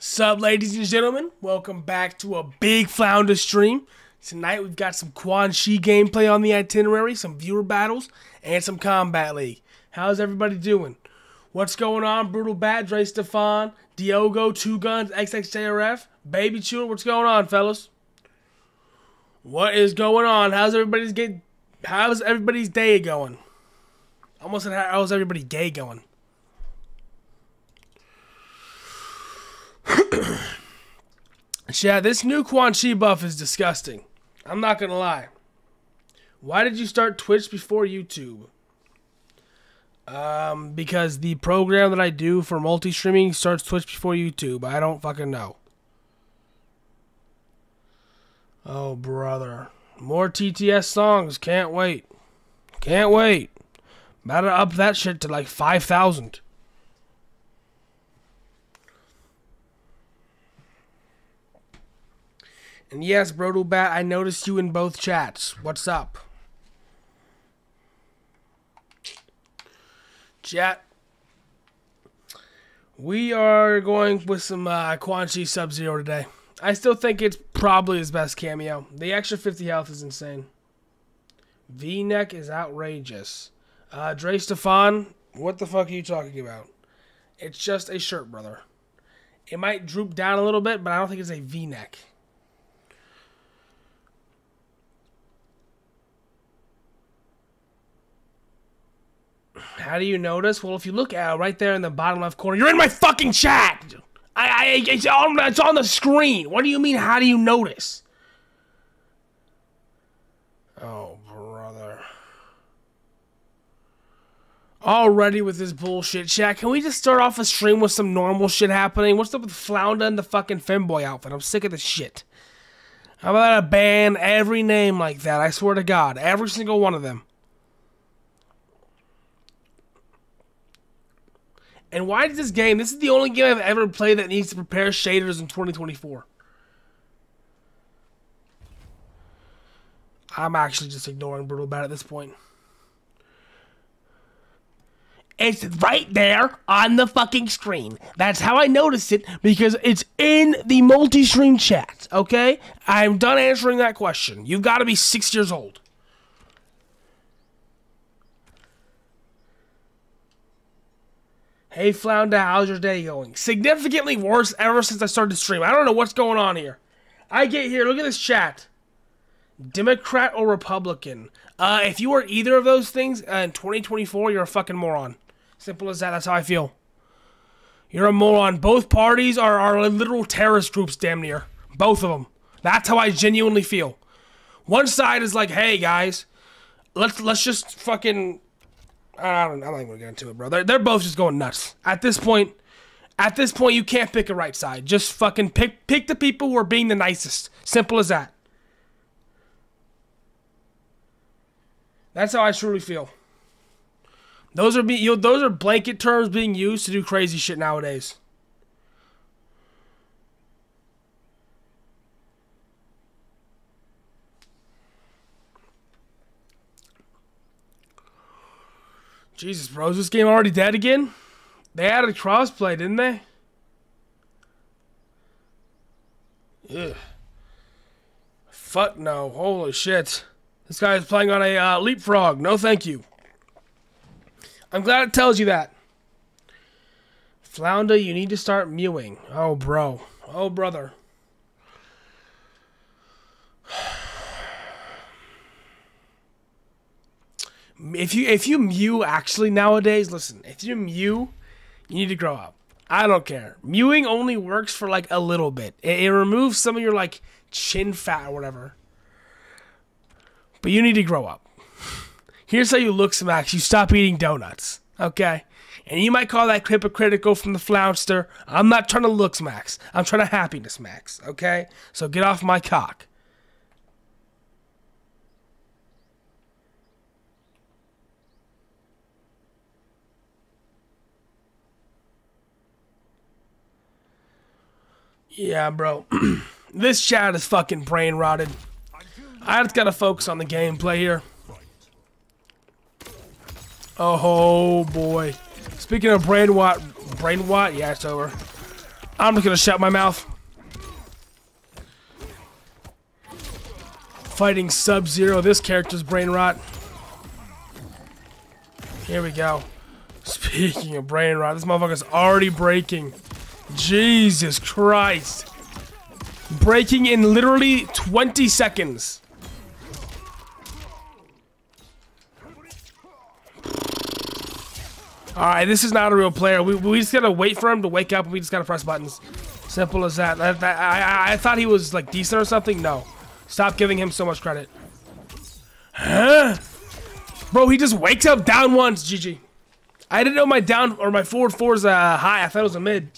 Sup, ladies and gentlemen? Welcome back to a big Flounda stream. Tonight we've got some Quan Chi gameplay on the itinerary, some viewer battles, and some Kombat League. How's everybody doing? What's going on? Brutal Bat, Dre Stefan, Diogo, Two Guns, XXJRF, Baby Chewer. What's going on, fellas? What is going on? How's everybody's get? How's everybody's day going? Almost said how's everybody gay going? Yeah, this new Quan Chi buff is disgusting. I'm not gonna lie. Why did you start Twitch before YouTube? Um, because the program that I do for multi-streaming starts Twitch before YouTube. I don't fucking know. Oh, brother. More TTS songs. Can't wait. Can't wait. To up that shit to like 5,000. And yes, Brutal Bat, I noticed you in both chats. What's up? Chat. We are going with some uh, Quan Chi Sub Zero today. I still think it's probably his best cameo. The extra 50 health is insane. V neck is outrageous. Uh, Dre Stefan, what the fuck are you talking about? It's just a shirt, brother. It might droop down a little bit, but I don't think it's a V How do you notice? Well, if you look out right there in the bottom left corner, you're in my fucking chat. I, I, it's on, it's on the screen. What do you mean? How do you notice? Oh, brother. Already with this bullshit, chat. Can we just start off a stream with some normal shit happening? What's up with Flounda and the fucking femboy outfit? I'm sick of this shit. How about I ban every name like that? I swear to God, every single one of them. And why does this game? This is the only game I've ever played that needs to prepare shaders in 2024. I'm actually just ignoring Brutal Bat at this point. It's right there on the fucking screen. That's how I noticed it because it's in the multi-stream chat, okay? I'm done answering that question. You've got to be six years old. Hey Flounda, how's your day going? Significantly worse ever since I started to stream. I don't know what's going on here. I get here, look at this chat. Democrat or Republican? Uh, if you are either of those things uh, in 2024, you're a fucking moron. Simple as that. That's how I feel. You're a moron. Both parties are, are literal terrorist groups, damn near. Both of them. That's how I genuinely feel. One side is like, hey guys, let's let's just fucking I don't, I'm not even gonna get into it, bro. They're, they're both just going nuts at this point. At this point, you can't pick a right side. Just fucking pick pick the people who are being the nicest. Simple as that. That's how I truly feel. Those are be you those are blanket terms being used to do crazy shit nowadays. Jesus, bro, is this game already dead again? They added crossplay, didn't they? Ugh. Fuck no. Holy shit. This guy is playing on a uh, leapfrog. No thank you. I'm glad it tells you that. Flounda, you need to start mewing. Oh, bro. Oh, brother. If you if you mew actually nowadays, listen, if you mew, you need to grow up. I don't care. Mewing only works for like a little bit. It, it removes some of your like chin fat or whatever. But you need to grow up. Here's how you looksmax. You stop eating donuts. Okay? And you might call that hypocritical from the flounster. I'm not trying to look max. I'm trying to happiness max. Okay? So get off my cock. Yeah, bro. this chat is fucking brain rotted. I just gotta focus on the gameplay here. Oh boy. Speaking of brain rot, brain rot, yeah, it's over. I'm just gonna shut my mouth. Fighting Sub-Zero. This character's brain rot. Here we go. Speaking of brain rot, this motherfucker's already breaking. Jesus Christ. Breaking in literally 20 seconds. Alright, this is not a real player. We, we just gotta wait for him to wake up and we just gotta press buttons. Simple as that. I, I, I thought he was like decent or something. No. Stop giving him so much credit. Huh? Bro, he just wakes up down once, GG. I didn't know my down or my forward four is uh, high. I thought it was a mid.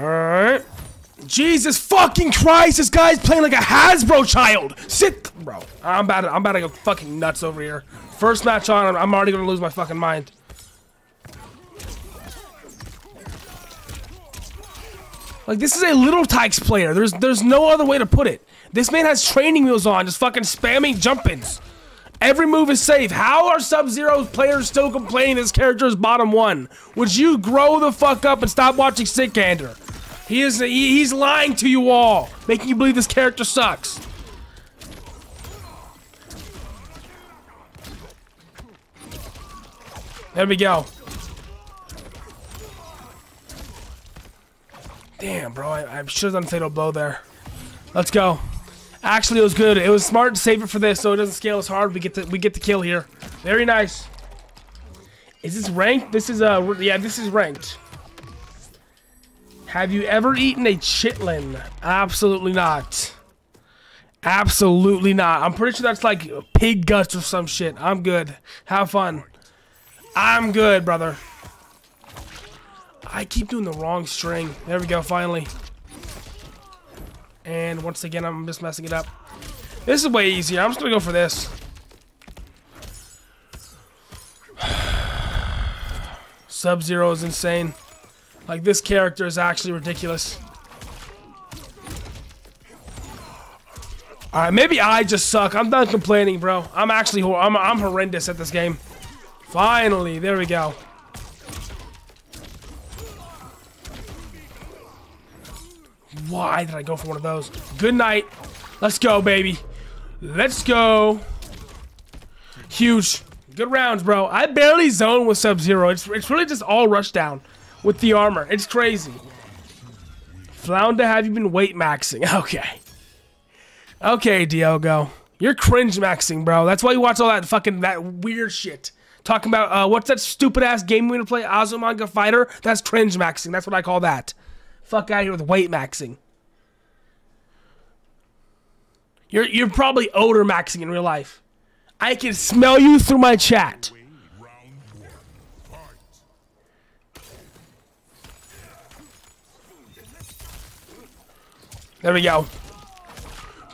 Alright. Jesus fucking Christ, this guy's playing like a Hasbro child. Sit, bro. I'm about to, I'm about to go fucking nuts over here. First match on, I'm already gonna lose my fucking mind. Like this is a little Tikes player. There's there's no other way to put it. This man has training wheels on, just fucking spamming jump-ins. Every move is safe. How are Sub-Zero players still complaining this character is bottom one? Would you grow the fuck up and stop watching Sikander? He is he, he's lying to you all, making you believe this character sucks. There we go. Damn, bro, I, I should have done Fatal Blow there. Let's go. Actually, it was good. It was smart to save it for this, so it doesn't scale as hard. We get the we get the kill here. Very nice. Is this ranked? This is uh yeah, this is ranked. Have you ever eaten a chitlin? Absolutely not. Absolutely not. I'm pretty sure that's like pig guts or some shit. I'm good. Have fun. I'm good, brother. I keep doing the wrong string. There we go, finally. And once again, I'm just messing it up. This is way easier. I'm just gonna go for this. Sub-Zero is insane. Like, this character is actually ridiculous. Alright, maybe I just suck. I'm done complaining, bro. I'm actually I'm, I'm horrendous at this game. Finally, there we go. Why did I go for one of those? Good night. Let's go, baby. Let's go. Huge. Good rounds, bro. I barely zone with Sub-Zero. It's, it's really just all rush down with the armor. It's crazy. Flounda, have you been weight maxing? Okay. Okay, Diogo. You're cringe maxing, bro. That's why you watch all that fucking that weird shit. Talking about uh, what's that stupid ass game we're gonna play? Azumanga Fighter? That's cringe maxing. That's what I call that. Fuck out here with weight maxing. You're you're probably odor maxing in real life. I can smell you through my chat. There we go.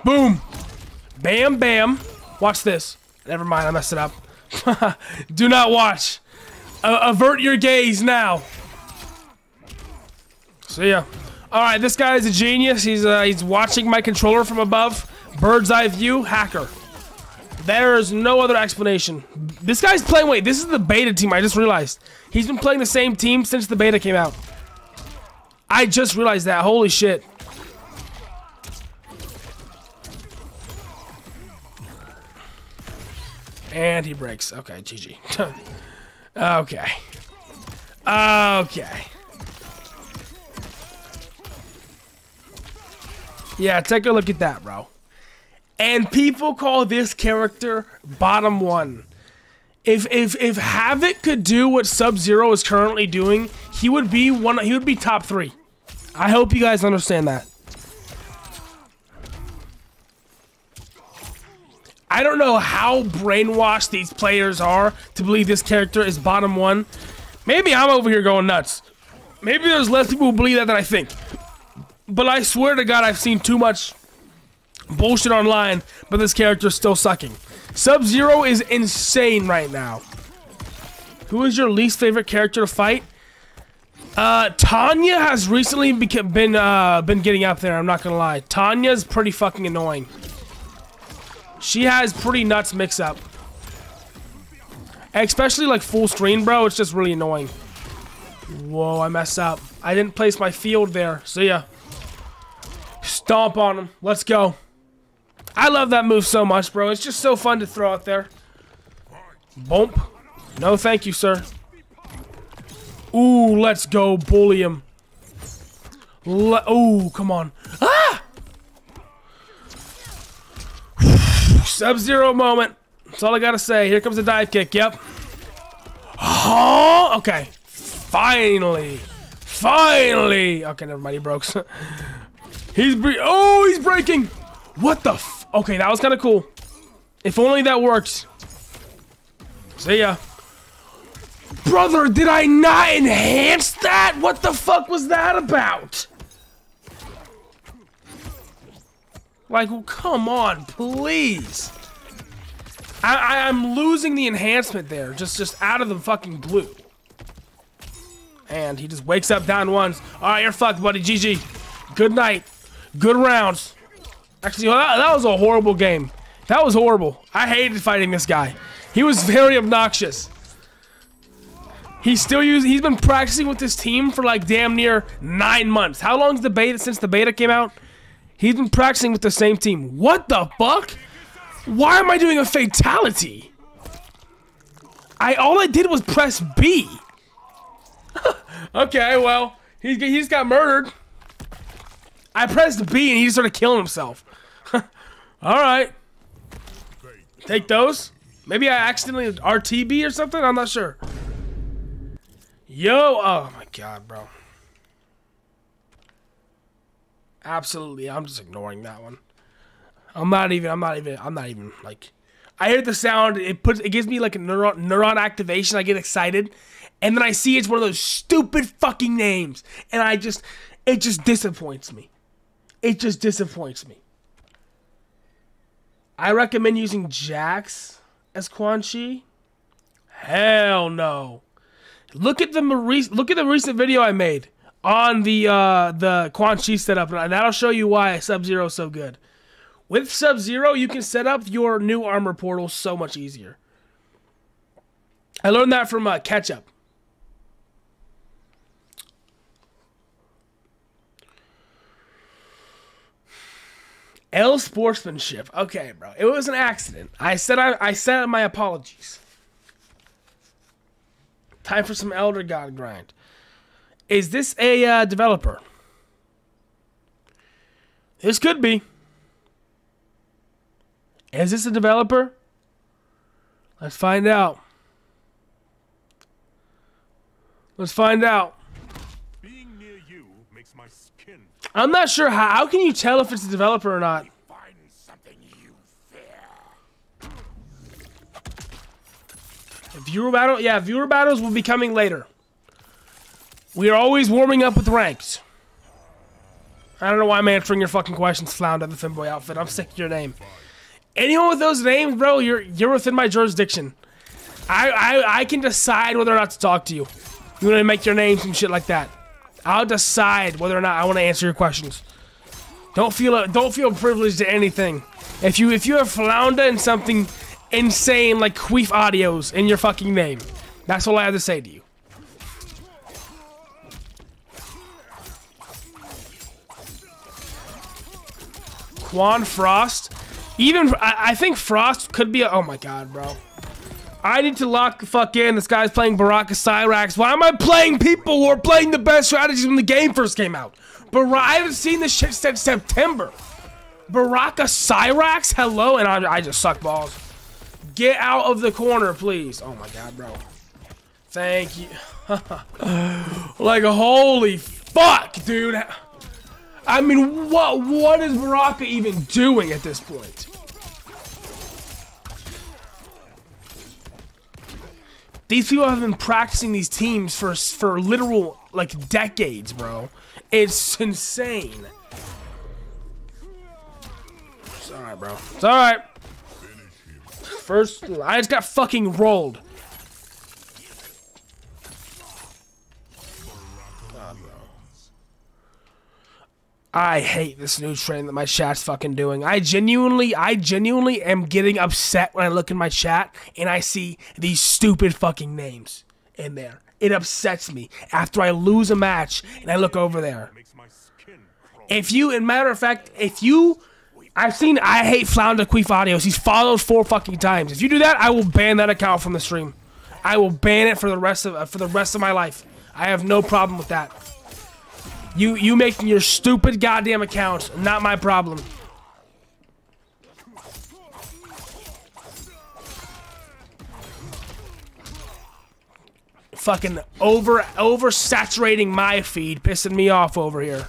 Boom. Bam, bam. Watch this. Never mind, I messed it up. Do not watch. Avert your gaze now. See ya. Alright, this guy is a genius. He's uh, he's watching my controller from above. Bird's eye view, hacker. There is no other explanation. This guy's playing, wait, this is the beta team, I just realized. He's been playing the same team since the beta came out. I just realized that, holy shit. And he breaks. Okay, GG. okay. Okay. Yeah, take a look at that, bro. And people call this character bottom one. If if if Havik could do what Sub Zero is currently doing, he would be one. He would be top three. I hope you guys understand that. I don't know how brainwashed these players are to believe this character is bottom one. Maybe I'm over here going nuts. Maybe there's less people who believe that than I think. But I swear to God, I've seen too much bullshit online, but this character is still sucking. Sub-Zero is insane right now. Who is your least favorite character to fight? Uh, Tanya has recently been uh, been getting up there. I'm not gonna lie. Tanya's pretty fucking annoying. She has pretty nuts mix-up. Especially like full screen, bro. It's just really annoying. Whoa, I messed up. I didn't place my field there. See ya. Stomp on him. Let's go. I love that move so much, bro. It's just so fun to throw out there. Bump. No, thank you, sir. Ooh, let's go. Bully him. Le Ooh, come on. Ah! Sub-zero moment. That's all I gotta say. Here comes the dive kick. Yep. Oh, okay. Finally. Finally. Okay, never mind. He broke. he's oh, he's breaking. What the? okay, that was kind of cool. If only that worked. See ya. Brother, did I not enhance that? What the fuck was that about? Like, come on, please. I, I, am losing the enhancement there, just just out of the fucking blue. And he just wakes up down once. All right, you're fucked, buddy. GG. Good night. Good rounds. Actually, that, that was a horrible game. That was horrible. I hated fighting this guy. He was very obnoxious. He's still using. He's been practicing with this team for like damn near nine months. How long's the beta since the beta came out? He's been practicing with the same team. What the fuck? Why am I doing a fatality? I all I did was press B. okay, well, he, he just got murdered. I pressed B and he just started killing himself. Alright. Take those. Maybe I accidentally RTB or something? I'm not sure. Yo! Oh my god, bro. Absolutely, I'm just ignoring that one. I'm not even, I'm not even, I'm not even, like... I hear the sound, it puts, it gives me like a neuron, neuron activation, I get excited, and then I see it's one of those stupid fucking names, and I just, it just disappoints me. It just disappoints me. I recommend using Jax as Quan Chi. Hell no. Look at the look at the recent video I made on the uh, the Quan Chi setup, and that'll show you why Sub Zero is so good. With Sub Zero, you can set up your new armor portal so much easier. I learned that from uh, Ketchup. L sportsmanship. Okay, bro. It was an accident. I said I, I said my apologies. Time for some Elder God grind. Is this a uh, developer? This could be. Is this a developer? Let's find out. Let's find out. I'm not sure how. How can you tell if it's a developer or not? Viewer battle? Yeah, viewer battles will be coming later. We are always warming up with ranks. I don't know why I'm answering your fucking questions, Flounder, the Finboy outfit. I'm sick of your name. Anyone with those names, bro, you're you're within my jurisdiction. I I I can decide whether or not to talk to you. You want to make your name some shit like that. I'll decide whether or not I want to answer your questions. Don't feel uh, don't feel privileged to anything. If you if you have flounder in something insane like queef audios in your fucking name, that's all I have to say to you. Quan Frost. Even, I, I think Frost could be a, oh my god, bro. I need to lock the fuck in. This guy's playing Baraka Cyrax. Why am I playing people who are playing the best strategies when the game first came out? Bar I haven't seen this shit since September. Baraka Cyrax? Hello? And I, I just suck balls. Get out of the corner, please. Oh my god, bro. Thank you. like, holy fuck, dude. I mean, what what is Baraka even doing at this point? These people have been practicing these teams for for literal like decades, bro. It's insane. It's alright, bro. It's alright. First, I just got fucking rolled. I hate this new trend that my chat's fucking doing. I genuinely, I genuinely am getting upset when I look in my chat and I see these stupid fucking names in there. It upsets me after I lose a match and I look over there. If you, in matter of fact, if you, I've seen I hate Flounder Queef audios. He's followed four fucking times. If you do that, I will ban that account from the stream. I will ban it for the rest of for the rest of my life. I have no problem with that. You you making your stupid goddamn account, not my problem. Fucking over over saturating my feed, pissing me off over here.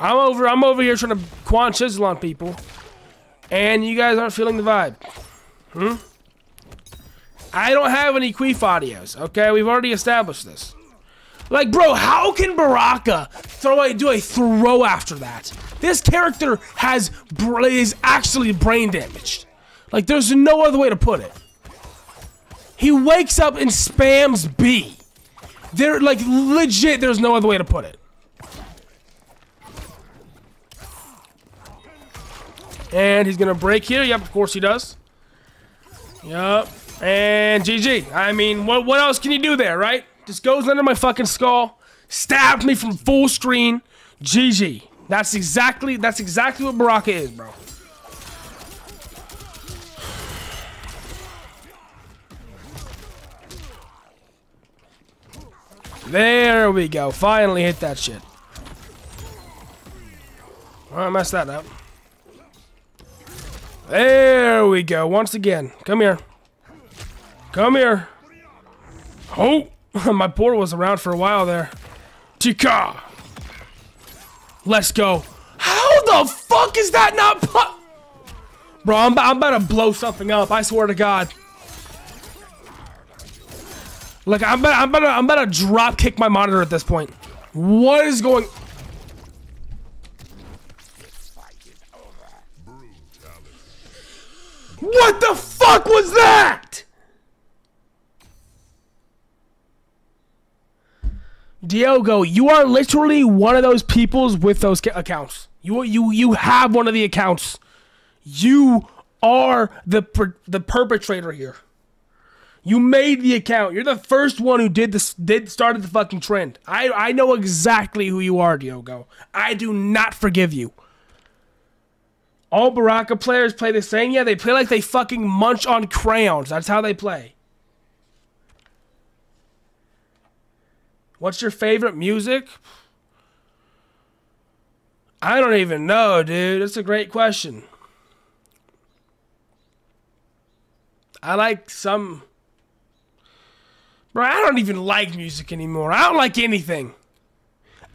I'm over I'm over here trying to Quan chisel on people. And you guys aren't feeling the vibe. Hmm? I don't have any Queef audios, okay? We've already established this. Like, bro, how can Baraka throw a, do a throw after that? This character has is actually brain damaged. Like, there's no other way to put it. He wakes up and spams B. They're like, legit, there's no other way to put it. And he's gonna break here. Yep, of course he does. Yep. And GG. I mean, what, what else can you do there, right? Just goes under my fucking skull, stabs me from full screen. GG. That's exactly that's exactly what Baraka is, bro. There we go. Finally hit that shit. I messed that up. There we go. Once again. Come here. Come here. Oh! My portal was around for a while there. Tika! Let's go. How the fuck is that not Bro, I'm, I'm about to blow something up. I swear to God. Like, I'm about, I'm about, to, I'm about to drop kick my monitor at this point. What is going... What the fuck was that? Diogo, you are literally one of those peoples with those accounts. You you you have one of the accounts. You are the per the perpetrator here. You made the account. You're the first one who did this did started the fucking trend. I I know exactly who you are, Diogo. I do not forgive you. All Baraka players play the same. Yeah, they play like they fucking munch on crayons. That's how they play. What's your favorite music? I don't even know, dude. That's a great question. I like some. Bro, I don't even like music anymore. I don't like anything.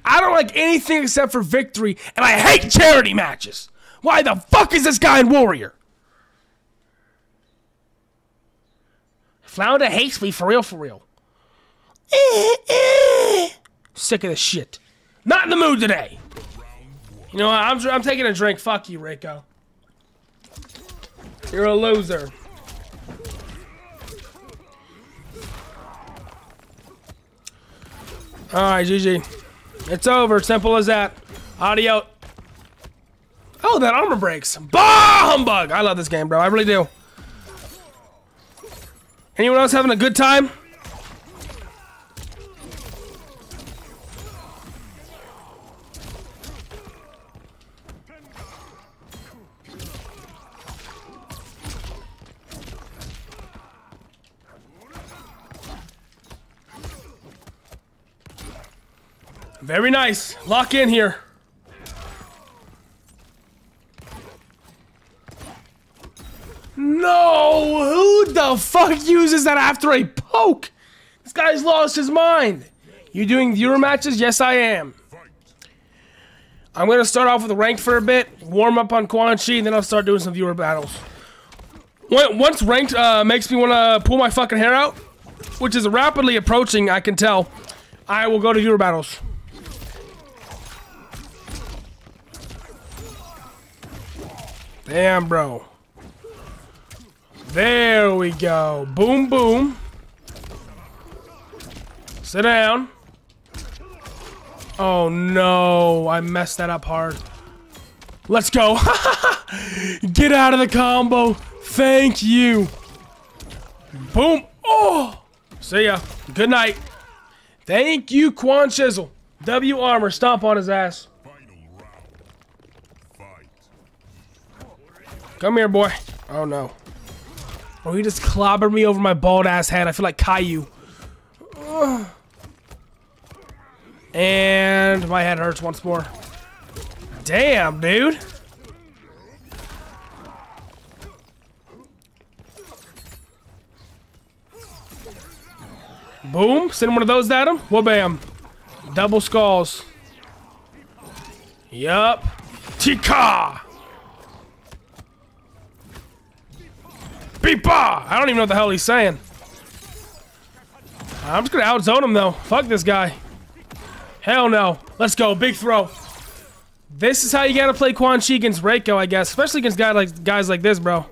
I don't like anything except for victory, and I hate charity matches. Why the fuck is this guy in Warrior? Flounda hates me for real, for real. Sick of this shit. Not in the mood today. You know what? I'm, I'm taking a drink. Fuck you, Rico. You're a loser. Alright, GG. It's over. Simple as that. Audio. Oh, that armor breaks. Bah, humbug. I love this game, bro. I really do. Anyone else having a good time? Very nice. Lock in here. No! Who the fuck uses that after a poke? This guy's lost his mind. You doing viewer matches? Yes, I am. I'm going to start off with a ranked for a bit, warm up on Quan Chi, and then I'll start doing some viewer battles. Once ranked uh, makes me want to pull my fucking hair out, which is rapidly approaching, I can tell, I will go to viewer battles. Damn, bro. There we go. Boom, boom. Sit down. Oh no, I messed that up hard. Let's go. Get out of the combo. Thank you. Boom. Oh. See ya. Good night. Thank you, Quan Chisel. W armor. Stomp on his ass. Come here, boy. Oh no. Oh, he just clobbered me over my bald ass head. I feel like Caillou. Ugh. And my head hurts once more. Damn, dude. Boom. Send one of those at him. Wha-bam. Double skulls. Yup. Tika! I don't even know what the hell he's saying. I'm just gonna outzone him though. Fuck this guy. Hell no. Let's go. Big throw. This is how you gotta play Quan Chi against Reiko, I guess. Especially against guy like guys like this, bro.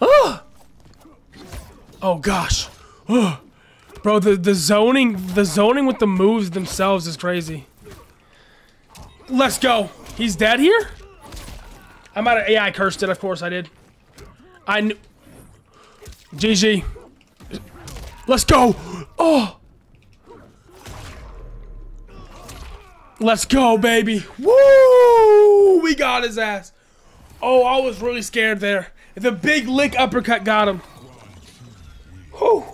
Oh! Oh gosh. Oh. Bro, the, the zoning the zoning with the moves themselves is crazy. Let's go. He's dead here? I'm out of AI cursed it, of course I did. I knew GG. Let's go! Oh! Let's go, baby. Woo! We got his ass. Oh, I was really scared there. The big lick uppercut got him. Whew.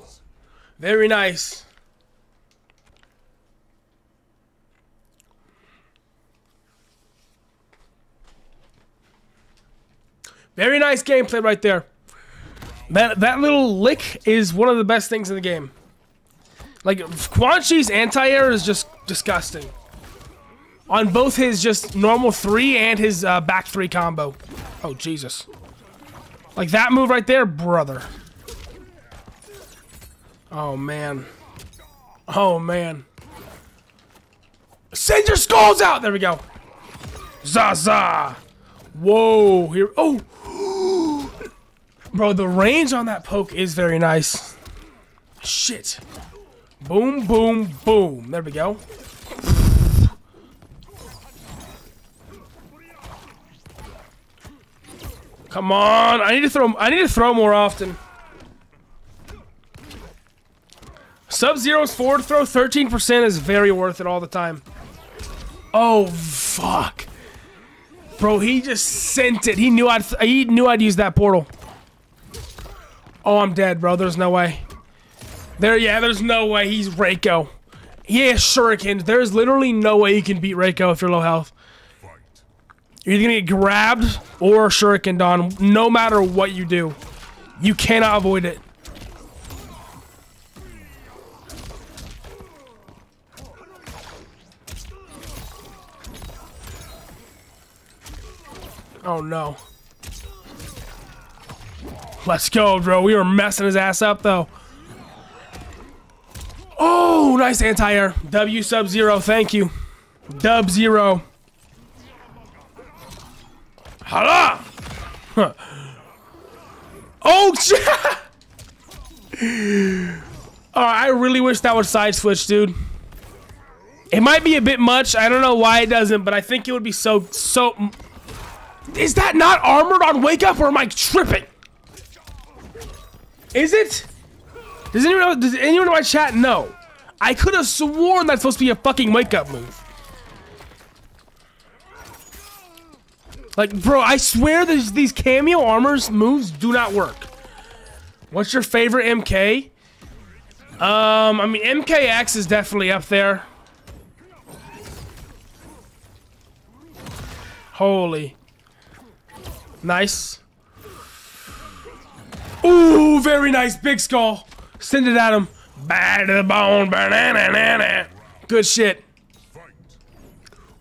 Very nice. Very nice gameplay right there. That that little lick is one of the best things in the game. Like Quan Chi's anti-air is just disgusting. On both his just normal three and his uh, back three combo. Oh Jesus! Like that move right there, brother. Oh man. Oh man. Send your skulls out! There we go. Zaza! Whoa! Here. Oh! Bro, the range on that poke is very nice. Shit. Boom, boom, boom. There we go. Come on. I need to throw I need to throw more often. Sub-Zero's forward throw 13% is very worth it all the time. Oh fuck. Bro, he just sent it. He knew I'd he knew I'd use that portal. Oh, I'm dead, bro. There's no way. There, yeah, there's no way he's Reiko. Has shurikens. There's literally no way you can beat Reiko if you're low health. You're either gonna get grabbed or shuriken on, no matter what you do. You cannot avoid it. Oh no. Let's go, bro. We were messing his ass up, though. Oh, nice anti-air. W sub-zero, thank you. Dub zero. Hala! Huh. Oh, oh, I really wish that was side switch, dude. It might be a bit much. I don't know why it doesn't, but I think it would be so, so... Is that not armored on Wake Up, or am I tripping? Is it? Does anyone know, does anyone in my chat know? I could have sworn that's supposed to be a fucking wake up move. Like, bro, I swear these these cameo armors moves do not work. What's your favorite MK? Um, I mean, MKX is definitely up there. Holy. Nice. Ooh, very nice. Big skull. Send it at him. Bad to the bone. Banana. Good shit.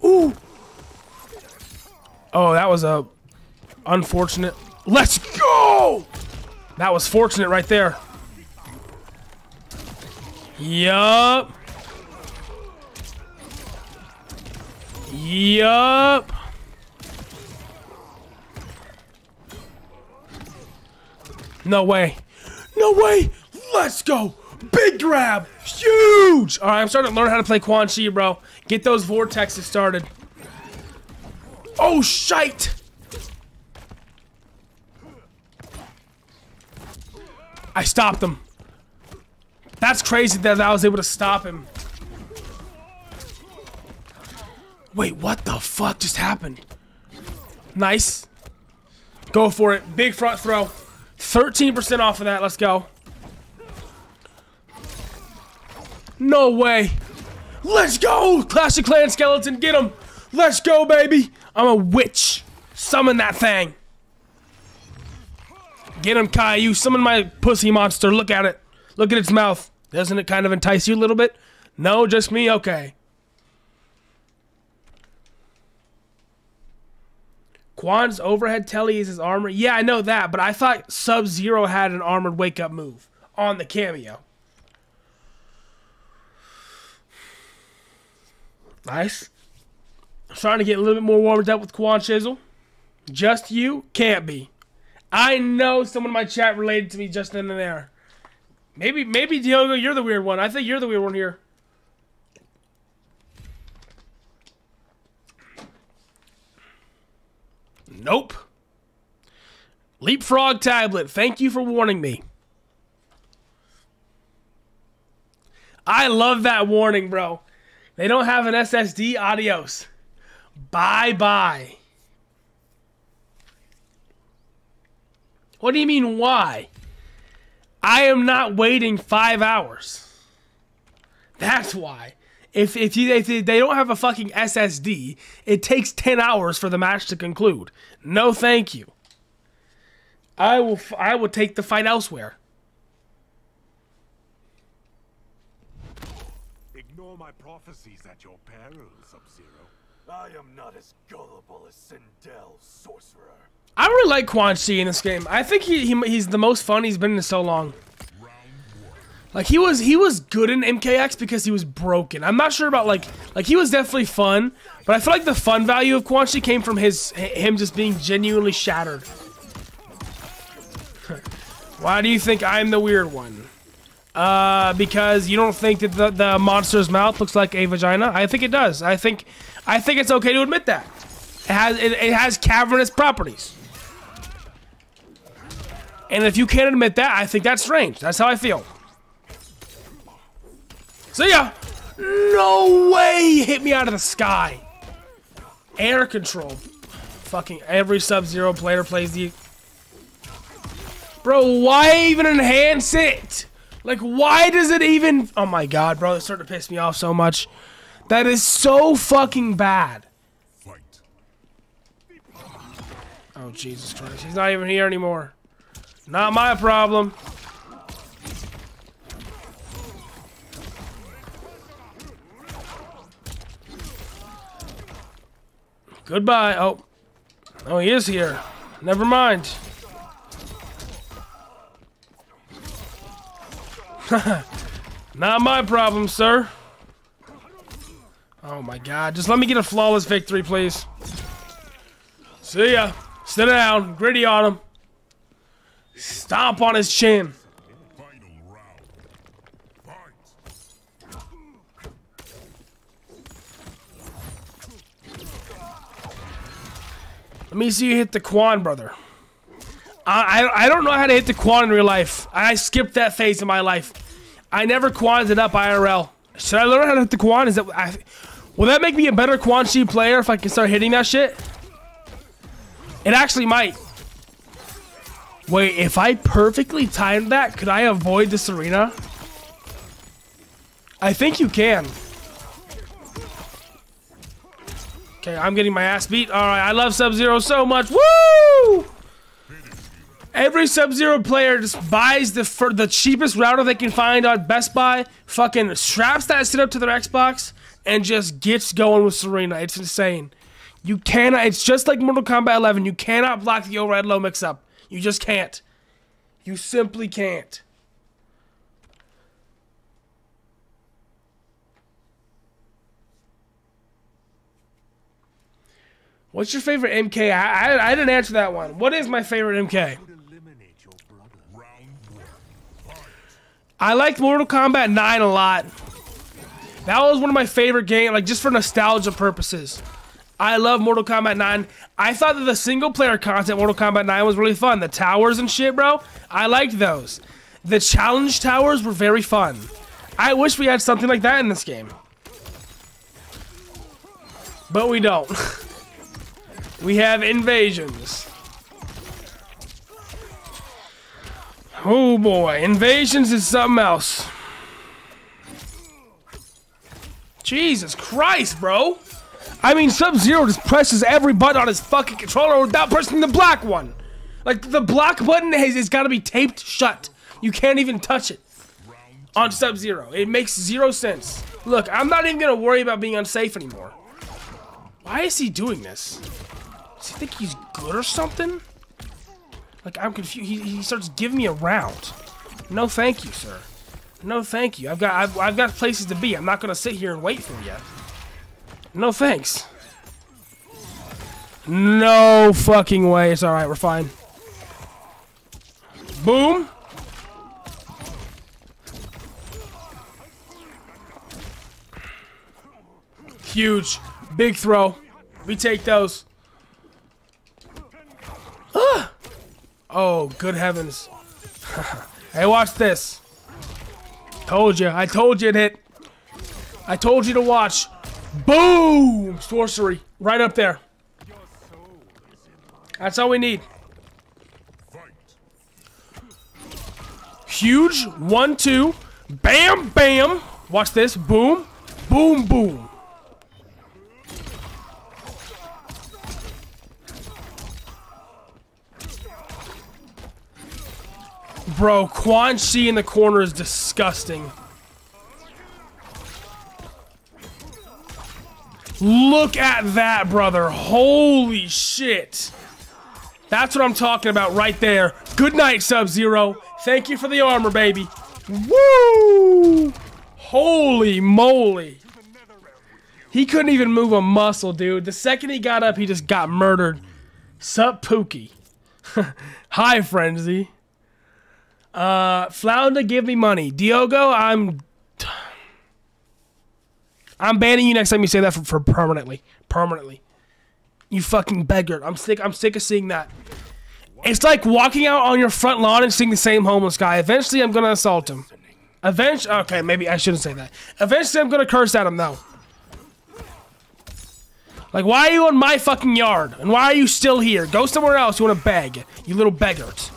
Ooh. Oh, that was a unfortunate. Let's go! That was fortunate right there. Yup. Yup. No way. No way. Let's go. Big grab! Huge! Alright, I'm starting to learn how to play Quan Chi, bro. Get those vortexes started. Oh, shite! I stopped him. That's crazy that I was able to stop him. Wait, what the fuck just happened? Nice. Go for it. Big front throw. 13% off of that. Let's go. No way. Let's go! Clash of Clan Skeleton, get him! Let's go, baby! I'm a witch. Summon that thing. Get him, Caillou. Summon my pussy monster. Look at it. Look at its mouth. Doesn't it kind of entice you a little bit? No, just me? Okay. Quan's overhead telly is his armor. Yeah, I know that, but I thought Sub-Zero had an armored wake-up move on the cameo. Nice. Starting to get a little bit more warmed up with Quan Chisel. Just you? Can't be. I know someone in my chat related to me just then and there. Maybe, maybe Diogo, you're the weird one. I think you're the weird one here. Nope. Leapfrog tablet. Thank you for warning me. I love that warning, bro. They don't have an SSD. Adios. Bye bye. What do you mean, why? I am not waiting five hours. That's why. If, if, you, if they don't have a fucking SSD, it takes 10 hours for the match to conclude. No thank you. I will I will take the fight elsewhere. Ignore my prophecies at your peril, Sub-Zero. I am not as gullible as Sindel, sorcerer. I really like Quan Chi in this game. I think he, he he's the most fun he's been in so long. Like he was he was good in MKX because he was broken. I'm not sure about like like he was definitely fun, but I feel like the fun value of Quan Chi came from his him just being genuinely shattered. Why do you think I'm the weird one? Uh, because you don't think that the, the monster's mouth looks like a vagina? I think it does. I think I think it's okay to admit that. It has it, it has cavernous properties. And if you can't admit that, I think that's strange. That's how I feel. See ya! No way hit me out of the sky! Air control. Fucking every Sub-Zero player plays the... Bro, why even enhance it? Like, why does it even... Oh my god, bro, it's starting to piss me off so much. That is so fucking bad. Fight. Oh, Jesus Christ. He's not even here anymore. Not my problem. Goodbye. Oh. Oh, he is here. Never mind. Not my problem, sir. Oh my god. Just let me get a flawless victory, please. See ya. Sit down. Gritty on him. Stomp on his chin. Final round. Fight. Let me see you hit the Quan, brother. I, I, I don't know how to hit the Quan in real life. I skipped that phase in my life. I never Quaned it up IRL. Should I learn how to hit the Quan? Is that I, will that make me a better Quan Chi player if I can start hitting that shit? It actually might. Wait, if I perfectly timed that, could I avoid this arena? I think you can. Okay, I'm getting my ass beat. All right, I love Sub-Zero so much. Woo! Every Sub-Zero player just buys the the cheapest router they can find on Best Buy, fucking straps that shit up to their Xbox, and just gets going with Sareena. It's insane. You cannot. It's just like Mortal Kombat 11. You cannot block the O-Red low mix-up. You just can't. You simply can't. What's your favorite MK? I, I, I didn't answer that one. What is my favorite MK? I liked Mortal Kombat 9 a lot. That was one of my favorite games, like just for nostalgia purposes. I love Mortal Kombat 9. I thought that the single player content Mortal Kombat 9 was really fun. The towers and shit, bro. I liked those. The challenge towers were very fun. I wish we had something like that in this game. But we don't. we have invasions. Oh boy, invasions is something else. Jesus Christ, bro. I mean, Sub-Zero just presses every button on his fucking controller without pressing the black one. Like, the black button has, has got to be taped shut. You can't even touch it on Sub-Zero. It makes zero sense. Look, I'm not even going to worry about being unsafe anymore. Why is he doing this? Does he think he's good or something? Like, I'm confused. He, he starts giving me a round. No thank you, sir. No thank you. I've got I've, I've got places to be. I'm not going to sit here and wait for you. No thanks. No fucking way. It's alright, we're fine. Boom. Huge. Big throw. We take those. Oh, good heavens. hey, watch this. Told you. I told you it hit. I told you to watch. Boom! Sorcery. Right up there. That's all we need. Huge. One, two. Bam, bam. Watch this. Boom. Boom, boom. Bro, Quan Chi in the corner is disgusting. Look at that, brother. Holy shit. That's what I'm talking about right there. Good night, Sub-Zero. Thank you for the armor, baby. Woo! Holy moly. He couldn't even move a muscle, dude. The second he got up, he just got murdered. Sup, Pookie. Hi, Frenzy. Uh, Flounda, give me money. Diogo, I'm... I'm banning you next time you say that for, for permanently. Permanently. You fucking beggar. I'm sick. I'm sick of seeing that. It's like walking out on your front lawn and seeing the same homeless guy. Eventually, I'm gonna assault him. Eventually, okay, maybe I shouldn't say that. Eventually, I'm gonna curse at him though. Like, why are you in my fucking yard? And why are you still here? Go somewhere else. You wanna beg, you little beggars.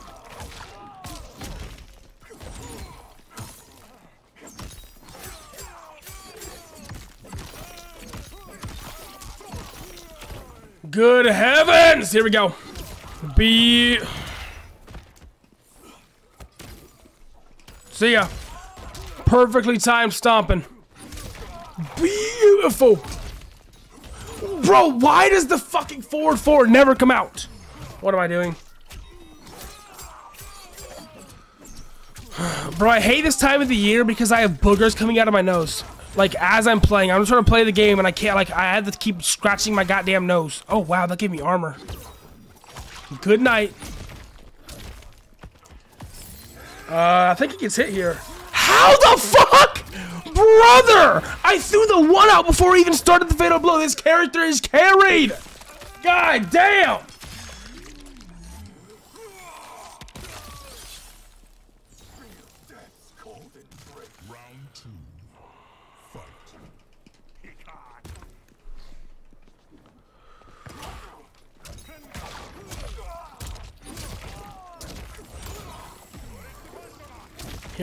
Good heavens! Here we go. Be. See ya. Perfectly timed stomping. Beautiful. Bro, why does the fucking forward four never come out? What am I doing? Bro, I hate this time of the year because I have boogers coming out of my nose. Like, as I'm playing, I'm just trying to play the game and I can't, like, I have to keep scratching my goddamn nose. Oh, wow, that gave me armor. Good night. Uh, I think he gets hit here. How the fuck? Brother! I threw the one out before he even started the fatal blow. This character is carried! God damn!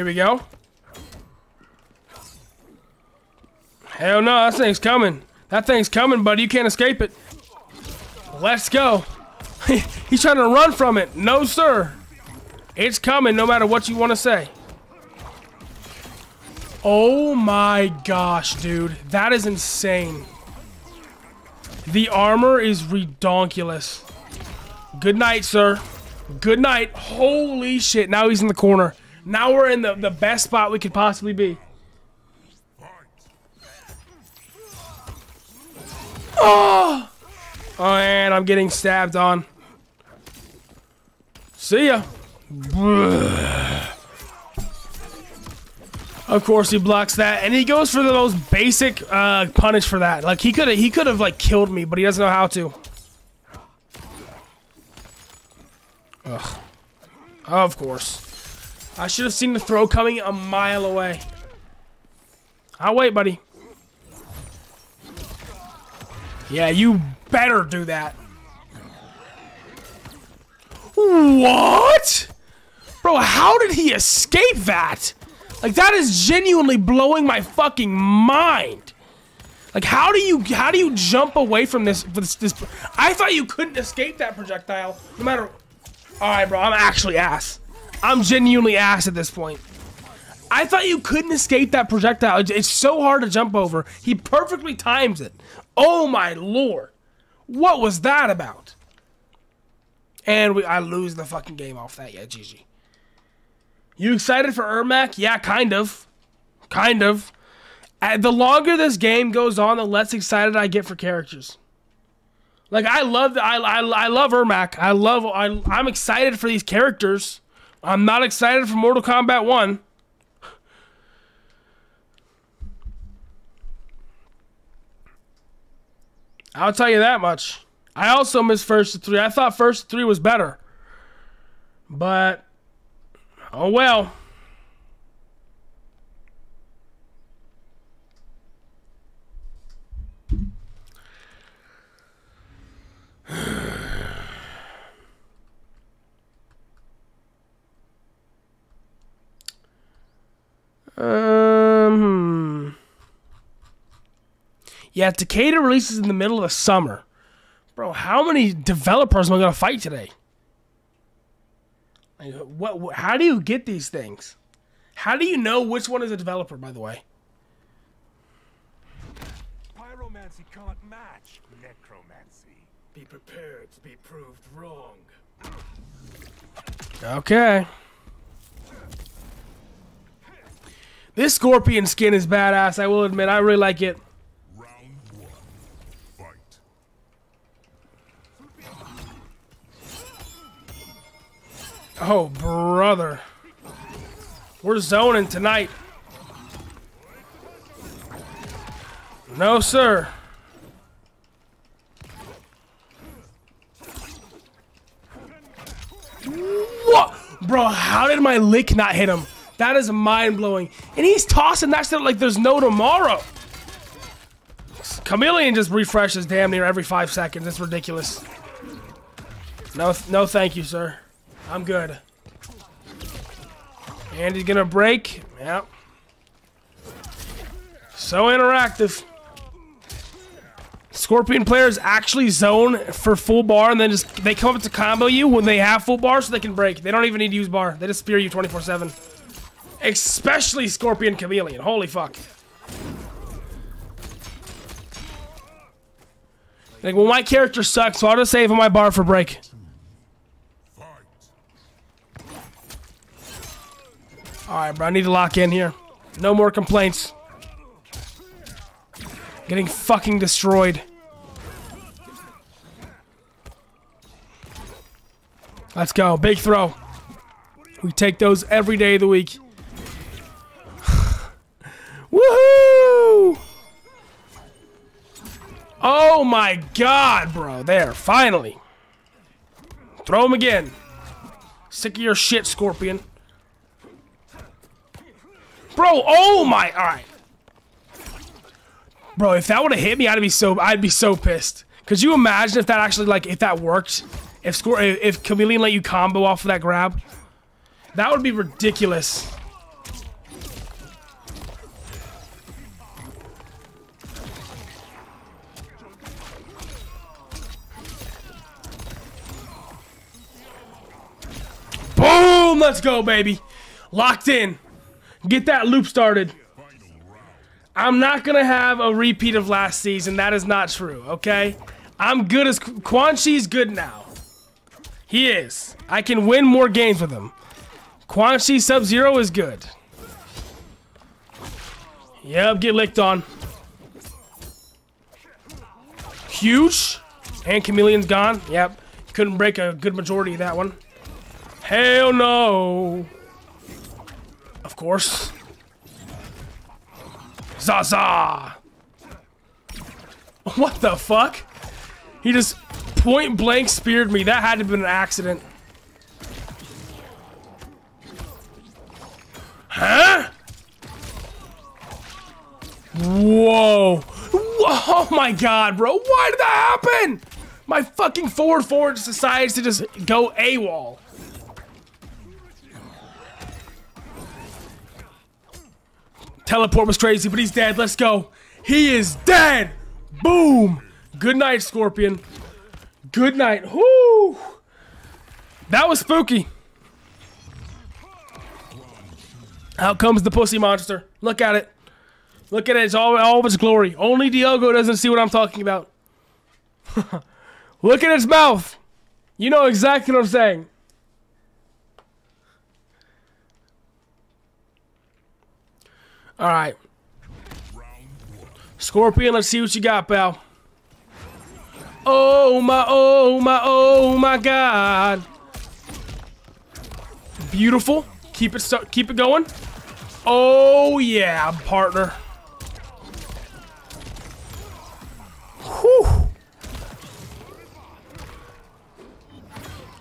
We go. Hell no, that thing's coming. That thing's coming, buddy. You can't escape it. Let's go. He's trying to run from it. No, sir. It's coming no matter what you want to say. Oh my gosh, dude. That is insane. The armor is redonkulous. Good night, sir. Good night. Holy shit. Now he's in the corner. Now we're in the, the best spot we could possibly be. Oh! Oh, and I'm getting stabbed on. See ya. Of course, he blocks that, and he goes for the most basic uh, punish for that. Like he could have, he could have like killed me, but he doesn't know how to. Ugh. Of course. I should have seen the throw coming a mile away. I'll wait, buddy. Yeah, you better do that. What? Bro, how did he escape that? Like that is genuinely blowing my fucking mind. Like how do you how do you jump away from this this, this I thought you couldn't escape that projectile no matter Alright bro, I'm actually ass. I'm genuinely ass at this point. I thought you couldn't escape that projectile. It's so hard to jump over. He perfectly times it. Oh my lord. What was that about? And we, I lose the fucking game off that. Yeah, GG. You excited for Ermac? Yeah, kind of. Kind of. Uh, the longer this game goes on, the less excited I get for characters. Like I love I, I, I love Ermac. I love I, I'm excited for these characters. I'm not excited for Mortal Kombat 1. I'll tell you that much. I also missed first three. I thought first three was better. But oh well. Um. Yeah, Takeda releases in the middle of the summer. Bro, how many developers am I gonna fight today? Like, what, what? How do you get these things? How do you know which one is a developer? By the way. Pyromancy can't match necromancy. Be prepared to be proved wrong. Okay. This scorpion skin is badass. I will admit, I really like it. Oh, brother. We're zoning tonight. No, sir. What? Bro, how did my lick not hit him? That is mind blowing. And he's tossing that shit like there's no tomorrow. Chameleon just refreshes damn near every five seconds. It's ridiculous. No, no, thank you, sir. I'm good. And he's gonna break. Yep. So interactive. Scorpion players actually zone for full bar and then just they come up to combo you when they have full bar so they can break. They don't even need to use bar. They just spear you 24-7. Especially Scorpion Chameleon. Holy fuck. Like, well, my character sucks, so I'll just save my bar for break. Alright, bro, I need to lock in here. No more complaints. Getting fucking destroyed. Let's go. Big throw. We take those every day of the week. Woohoo! Oh my god, bro. There, finally. Throw him again. Sick of your shit, Scorpion. Bro, oh my, all right. Bro, if that would have hit me, I'd be so, I'd be so pissed. Could you imagine if that actually, like, if that worked? If score, if Chameleon let you combo off of that grab? That would be ridiculous. Boom! Let's go, baby. Locked in. Get that loop started. I'm not gonna have a repeat of last season. That is not true. Okay, I'm good as Quan Chi's good now. He is. I can win more games with him. Quan Chi Sub Zero is good. Yep, get licked on. Huge. And Chameleon's gone. Yep. Couldn't break a good majority of that one. Hell no. Of course. Zaza! What the fuck? He just point blank speared me. That had to have been an accident. Huh? Whoa. Oh my god, bro. Why did that happen? My fucking forward forward decides to just go AWOL. Teleport was crazy, but he's dead. Let's go. He is dead. Boom. Good night, Scorpion. Good night. Whoo. That was spooky. Out comes the pussy monster. Look at it. Look at it. It's all, all of its glory. Only Diogo doesn't see what I'm talking about. Look at its mouth. You know exactly what I'm saying. All right. Scorpion, let's see what you got, pal. Oh my, oh my, oh my God. Beautiful. Keep it, keep it going. Oh yeah, partner. Whew.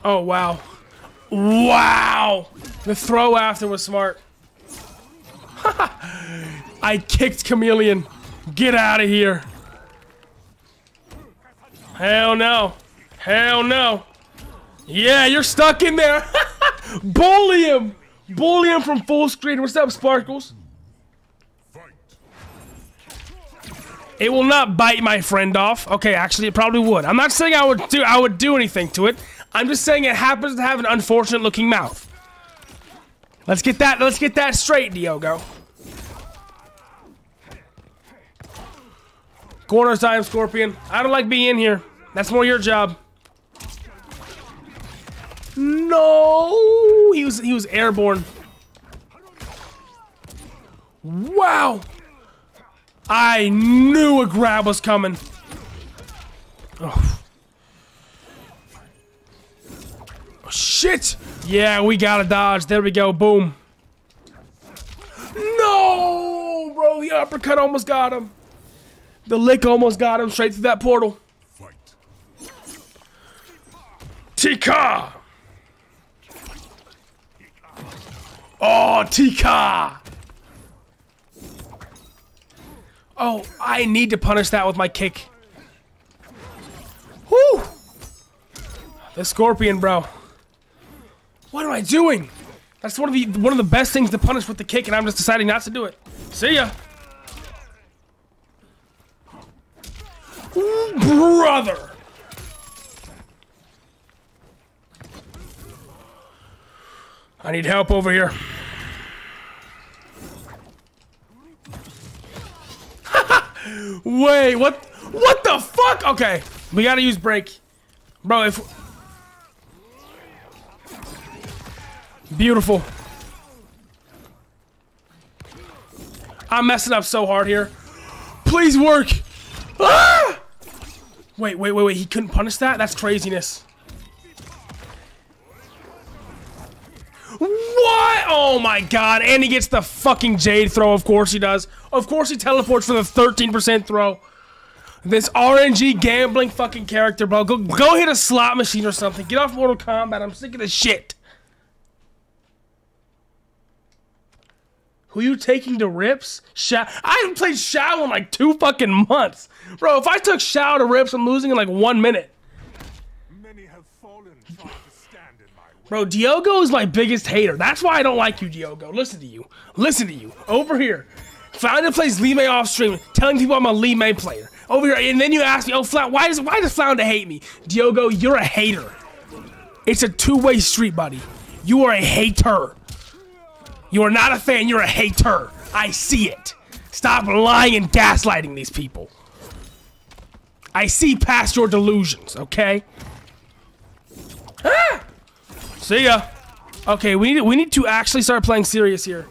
Oh wow. Wow. The throw after was smart. I kicked Chameleon. Get out of here. Hell no. Hell no. Yeah, you're stuck in there. Bully him. Bully him from full screen. What's up, Sparkles? It will not bite my friend off. Okay, actually, it probably would. I'm not saying I would do I would do anything to it. I'm just saying it happens to have an unfortunate looking mouth. Let's get that. Let's get that straight, Diogo. Corner time, Scorpion. I don't like being in here. That's more your job. No, he was he was airborne. Wow. I knew a grab was coming. Oh. oh shit. Yeah, we gotta dodge. There we go. Boom. No, bro. The uppercut almost got him. The lick almost got him straight through that portal. Tika! Oh, Tika! Oh, I need to punish that with my kick. Whoo! The scorpion, bro. What am I doing? That's one of the one of the best things to punish with the kick, and I'm just deciding not to do it. See ya. Brother. I need help over here. Wait, what? What the fuck? Okay, we gotta use break, bro. If beautiful, I'm messing up so hard here. Please work. Ah! Wait, wait, wait, wait. He couldn't punish that? That's craziness. What? Oh my god. And he gets the fucking Jade throw. Of course he does. Of course he teleports for the 13% throw. This RNG gambling fucking character, bro. Go, go hit a slot machine or something. Get off Mortal Kombat. I'm sick of this shit. Who you taking to Rips? Shao. I haven't played Shao in like two fucking months. Bro, if I took Shao to Rips, I'm losing in like one minute. Many have fallen stand in my way. Bro, Diogo is my biggest hater. That's why I don't like you, Diogo. Listen to you. Listen to you. Over here. Flounda plays Li Mei off stream, telling people I'm a Li Mei player. Over here, and then you ask me, oh, Flound, why does why does Flounda hate me? Diogo, you're a hater. It's a two-way street, buddy. You are a hater. You are not a fan, you're a hater. I see it. Stop lying and gaslighting these people. I see past your delusions, okay? Ah! See ya. Okay, we need we need to actually start playing serious here.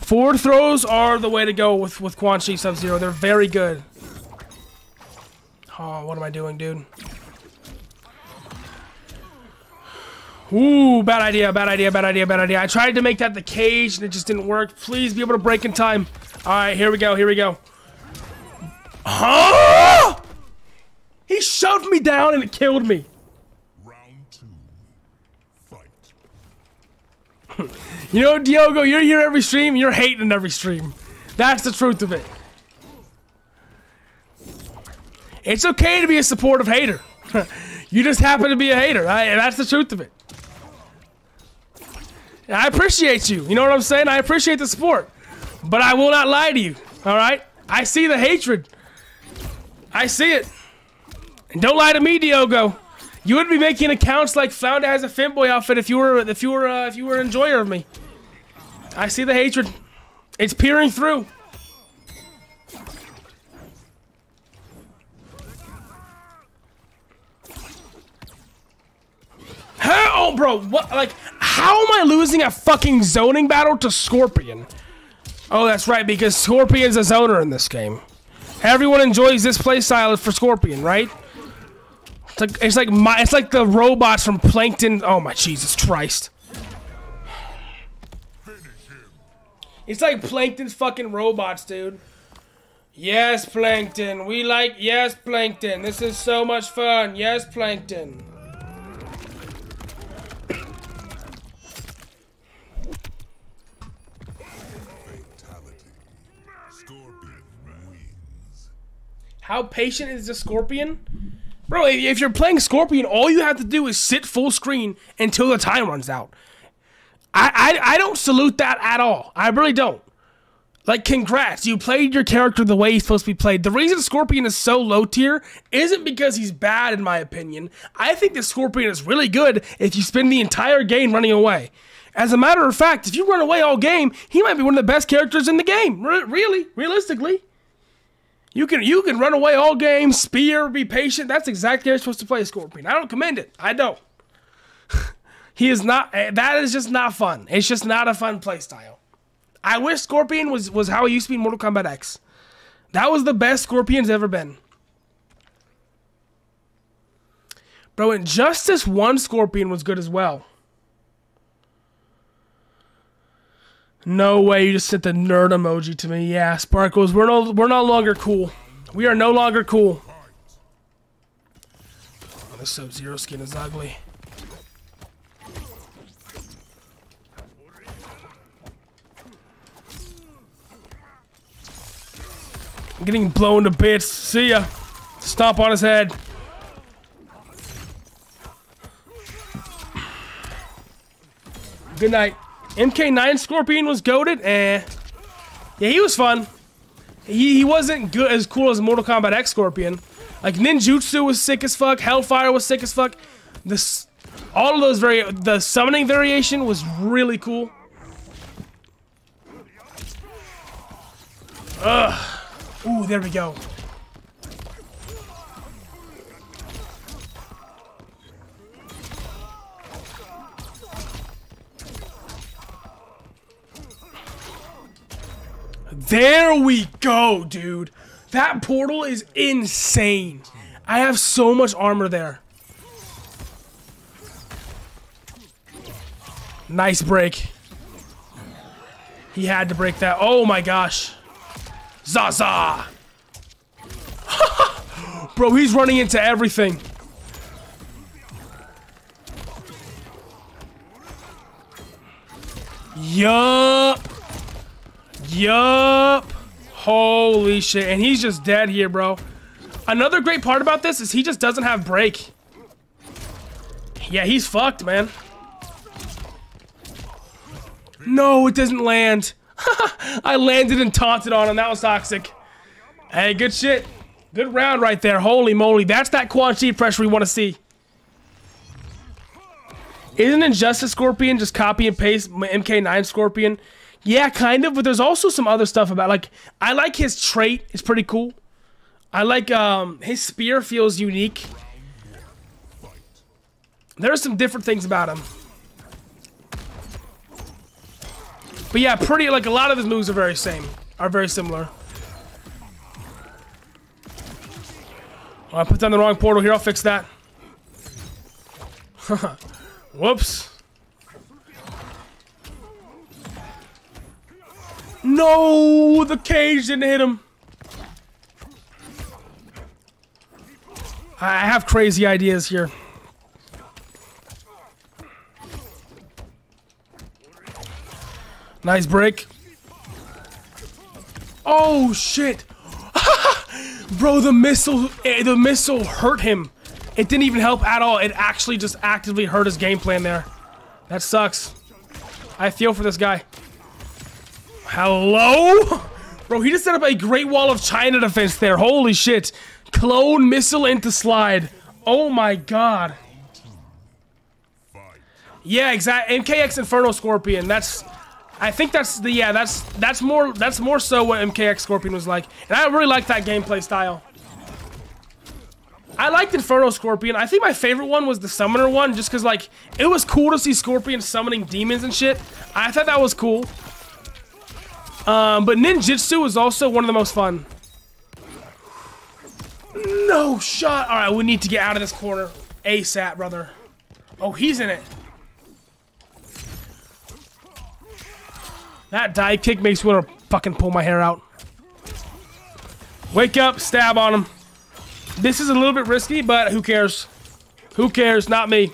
Forward throws are the way to go with with Quan Chi Sub Zero. They're very good. Oh, what am I doing, dude? Ooh, bad idea, bad idea, bad idea, bad idea. I tried to make that the cage and it just didn't work. Please be able to break in time. All right, here we go, here we go. Huh? He shoved me down and it killed me. Round two. Fight. You know, Diogo, you're here every stream, you're hating every stream. That's the truth of it. It's okay to be a supportive hater. you just happen to be a hater. I, that's the truth of it. And I appreciate you. You know what I'm saying? I appreciate the support. But I will not lie to you. All right? I see the hatred. I see it. And don't lie to me, Diogo. You would be making accounts like Flounda has a fanboy outfit if you were if you were uh, if you were an enjoyer of me. I see the hatred. It's peering through. How, oh, bro, what? Like, how am I losing a fucking zoning battle to Scorpion? Oh, that's right, because Scorpion's a zoner in this game. Everyone enjoys this playstyle for Scorpion, right? It's like it's like my it's like the robots from Plankton. Oh my Jesus Christ! It's like Plankton's fucking robots, dude. Yes, Plankton. We like yes, Plankton. This is so much fun. Yes, Plankton. How patient is the Scorpion? Bro, if- you're playing Scorpion, all you have to do is sit full screen until the time runs out. I, I, I don't salute that at all. I really don't. Like, congrats, you played your character the way he's supposed to be played. The reason Scorpion is so low tier isn't because he's bad, in my opinion. I think the Scorpion is really good if you spend the entire game running away. As a matter of fact, if you run away all game, he might be one of the best characters in the game. Re- really, realistically. You can you can run away all game, spear, be patient. That's exactly how you're supposed to play Scorpion. I don't commend it. I don't. he is not. eh, That is just not fun. It's just not a fun play style. I wish Scorpion was was how he used to be in Mortal Kombat X. That was the best Scorpion's ever been. Bro, Injustice 1 Scorpion was good as well. No way you just sent the nerd emoji to me. Yeah, Sparkles, we're no we're no longer cool. We are no longer cool. Oh, this Sub-Zero skin is ugly. I'm getting blown to bits. See ya. Stomp on his head. Good night. MK9 Scorpion was goaded. Eh. Yeah, he was fun. He, he wasn't good as cool as Mortal Kombat X Scorpion. Like Ninjutsu was sick as fuck. Hellfire was sick as fuck. This, all of those very the summoning variation was really cool. Ugh. Ooh, there we go. There we go, dude. That portal is insane. I have so much armor there. Nice break. He had to break that. Oh my gosh. Zaza! Bro, he's running into everything. Yup. Yup. Holy shit. And he's just dead here, bro. Another great part about this is he just doesn't have break. Yeah, he's fucked, man. No, it doesn't land. I landed and taunted on him. That was toxic. Hey, good shit. Good round right there. Holy moly. That's that Quan Chi pressure we want to see. Isn't Injustice Scorpion just copy and paste MK9 Scorpion? Yeah, kind of, but there's also some other stuff about like I like his trait. It's pretty cool. I like um his spear feels unique. There's some different things about him. But yeah, pretty like a lot of his moves are very same, are very similar. Oh, I put down the wrong portal here. I'll fix that. Whoops. No, the cage didn't hit him. I have crazy ideas here. Nice break. Oh shit. Bro, the missile eh, the missile hurt him. It didn't even help at all. It actually just actively hurt his game plan there. That sucks. I feel for this guy. Hello? Bro, he just set up a Great Wall of China defense there. Holy shit. Clone missile into slide. Oh my god. Yeah, exactly. MKX Inferno Scorpion. That's I think that's the yeah, that's that's more that's more so what MKX Scorpion was like. And I really like that gameplay style. I liked Inferno Scorpion. I think my favorite one was the Summoner one, just because, like, it was cool to see Scorpion summoning demons and shit. I thought that was cool. Um, but Ninjutsu is also one of the most fun. No shot. All right, we need to get out of this corner ASAP, brother. Oh, he's in it. That dive kick makes me want to fucking pull my hair out. Wake up, stab on him. This is a little bit risky, but who cares? Who cares? Not me.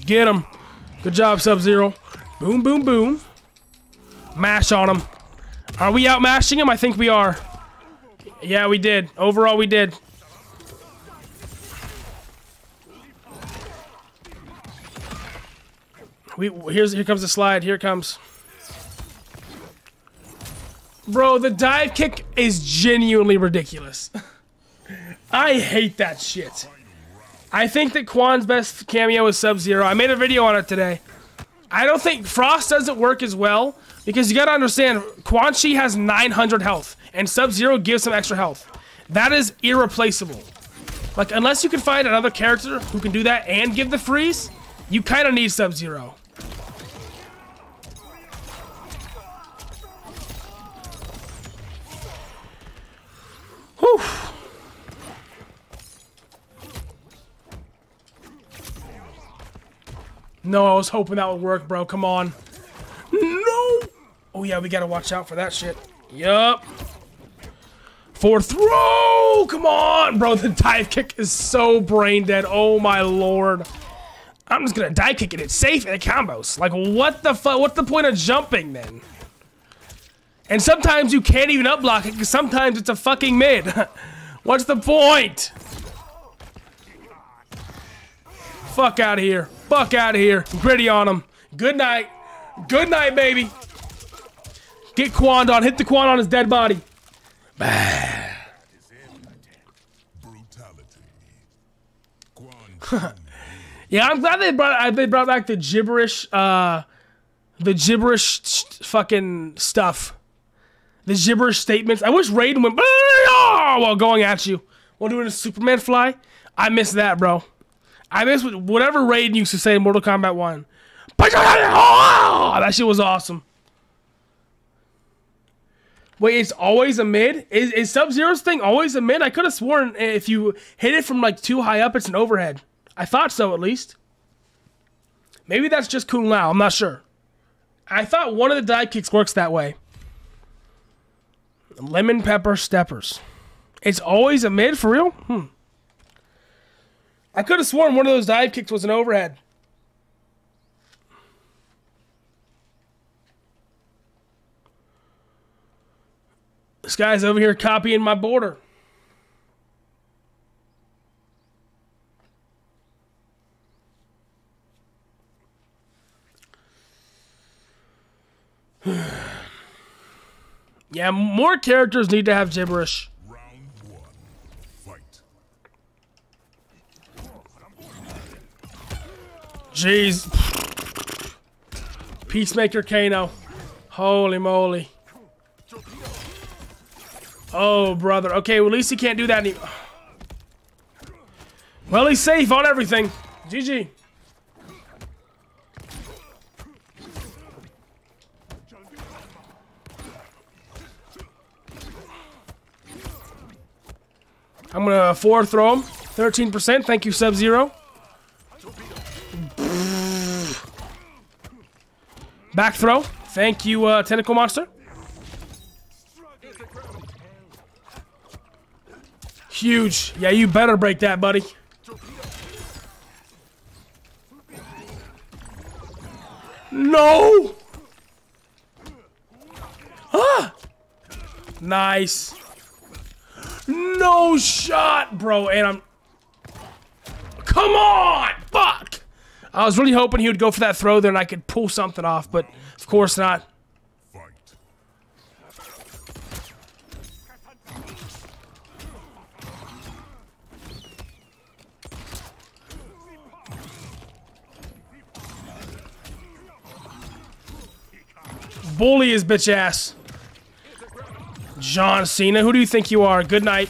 Get him. Good job, Sub-Zero. Boom, boom, boom. Mash on him. Are we out mashing him? I think we are. Yeah, we did. Overall, we did. We here's here comes the slide. Here comes. Bro, the dive kick is genuinely ridiculous. I hate that shit. I think that Quan's best cameo is Sub-Zero. I made a video on it today. I don't think Frost doesn't work as well because you gotta understand Quan Chi has 900 health and Sub-Zero gives him extra health. That is irreplaceable. Like, unless you can find another character who can do that and give the freeze, you kind of need Sub-Zero. No, I was hoping that would work, bro. Come on. No! Oh, yeah, we gotta watch out for that shit. Yup. For throw! Come on, bro. The dive kick is so brain dead. Oh, my lord. I'm just gonna dive kick it. It's safe and it combos. Like, what the fuck? What's the point of jumping, then? And sometimes you can't even upblock it because sometimes it's a fucking mid. What's the point? Fuck out of here. Fuck out of here. Gritty on him. Good night. Good night, baby. Get Quan on. Hit the Quan on his dead body. Yeah, I'm glad they brought they brought back the gibberish, uh, the gibberish fucking stuff. The gibberish statements. I wish Raiden went while going at you while doing a Superman fly. I miss that, bro. I miss whatever Raiden used to say in Mortal Kombat 1. That shit was awesome. Wait, it's always a mid? Is, is Sub-Zero's thing always a mid? I could have sworn if you hit it from like too high up, it's an overhead. I thought so, at least. Maybe that's just Kung Lao. I'm not sure. I thought one of the dive kicks works that way. Lemon pepper steppers. It's always a mid for real? Hmm. I could have sworn one of those dive kicks was an overhead. This guy's over here copying my border. Yeah, more characters need to have gibberish. Round one, fight. Jeez. Peacemaker Kano. Holy moly. Oh, brother. Okay, well, at least he can't do that anymore. Well, he's safe on everything. GG. I'm gonna four throw him. 13%. Thank you, Sub Zero. Back throw. Thank you, uh, Tentacle Monster. Huge. Yeah, you better break that, buddy. No! Ah! Nice. No shot, bro. And I'm... Come on! Fuck! I was really hoping he would go for that throw there and I could pull something off, but of course not. Bully his bitch ass. John Cena, who do you think you are? Good night.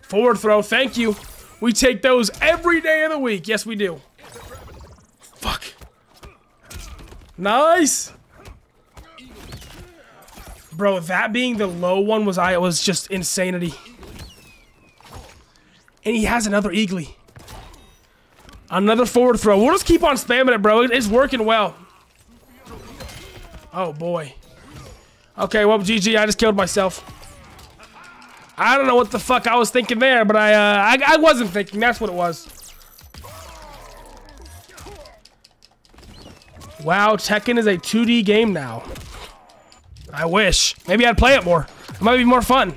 Forward throw, thank you. We take those every day of the week. Yes, we do. Fuck. Nice. Bro, that being the low one was I it was just insanity. And he has another eagly. Another forward throw. We'll just keep on spamming it, bro. It's working well. Oh, boy. Okay, well, GG, I just killed myself. I don't know what the fuck I was thinking there, but I, uh, I, I wasn't thinking. That's what it was. Wow, Tekken is a 2D game now. I wish. Maybe I'd play it more. It might be more fun.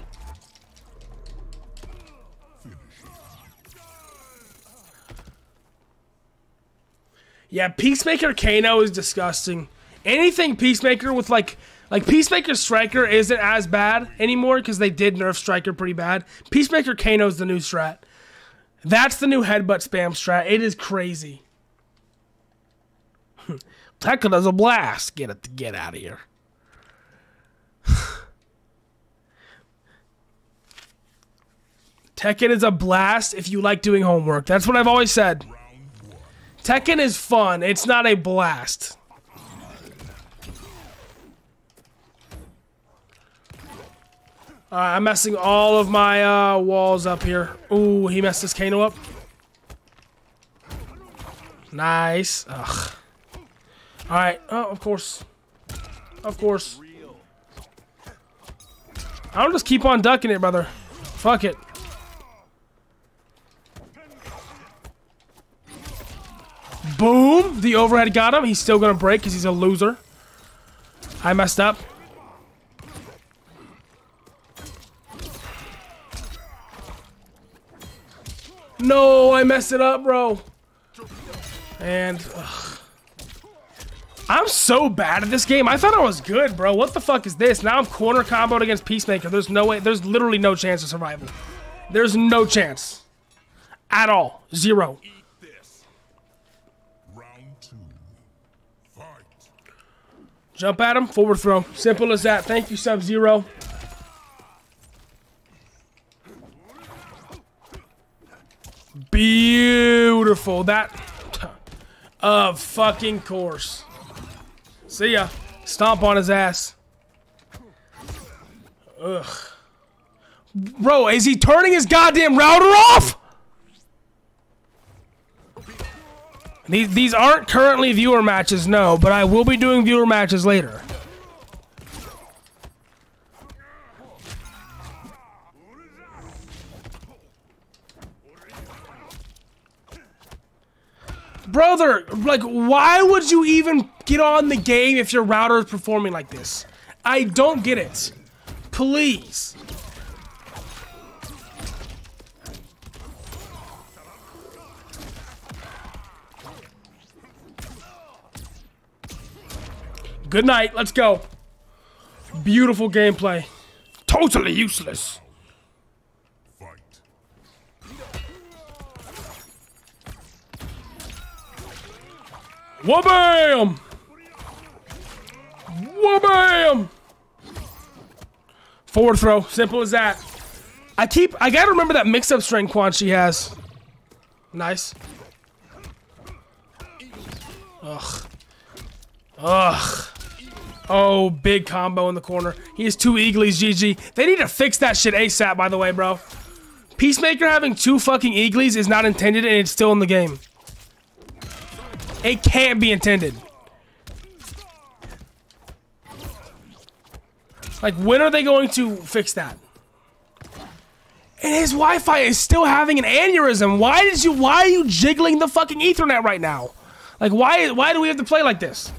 Yeah, Peacemaker Kano is disgusting. Anything Peacemaker with like like Peacemaker Striker isn't as bad anymore because they did nerf Striker pretty bad. Peacemaker Kano's the new strat. That's the new headbutt spam strat. It is crazy. Tekken is a blast. Get it get out of here. Tekken is a blast if you like doing homework. That's what I've always said. Tekken is fun. It's not a blast. I'm messing all of my uh, walls up here. Ooh, he messed his Kano up. Nice. Ugh. Alright. Oh, of course. Of course. I'll just keep on ducking it, brother. Fuck it. Boom! The overhead got him. He's still gonna break because he's a loser. I messed up. No, I messed it up, bro. And ugh. I'm so bad at this game. I thought I was good, bro. What the fuck is this? Now I'm corner comboed against Peacemaker. There's no way. There's literally no chance of survival. There's no chance. At all. Zero. This. Round two. Fight. Jump at him, forward throw. Simple as that. Thank you, Sub Zero. Beautiful. That of fucking course. See ya. Stomp on his ass. Ugh. Bro, is he turning his goddamn router off? These, these aren't currently viewer matches, no, but I will be doing viewer matches later. Brother, like, why would you even get on the game if your router is performing like this? I don't get it. Please. Good night. Let's go. Beautiful gameplay. Totally useless. Wabam! Wabam! Forward throw. Simple as that. I keep. I gotta remember that mix-up string Quan Chi has. Nice. Ugh. Ugh. Oh, big combo in the corner. He has two Eaglies, GG. They need to fix that shit ASAP, by the way, bro. Peacemaker having two fucking Eagles is not intended and it's still in the game. It can't be intended. Like, when are they going to fix that? And his Wi-Fi is still having an aneurysm. Why did you? Why are you jiggling the fucking Ethernet right now? Like, why? Why do we have to play like this?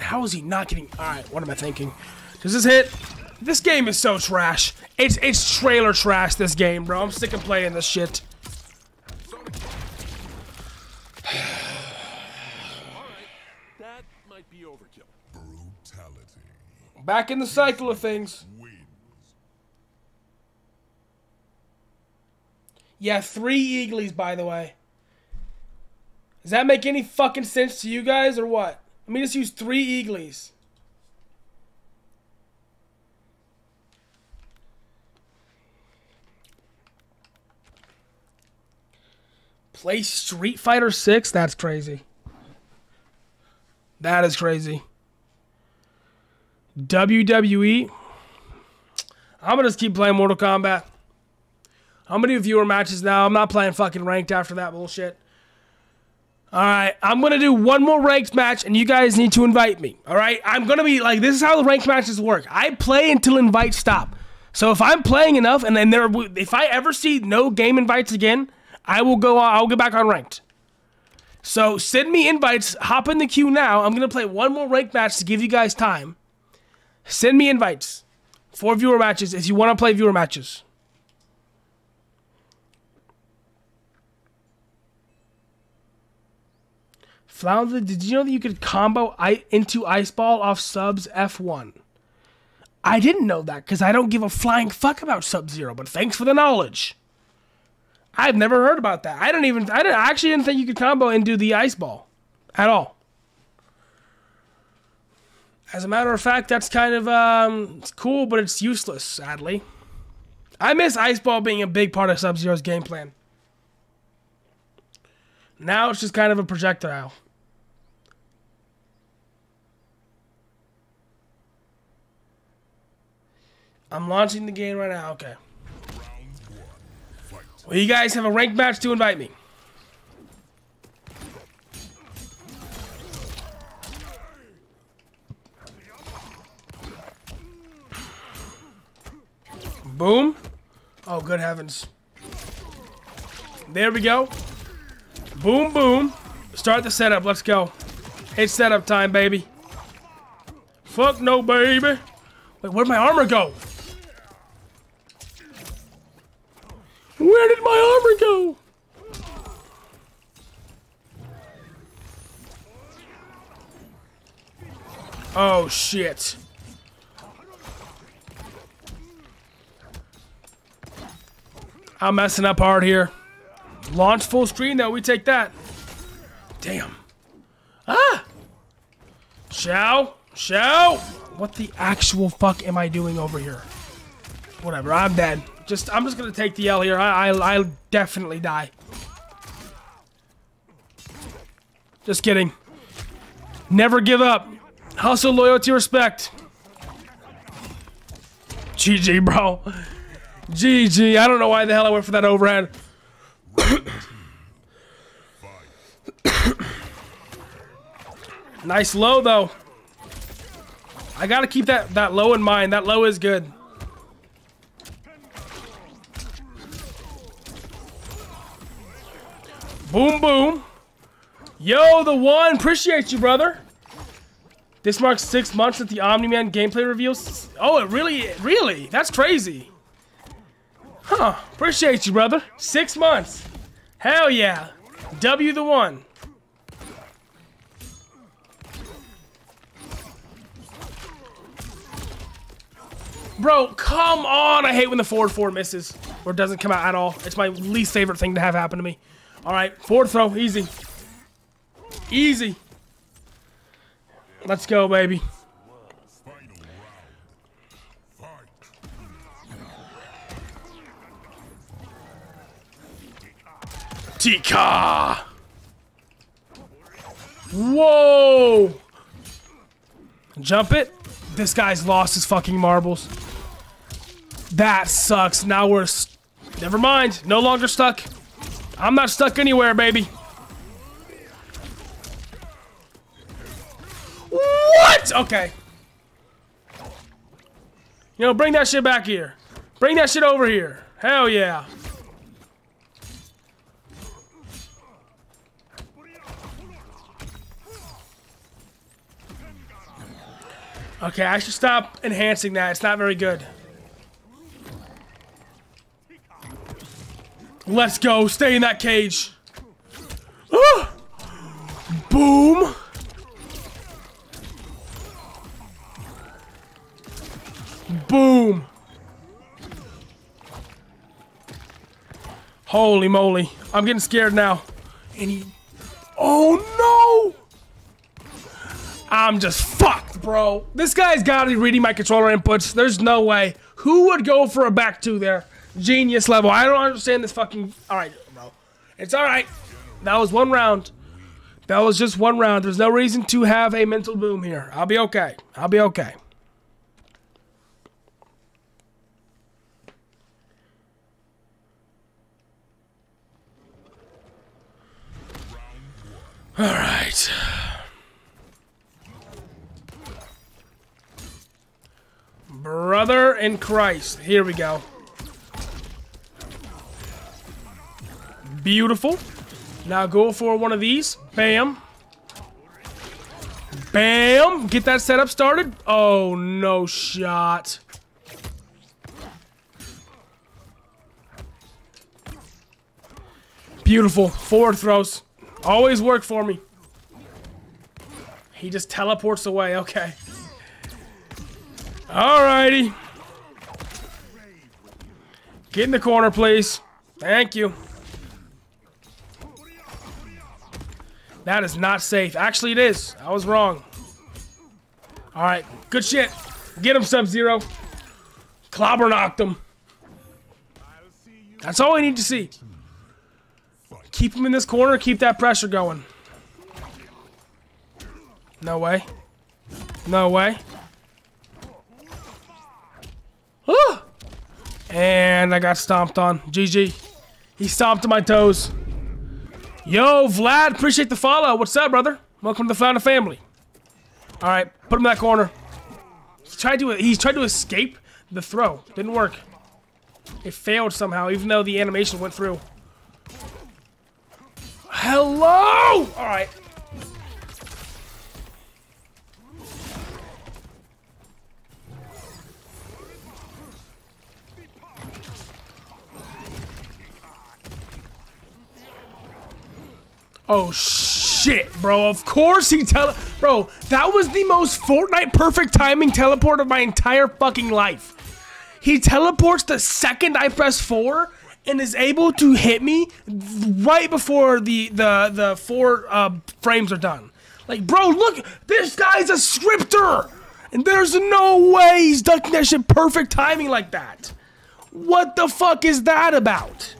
And how is he not getting? All right, what am I thinking? Does this hit? This game is so trash. It's it's trailer trash. This game, bro. I'm sick of playing this shit. Back in the cycle of things. Yeah, three Eagles, by the way. Does that make any fucking sense to you guys or what? Let me just use three Eagles. Play Street Fighter 6? That's crazy. That is crazy. WWE? I'm gonna just keep playing Mortal Kombat. How many viewer matches now? I'm not playing fucking ranked after that bullshit. All right, I'm gonna do one more ranked match, and you guys need to invite me. All right, I'm gonna be like, this is how the ranked matches work. I play until invites stop. So if I'm playing enough, and then there, if I ever see no game invites again, I will go. I'll get back on ranked. So send me invites. Hop in the queue now. I'm gonna play one more ranked match to give you guys time. Send me invites for viewer matches if you want to play viewer matches. Flounda, did you know that you could combo I- into Ice Ball off subs F1? I didn't know that because I don't give a flying fuck about Sub Zero, but thanks for the knowledge. I've never heard about that. I don't even, I, didn't, I actually didn't think you could combo into the Ice Ball at all. As a matter of fact, that's kind of um, cool, but it's useless, sadly. I miss Ice Ball being a big part of Sub Zero's game plan. Now it's just kind of a projectile. I'm launching the game right now. Okay. Well, you guys have a ranked match to invite me. Boom. Oh, good heavens. There we go. Boom, boom. Start the setup. Let's go. It's setup time, baby. Fuck no, baby. Wait, where'd my armor go? My armor go? Oh, shit. I'm messing up hard here. Launch full screen, though. We take that. Damn. Ah! Shao? Shao? What the actual fuck am I doing over here? Whatever, I'm dead. Just, I'm just gonna take the L here. I, I, I'll definitely die. Just kidding. Never give up. Hustle, loyalty, respect. GG, bro. GG. I don't know why the hell I went for that overhead. nice low, though. I gotta keep that, that low in mind. That low is good. Boom, boom. Yo, the one. Appreciate you, brother. This marks six months since the Omni-Man gameplay reveals. Oh, it really, really? That's crazy. Huh. Appreciate you, brother. Six months. Hell yeah. W the one. Bro, come on. I hate when the forward four misses or doesn't come out at all. It's my least favorite thing to have happen to me. All right, forward throw. Easy. Easy. Let's go, baby. Tika! Whoa! Jump it. This guy's lost his fucking marbles. That sucks. Now we're... Never mind. No longer stuck. I'm not stuck anywhere, baby. What? Okay. You know, bring that shit back here. Bring that shit over here. Hell yeah. Okay, I should stop enhancing that. It's not very good. Let's go. Stay in that cage. Ah! Boom. Boom. Holy moly. I'm getting scared now. And he... Oh no! I'm just fucked, bro. This guy's gotta be reading my controller inputs. There's no way. Who would go for a back two there? Genius level. I don't understand this fucking... Alright, bro. It's alright. That was one round. That was just one round. There's no reason to have a mental boom here. I'll be okay. I'll be okay. All right. Brother in Christ. Here we go. Beautiful. Now go for one of these. Bam. Bam. Get that setup started. Oh, no shot. Beautiful. Forward throws. Always work for me. He just teleports away. Okay. Alrighty. Get in the corner, please. Thank you. That is not safe. Actually, it is. I was wrong. Alright. Good shit. Get him, Sub-Zero. Clobber knocked him. That's all I need to see. Keep him in this corner. Keep that pressure going. No way. No way. Ah! And I got stomped on. GG. He stomped my toes. Yo, Vlad, appreciate the follow. What's up, brother? Welcome to the Flounda family. All right, put him in that corner. He tried to he tried to escape the throw. Didn't work. It failed somehow, even though the animation went through. Hello! All right. Oh shit, bro. Of course he tele- Bro, that was the most Fortnite perfect timing teleport of my entire fucking life. He teleports the second I press 4 and is able to hit me right before the the the four uh, frames are done. Like, bro, look, this guy's a scripter. And there's no way he's ducking that shit perfect timing like that. What the fuck is that about?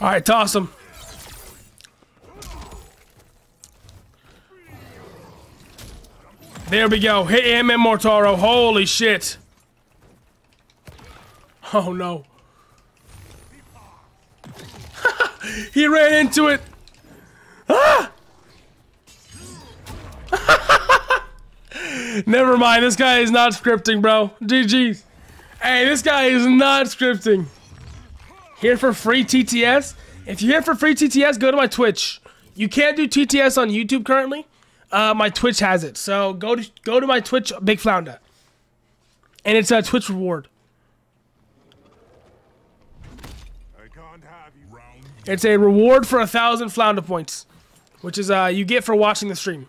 All right, toss him. There we go. Hit him Motaro. Holy shit. Oh no. he ran into it. Ah! Never mind. This guy is not scripting, bro. GG's. Hey, this guy is not scripting. Here for free TTS? If you're here for free TTS, go to my Twitch. You can't do TTS on YouTube currently. Uh, my Twitch has it, so go to go to my Twitch, Big Flounda, and it's a Twitch reward. I can't have you. It's a reward for a thousand Flounda points, which is uh you get for watching the stream.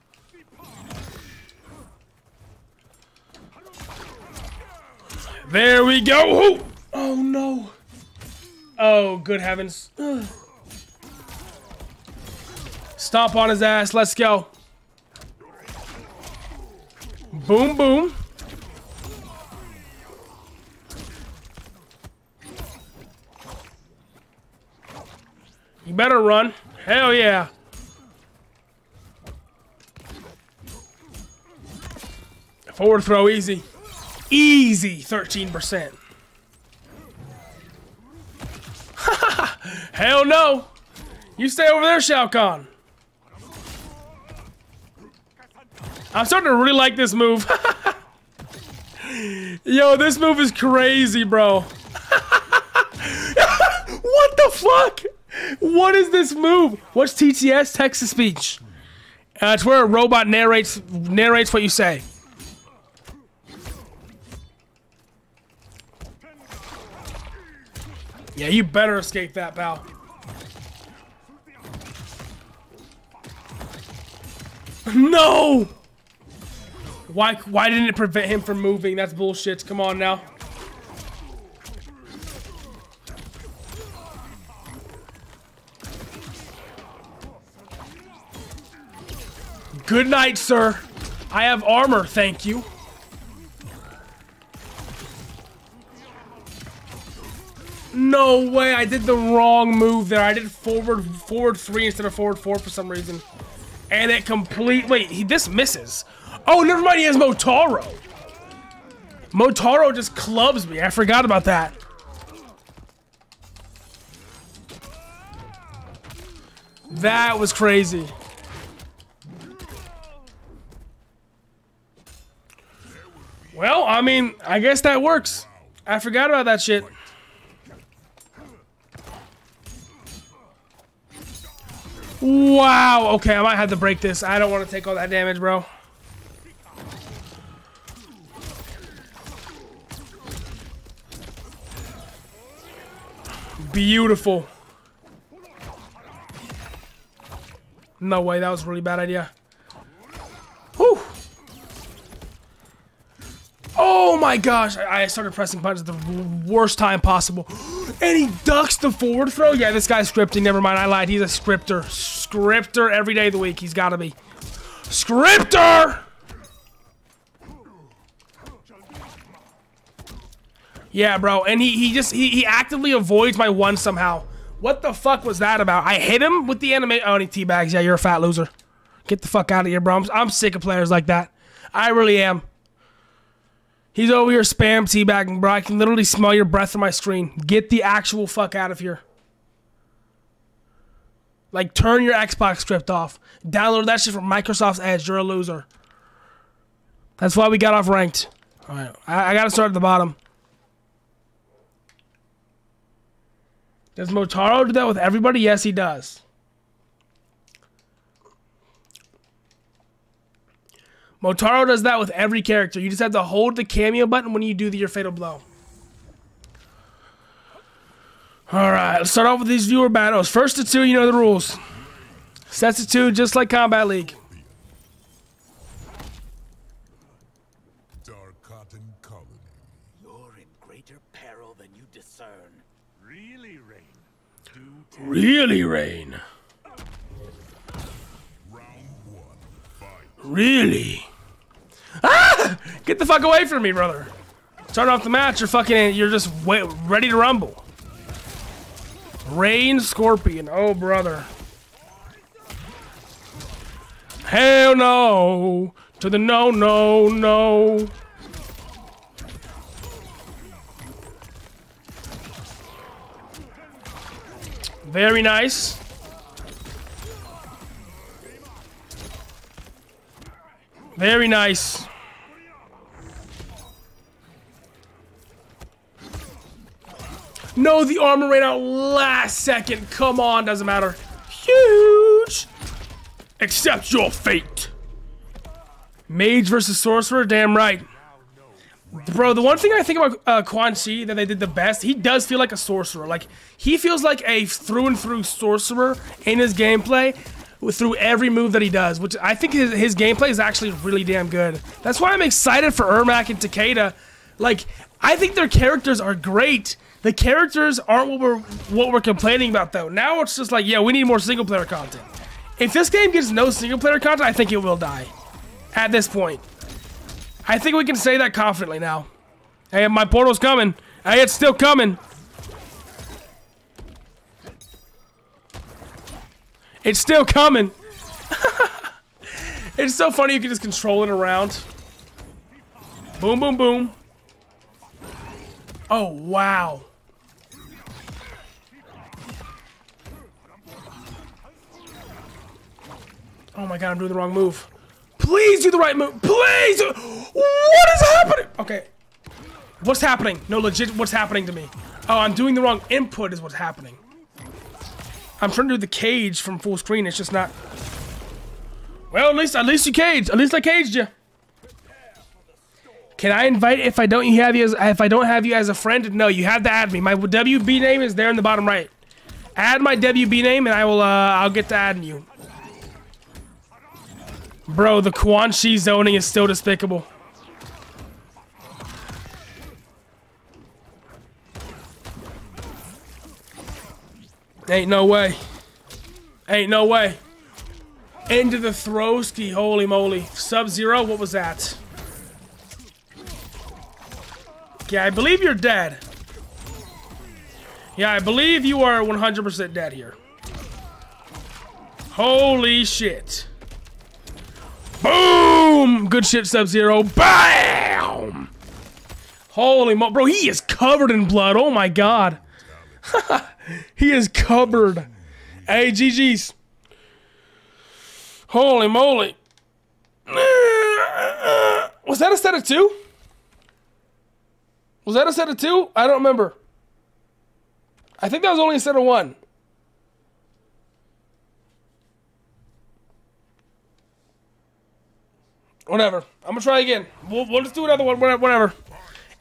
There we go. Oh, oh no. Oh, good heavens. Stomp on his ass. Let's go. Boom, boom. You better run. Hell yeah. Forward throw easy. Easy 13%. Hell no. You stay over there, Shao Kahn. I'm starting to really like this move. Yo, this move is crazy, bro. what the fuck? What is this move? What's TTS? Text to speech. It's where a robot narrates narrates what you say. Yeah, you better escape that, pal. No! Why why didn't it prevent him from moving? That's bullshit. Come on now. Good night, sir. I have armor, thank you. No way, I did the wrong move there. I did forward forward three instead of forward four for some reason. And it complete wait, he this misses. Oh, never mind, he has Motaro. Motaro just clubs me. I forgot about that. That was crazy. Well, I mean, I guess that works. I forgot about that shit. Wow. Okay, I might have to break this. I don't want to take all that damage, bro. Beautiful. No way, that was a really bad idea. Whew. Oh my gosh, I, started pressing buttons at the worst time possible. And he ducks the forward throw? Yeah, this guy's scripting. Never mind, I lied. He's a scripter. Scripter every day of the week. He's got to be. Scripter! Yeah, bro. And he, he just, he, he actively avoids my one somehow. What the fuck was that about? I hit him with the anime. Oh, and he teabags. Yeah, you're a fat loser. Get the fuck out of here, bro. I'm, I'm sick of players like that. I really am. He's over here spam teabagging, bro. I can literally smell your breath on my screen. Get the actual fuck out of here. Like, turn your Xbox script off. Download that shit from Microsoft's Edge. You're a loser. That's why we got off ranked. All right, I, I gotta start at the bottom. Does Motaro do that with everybody? Yes, he does. Motaro does that with every character. You just have to hold the cameo button when you do the, your fatal blow. Alright, let's start off with these viewer battles. First to two, you know the rules. Sets to two, just like Kombat League. Dark cotton colony. You're in greater peril than you discern. Really, Rain? Really, Rain? Really? Ah! Get the fuck away from me, brother. Start off the match, you're fucking, you're just ready to rumble. Rain Scorpion, oh brother. Hell no, to the no, no, no. Very nice. Very nice. No, the armor ran out last second. Come on, doesn't matter. Huge. Accept your fate. Mage versus sorcerer, damn right. Bro, the one thing I think about uh, Quan Chi that they did the best, he does feel like a sorcerer. Like, he feels like a through and through sorcerer in his gameplay through every move that he does, which I think his, his gameplay is actually really damn good. That's why I'm excited for Ermac and Takeda. Like, I think their characters are great. The characters aren't what we're what we're complaining about though. Now it's just like, yeah, we need more single player content. If this game gets no single player content, I think it will die. At this point. I think we can say that confidently now. Hey, my portal's coming. Hey, it's still coming. It's still coming. it's so funny you can just control it around. Boom, boom, boom. Oh, wow. Oh my god, I'm doing the wrong move. Please do the right move. Please! What is happening? Okay. What's happening? No, legit, what's happening to me? Oh, I'm doing the wrong input is what's happening. I'm trying to do the cage from full screen. It's just not. Well, at least at least you caged. At least I caged you. Can I invite if I don't you have you as if I don't have you as a friend? No, you have to add me. My WB name is there in the bottom right. Add my WB name and I will uh I'll get to adding you. Bro, the Quan Chi zoning is still despicable. Ain't no way. Ain't no way. Into the throwski, holy moly. Sub-Zero, what was that? Yeah, I believe you're dead. Yeah, I believe you are 100% dead here. Holy shit. Boom! Good shit, Sub-Zero. Bam! Holy mo- Bro, he is covered in blood. Oh my god. he is covered. Hey, GG's. Holy moly. Was that a set of two? Was that a set of two? I don't remember. I think that was only a set of one. Whatever. I'm gonna try again. We'll, we'll just do another one. Whatever.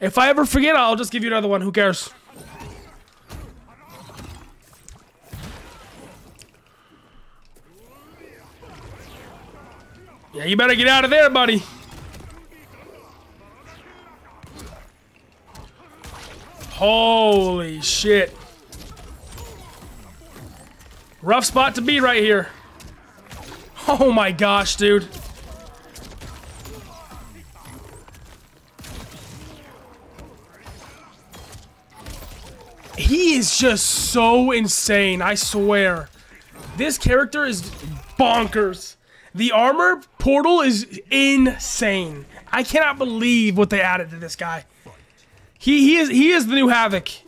If I ever forget, I'll just give you another one. Who cares? Yeah, you better get out of there, buddy. Holy shit. Rough spot to be right here. Oh my gosh, dude. He is just so insane, I swear. This character is bonkers. The armor portal is insane. I cannot believe what they added to this guy. He he is he is the new Havik.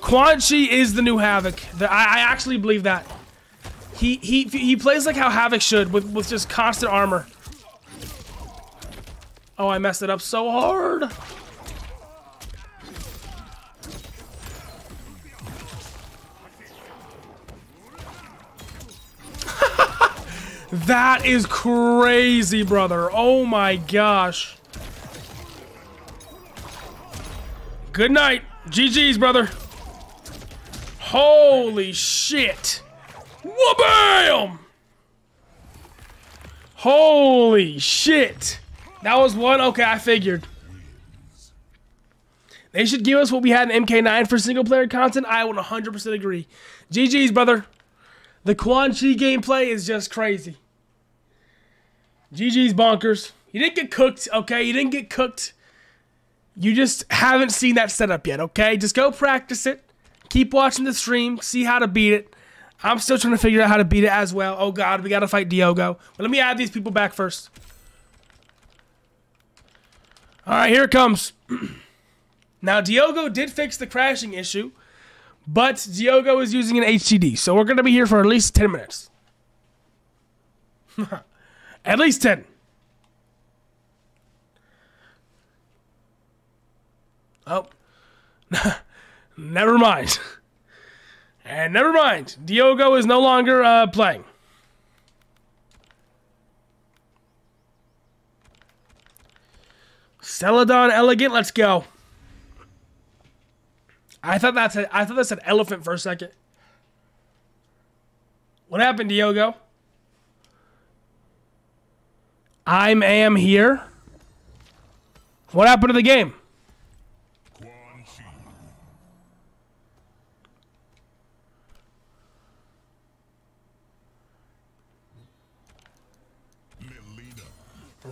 Quan Chi is the new Havik. The, I, I actually believe that. He he he plays like how Havik should with with just constant armor. Oh, I messed it up so hard. That is crazy, brother. Oh my gosh. Good night. GG's, brother. Holy shit. Wha-bam! Holy shit. That was one? Okay, I figured. They should give us what we had in MK9 for single player content. I would 100% agree. GG's, brother. The Quan Chi gameplay is just crazy. GG's bonkers. You didn't get cooked, okay? You didn't get cooked. You just haven't seen that setup yet, okay? Just go practice it. Keep watching the stream. See how to beat it. I'm still trying to figure out how to beat it as well. Oh, God. We got to fight Diogo. But let me add these people back first. All right, here it comes. now, Diogo did fix the crashing issue. But Diogo is using an HDD, so we're going to be here for at least 10 minutes. at least 10. Oh. never mind. And never mind. Diogo is no longer uh, playing. Celadon Elegant, let's go. I thought that's a, I thought that's an elephant for a second. What happened, Diogo? I'm am here. What happened to the game?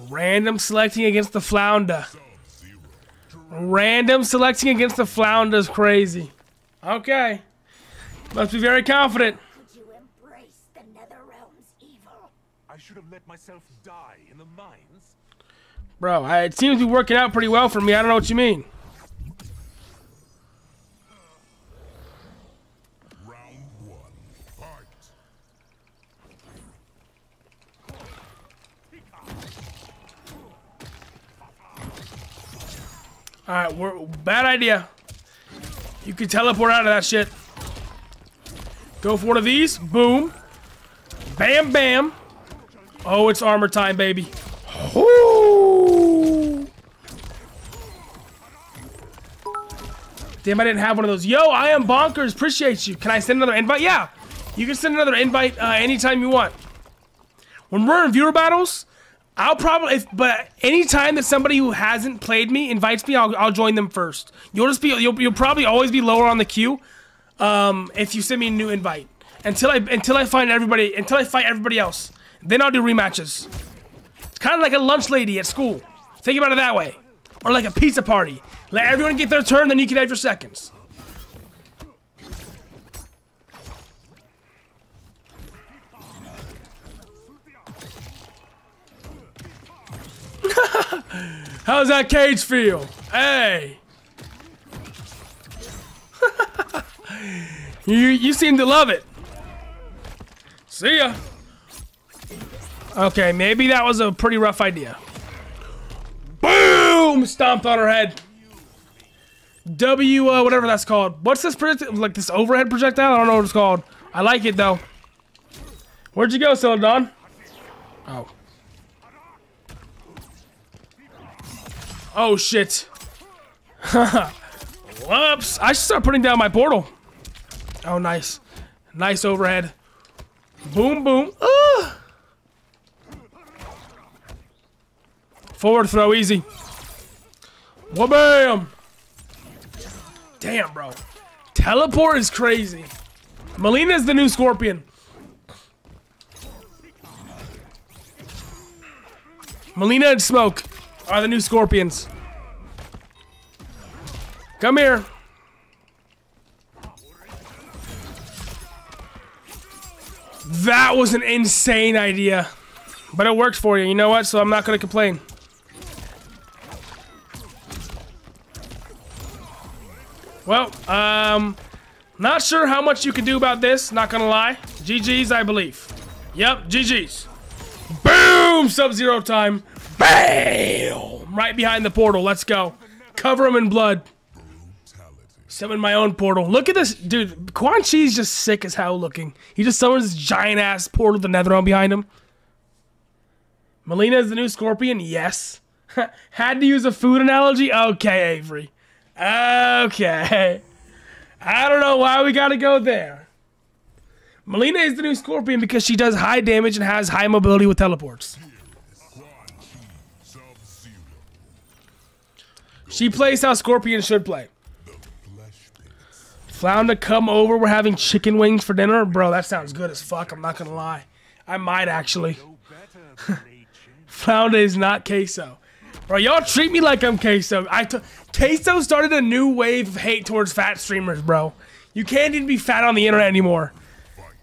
Random selecting against the Flounda. Sub-Zero. Random selecting against the Flounda is crazy. Okay. Must be very confident. Could you embrace the nether realm? I should have let myself die in the mines. Bro, I, it seems to be working out pretty well for me. I don't know what you mean. Alright, we're bad idea. You can teleport out of that shit. Go for one of these. Boom. Bam, bam. Oh, it's armor time, baby. Ooh. Damn, I didn't have one of those. Yo, I am bonkers. Appreciate you. Can I send another invite? Yeah. You can send another invite uh, anytime you want. When we're in viewer battles, I'll probably, if, but anytime that somebody who hasn't played me invites me, I'll, I'll join them first. You'll just be, you'll, you'll probably always be lower on the queue, um, if you send me a new invite. Until I, until I find everybody, until I fight everybody else. Then I'll do rematches. It's kind of like a lunch lady at school. Think about it that way. Or like a pizza party. Let everyone get their turn, then you can have your seconds. How's that cage feel? Hey. you you seem to love it. See ya. Okay, maybe that was a pretty rough idea. Boom! Stomped on her head. W, uh, whatever that's called. What's this? Like this overhead projectile? I don't know what it's called. I like it though. Where'd you go, Celadon? Oh. Oh shit. Whoops. I should start putting down my portal. Oh, nice. Nice overhead. Boom, boom. Ah! Forward throw, easy. Wha-bam! Damn, bro. Teleport is crazy. Mileena is the new Scorpion. Mileena and Smoke are the new Scorpions. Come here. That was an insane idea. But it worked for you. You know what? So I'm not to complain. Well, um, not sure how much you can do about this, not gonna lie. GG's, I believe. Yep, GG's. Boom! Sub-zero time. Bam! Right behind the portal, let's go. Cover him in blood. Summon my own portal. Look at this, dude. Quan Chi's just sick as hell looking. He just summons this giant ass portal the Netherrealm behind him. Mileena is the new Scorpion? Yes. Had to use a food analogy? Okay, Avery. Okay. I don't know why we gotta go there. Mileena is the new Scorpion because she does high damage and has high mobility with teleports. She plays how Scorpion should play. Pits. Come over. We're having chicken wings for dinner. Bro, that sounds good as fuck. I'm not gonna lie. I might actually. No better than a Flound is not queso. Bro, y'all treat me like I'm queso. I t- queso started a new wave of hate towards fat streamers, bro. You can't even be fat on the internet anymore.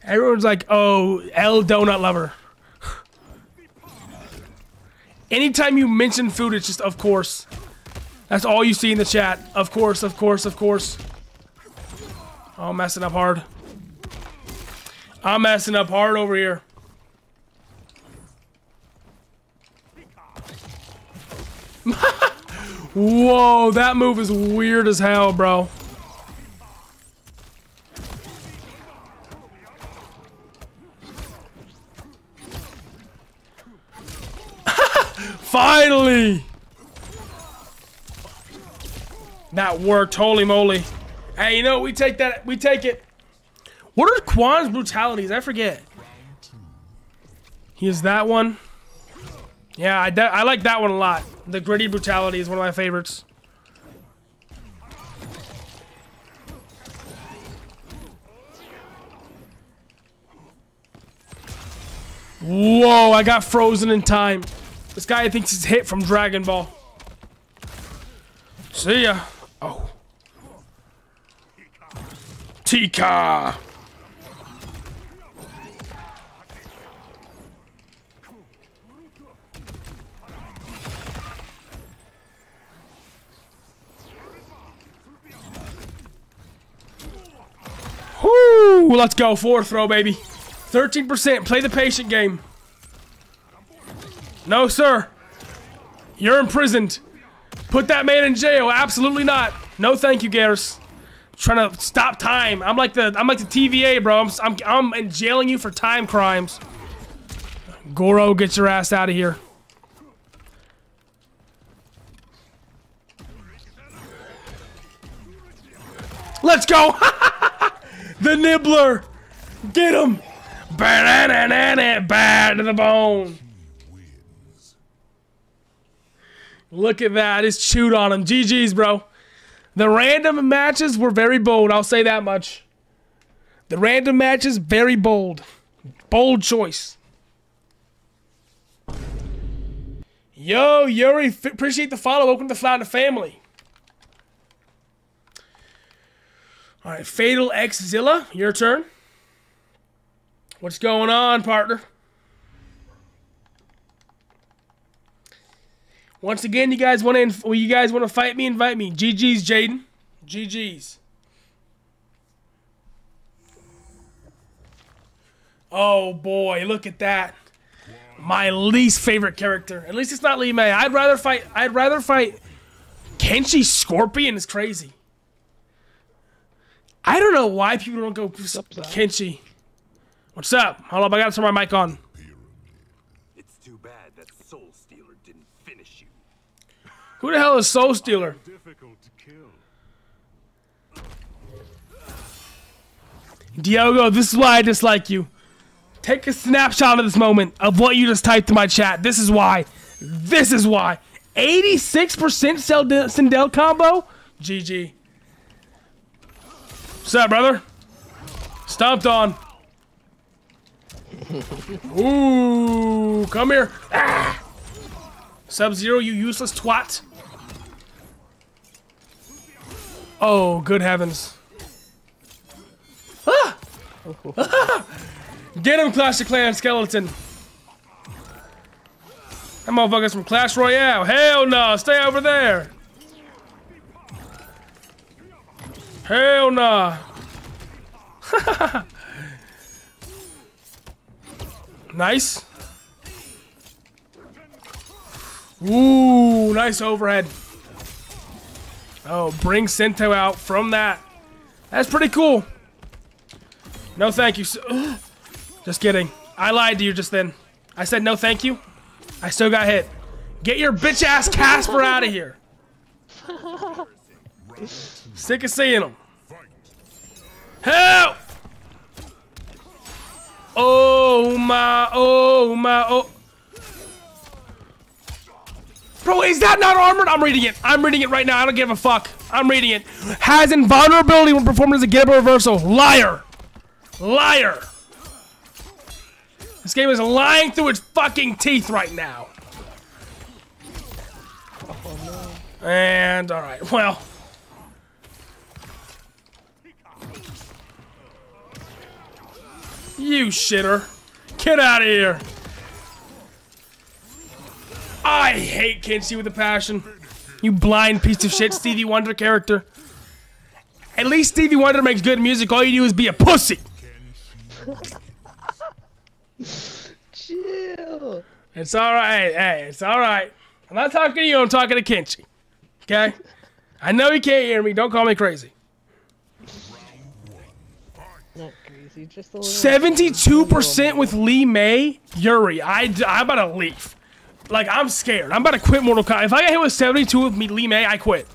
Everyone's like, oh, L donut lover. Anytime you mention food, it's just of course. That's all you see in the chat. Of course, of course, of course. Oh, I'm messing up hard. I'm messing up hard over here. Whoa, that move is weird as hell, bro. That worked, holy moly. Hey, you know, we take that, we take it. What are Quan's brutalities? I forget. He is that one. Yeah, I, I like that one a lot. The gritty brutality is one of my favorites. Whoa, I got frozen in time. This guy thinks he's hit from Dragon Ball. See ya. Oh. Tika! Whoo! Let's go. Four throw, baby. 13%. Play the patient game. No, sir. You're imprisoned. Put that man in jail. Absolutely not. No, thank you, Geras. Trying to stop time. I'm like the I'm like the TVA, bro. I'm I'm, I'm in jailing you for time crimes. Goro, get your ass out of here. Let's go! the Nibbler! Get him! Bad to the bone. Look at that. It's chewed on him. GG's, bro. The random matches were very bold. I'll say that much. The random matches, very bold. Bold choice. Yo, Yuri, appreciate the follow. Welcome to the Flounda Family. All right, Fatal X Zilla, your turn. What's going on, partner? Once again, you guys want to inf- well, you guys want to fight me? Invite me. GG's, Jaden. GG's. Oh boy, look at that. My least favorite character. At least it's not Li Mei. I'd rather fight. I'd rather fight Kenshi Scorpion. Is crazy. I don't know why people don't go Kenshi. What's up? Hold up, I gotta turn my mic on. It's too bad that Soul Stealer didn't finish you. Who the hell is Soul Stealer? Difficult to kill. Diogo, this is why I dislike you. Take a snapshot of this moment of what you just typed in my chat. This is why. This is why. 86% Sel- Sindel combo? GG. What's up, brother? Stomped on. Ooh, come here. Ah. Sub Zero, you useless twat. Oh, good heavens. Ah! Get him, Clash of Clans skeleton. That motherfucker's from Clash Royale. Hell no, stay over there. Hell nah. nice. Ooh, nice overhead. Oh, bring Sento out from that. That's pretty cool. No thank you. Just kidding. I lied to you just then. I said no thank you. I still got hit. Get your bitch ass Casper out of here. Sick of seeing him. Help! Oh my, oh my, oh. Bro, is that not armored? I'm reading it. I'm reading it right now. I don't give a fuck. I'm reading it. Has invulnerability when performed as a get up reversal. Liar. Liar. This game is lying through its fucking teeth right now. And, alright, well. You shitter. Get out of here. I hate Kenshi with a passion. You blind piece of shit Stevie Wonder character. At least Stevie Wonder makes good music. All you do is be a pussy. Chill. It's all right. Hey, hey, it's all right. I'm not talking to you. I'm talking to Kenshi. Okay? I know you can't hear me. Don't call me crazy. Not crazy, just a little. 72% with Li Mei. Yuri, I, I'm about to leave. Like, I'm scared. I'm about to quit Mortal Kombat. If I get hit with 72 with me, Li Mei, I quit.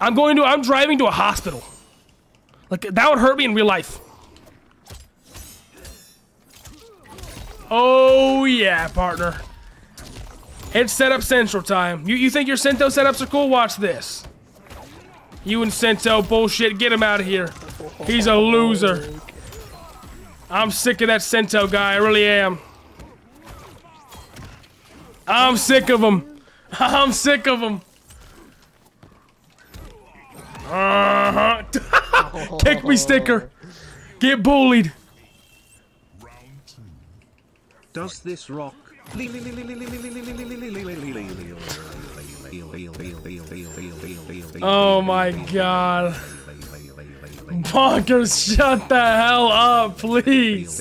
I'm going to, I'm driving to a hospital. Like, that would hurt me in real life. Oh, yeah, partner. It's setup central time. You, you think your Sento setups are cool? Watch this. You and Sento bullshit. Get him out of here. He's a loser. I'm sick of that Sento guy. I really am. I'm sick of him. I'm sick of him. Uh huh. Kick me, sticker. Get bullied. Does this rock? Oh my god. Bonkers, shut the hell up, please.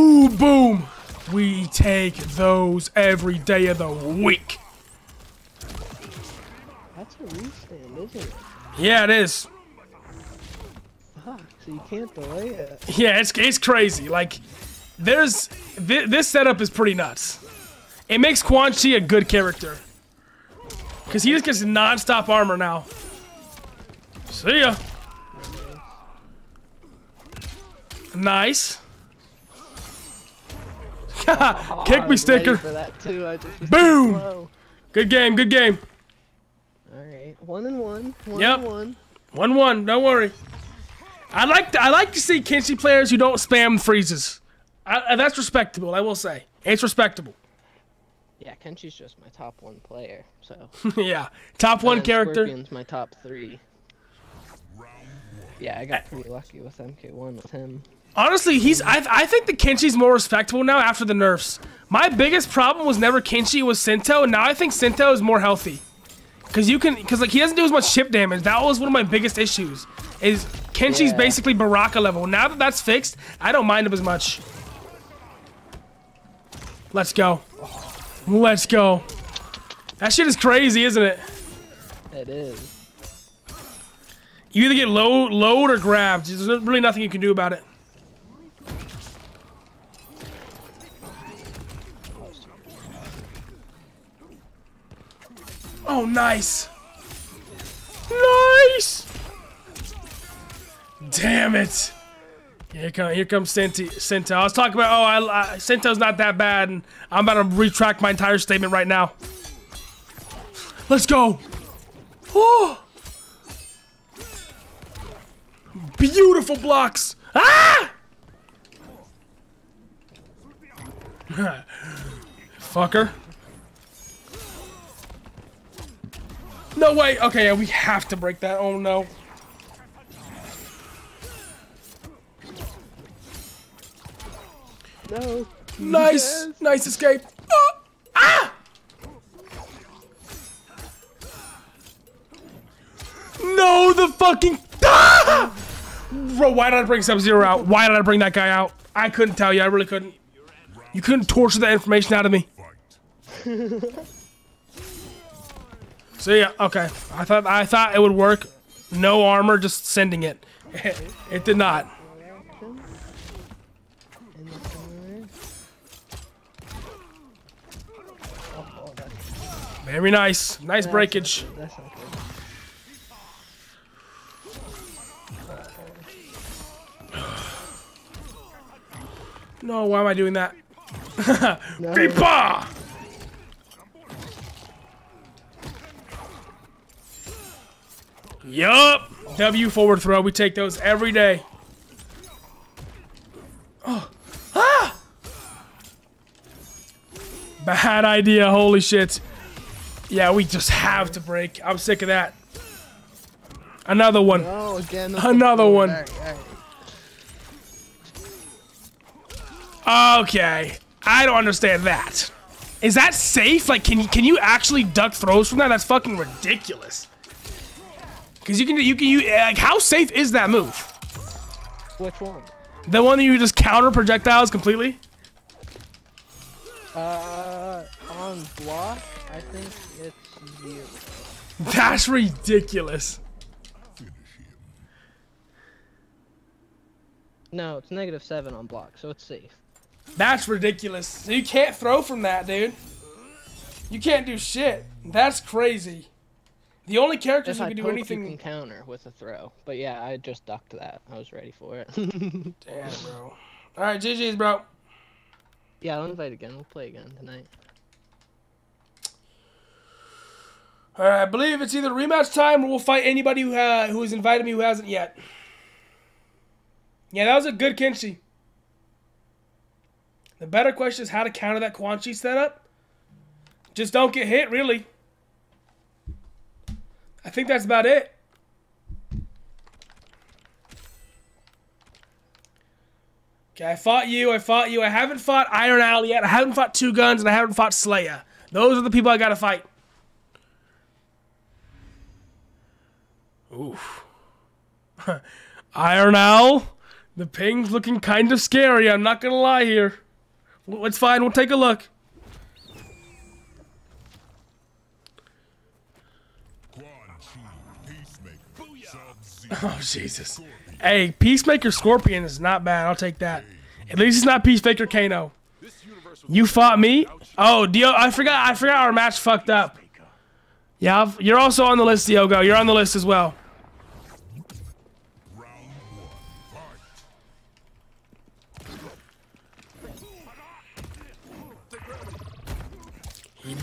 Ooh, boom. We take those every day of the week. That's a restand, isn't it? Yeah, it is. Fuck, so you can't delay it. Yeah, it's, it's crazy. Like, there's thi- this setup is pretty nuts. It makes Quan Chi a good character. Because he just gets non-stop armor now. See ya. Nice. Kick me, sticker. For that too. I just was Boom. slow. Good game, good game. All right, one and one. One Yep. and one. One one, don't worry. I like to, I like to see Kenshi players who don't spam freezes. I, I- that's respectable, I will say. It's respectable. Yeah, Kenshi's just my top one player. So. yeah, top one And character. Scorpion's my top three. Yeah, I got pretty lucky with MK1 with him. Honestly, he's I, I think the Kenshi's more respectable now after the nerfs. My biggest problem was never Kenshi, it was Sento, and now I think Sento is more healthy. Cause you can, cause like he doesn't do as much chip damage. That was one of my biggest issues. Is Kenshi's Yeah. basically Baraka level. Now that that's fixed, I don't mind him as much. Let's go. Let's go. That shit is crazy, isn't it? It is. You either get low, load or grabbed. There's really nothing you can do about it. Oh, nice. Nice. Damn it. Here, come, here comes Senti, Sento. I was talking about, oh, I, I, Sento's not that bad, and I'm about to retract my entire statement right now. Let's go. Oh. Beautiful blocks. Ah! Fucker. No way. Okay, yeah, we have to break that. Oh no. No. Nice. Yes. Nice escape. Oh! Ah! No, the fucking. Ah! Bro, why did I bring Sub Zero out? Why did I bring that guy out? I couldn't tell you. I really couldn't. You couldn't torture that information out of me. So yeah, okay. I thought I thought it would work. No armor, just sending it. it did not. In the corner. That's, Very nice. Nice breakage. that's not good. No, why am I doing that? No. Yup. W forward throw. We take those every day. Oh. Ah! Bad idea. Holy shit. Yeah, we just have to break. I'm sick of that. Another one. Oh, again. Another one. Alright, alright. Okay, I don't understand that. Is that safe? Like, can you can you actually duck throws from that? That's fucking ridiculous. Cause you can you can you like how safe is that move? Which one? The one that you just counter projectiles completely? Uh, on block, I think it's zero. That's ridiculous. No, it's negative seven on block, so it's safe. That's ridiculous. You can't throw from that, dude. You can't do shit. That's crazy. The only characters If who I can do anything. you can counter with a throw. But yeah, I just ducked that. I was ready for it. Damn, bro. All right, GG's, bro. yeah, I'll invite again. We'll play again tonight. All right, I believe it's either rematch time or we'll fight anybody who uh, who has invited me who hasn't yet. Yeah, that was a good Kenshi. The better question is how to counter that Quan Chi setup. Just don't get hit, really. I think that's about it. Okay, I fought you, I fought you. I haven't fought Iron Owl yet. I haven't fought Two Guns, and I haven't fought Slayer. Those are the people I gotta fight. Oof. Iron Owl. The ping's looking kind of scary. I'm not gonna lie here. It's fine. We'll take a look. Quan Chi, Peacemaker, Sub-Zero, Oh Jesus. Hey, Peacemaker Scorpion is not bad. I'll take that. At least it's not Peacemaker Kano. You fought me? Oh, Dio, I forgot. I forgot our match fucked up. Yeah, I've- you're also on the list, Diogo. You're on the list as well.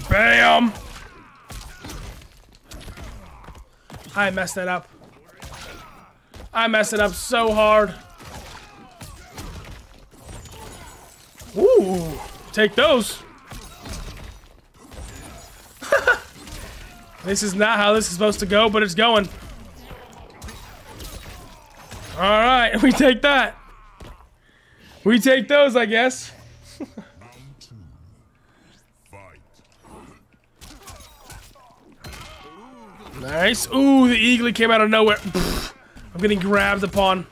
Bam! I messed that up. I messed it up so hard. Ooh, take those. this is not how this is supposed to go, but it's going. All right, we take that. We take those, I guess. Nice. Ooh, the eagle came out of nowhere. I'm getting grabbed upon.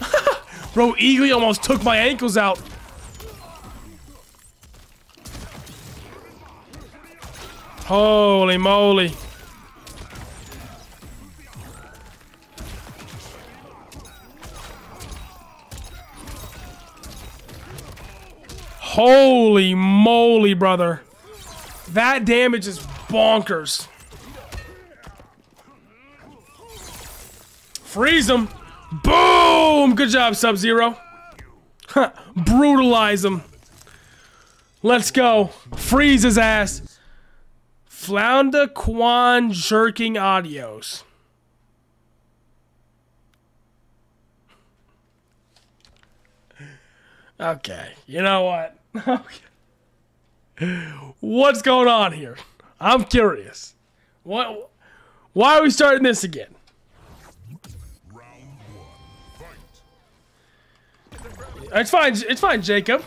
Bro, Eagly almost took my ankles out. Holy moly. Holy moly, brother. That damage is bonkers. Freeze him. Boom! Good job, Sub Zero. Brutalize him. Let's go. Freeze his ass. Flounda Quan jerking audios. Okay, you know what? What's going on here? I'm curious. What? Why are we starting this again? It's fine. It's fine, Jacob.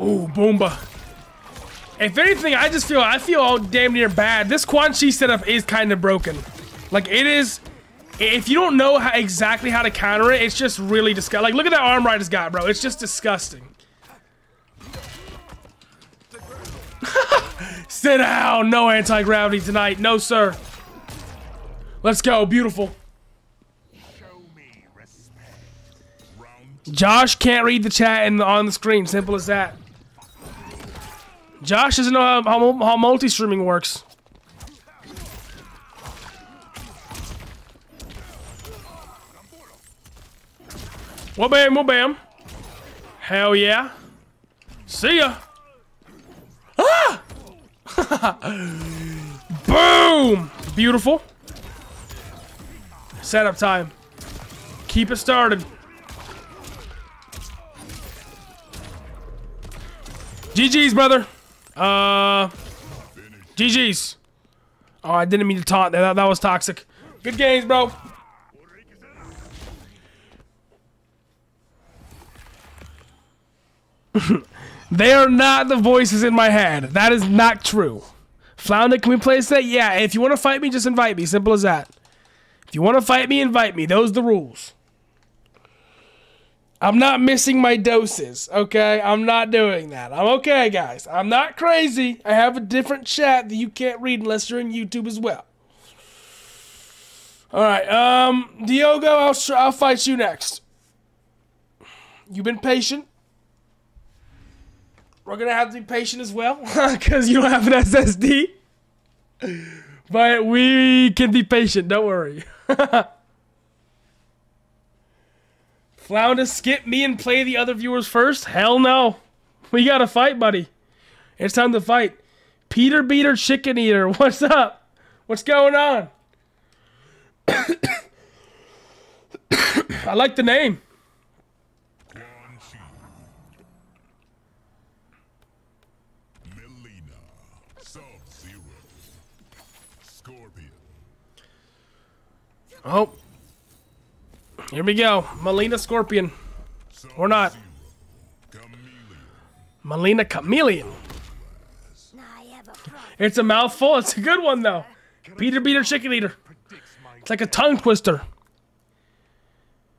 Oh, Boomba. If anything, I just feel I feel all damn near bad. This Quan Chi setup is kind of broken. Like it is. If you don't know how, exactly how to counter it, it's just really disgusting. Like look at that arm Rider's got, bro. It's just disgusting. Sit down. No anti-gravity tonight. No, sir. Let's go. Beautiful. Josh can't read the chat the, on the screen. Simple as that. Josh doesn't know how, how, how multi-streaming works. Well, bam, well, bam. Hell yeah. See ya. Boom! Beautiful. Setup time. Keep it started. GG's, brother. Uh, GG's. Oh, I didn't mean to taunt. That, that was toxic. Good games, bro. they are not the voices in my head. That is not true. Flounda, can we play that? Yeah, if you want to fight me, just invite me. Simple as that. If you want to fight me, invite me. Those are the rules. I'm not missing my doses, okay? I'm not doing that. I'm okay, guys. I'm not crazy. I have a different chat that you can't read unless you're in YouTube as well. All right, um, Diogo, I'll I'll fight you next. You've been patient. We're gonna have to be patient as well, because you don't have an SSD. But we can be patient. Don't worry. Flounda, skip me and play the other viewers first? Hell no. We gotta fight, buddy. It's time to fight. Peter Beater Chicken Eater, what's up? What's going on? I like the name. Quan Chi. Mileena. Sub-Zero. Scorpion. Oh. Here we go. Mileena Scorpion. Or not. Mileena Chameleon. It's a mouthful. It's a good one, though. Peter Beater Chicken Eater. It's like a tongue twister.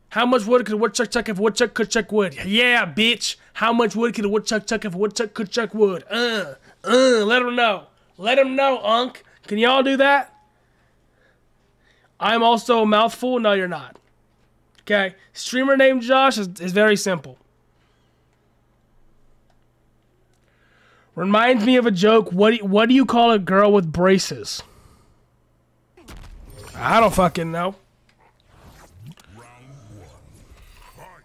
How much wood could a woodchuck chuck if a woodchuck could chuck wood? Yeah, bitch. How much wood could a woodchuck chuck if a woodchuck could chuck wood? Uh, uh, let them know. Let them know, Unk. Can y'all do that? I'm also a mouthful. No, you're not. Okay. Streamer named Josh is, is very simple. Reminds me of a joke. What do, what do you call a girl with braces? I don't fucking know. Round one. Fight.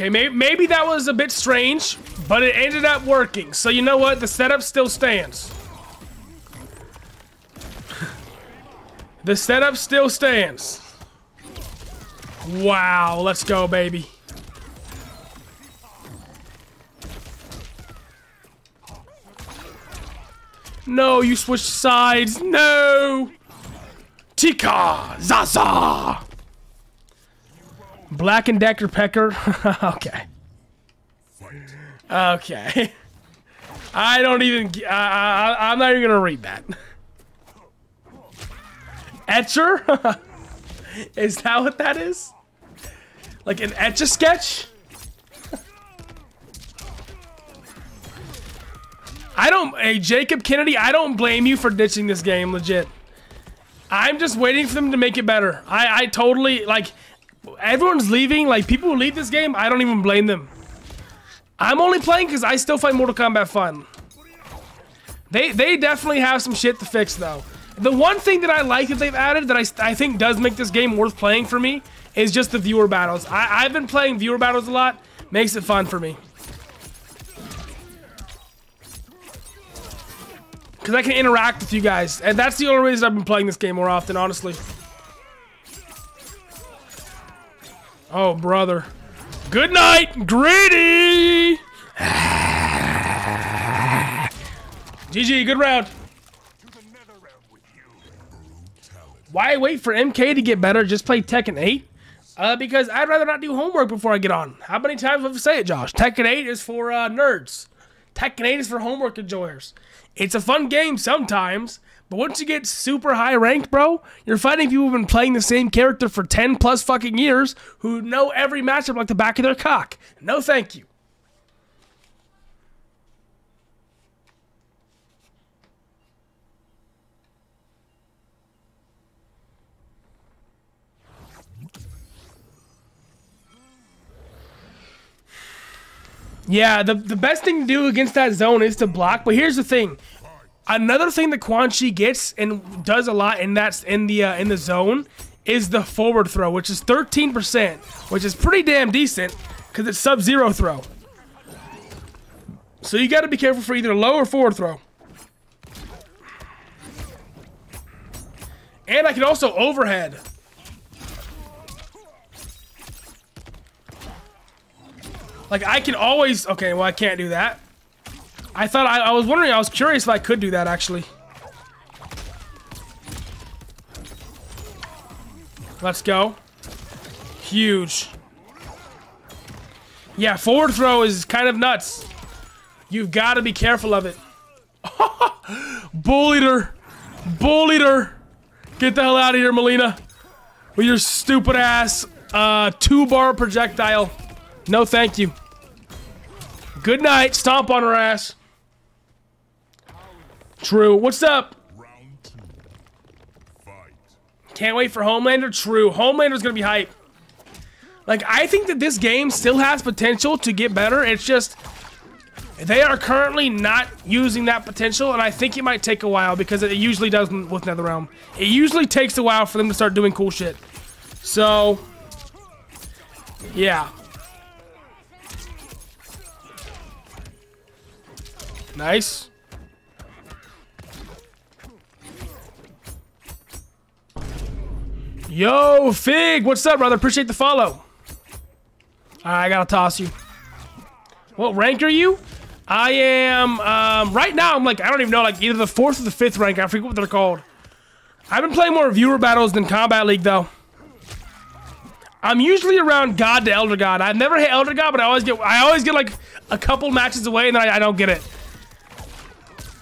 Okay, maybe, maybe that was a bit strange, but it ended up working. So you know what? The setup still stands. the setup still stands. Wow, let's go, baby. No, you switched sides. No. Tika Zaza. Black and Decker Pecker. okay. Okay. I don't even. I, I, I'm not even gonna read that. Etcher? is that what that is? Like an etch a sketch? I don't. Hey, Jacob Kennedy, I don't blame you for ditching this game, legit. I'm just waiting for them to make it better. I, I totally, like, everyone's leaving. Like, people who leave this game, I don't even blame them. I'm only playing because I still find Mortal Kombat fun. They, they definitely have some shit to fix, though. The one thing that I like that they've added that I, I think does make this game worth playing for me is just the viewer battles. I, I've been playing viewer battles a lot. Makes it fun for me. Because I can interact with you guys. And that's the only reason I've been playing this game more often, honestly. Oh, brother. Good night, Gritty! GG, good round. Why wait for MK to get better? Just play Tekken 8? Uh, because I'd rather not do homework before I get on. How many times have I said it, Josh? Tekken 8 is for uh, nerds. Tekken 8 is for homework enjoyers. It's a fun game sometimes, but once you get super high ranked, bro, you're fighting people who've been playing the same character for 10 plus fucking years who know every matchup like the back of their cock. No thank you. Yeah, the, the best thing to do against that zone is to block. But here's the thing. Another thing that Quan Chi gets and does a lot in that in the uh, in the zone is the forward throw, which is 13%, which is pretty damn decent because it's sub-zero throw. So you got to be careful for either low or forward throw. And I can also overhead. Like, I can always... Okay, well, I can't do that. I thought... I, I was wondering... I was curious if I could do that, actually. Let's go. Huge. Yeah, forward throw is kind of nuts. You've got to be careful of it. Bull eater. Bull eater. Get the hell out of here, Mileena. With your stupid ass uh, two bar projectile. No, thank you. Good night. Stomp on her ass. True. What's up? Round two. Fight. Can't wait for Homelander. True. Homelander's gonna be hype. Like, I think that this game still has potential to get better. It's just they are currently not using that potential, and I think it might take a while because it usually does with NetherRealm. It usually takes a while for them to start doing cool shit. So, yeah. Nice. Yo, Fig, what's up, brother? Appreciate the follow. Alright, I gotta toss you. What rank are you? I am, um, right now, I'm like, I don't even know, like either the fourth or the fifth rank. I forget what they're called. I've been playing more viewer battles than Kombat League, though. I'm usually around God to Elder God. I've never hit Elder God, but I always get, I always get like a couple matches away and then I, I don't get it.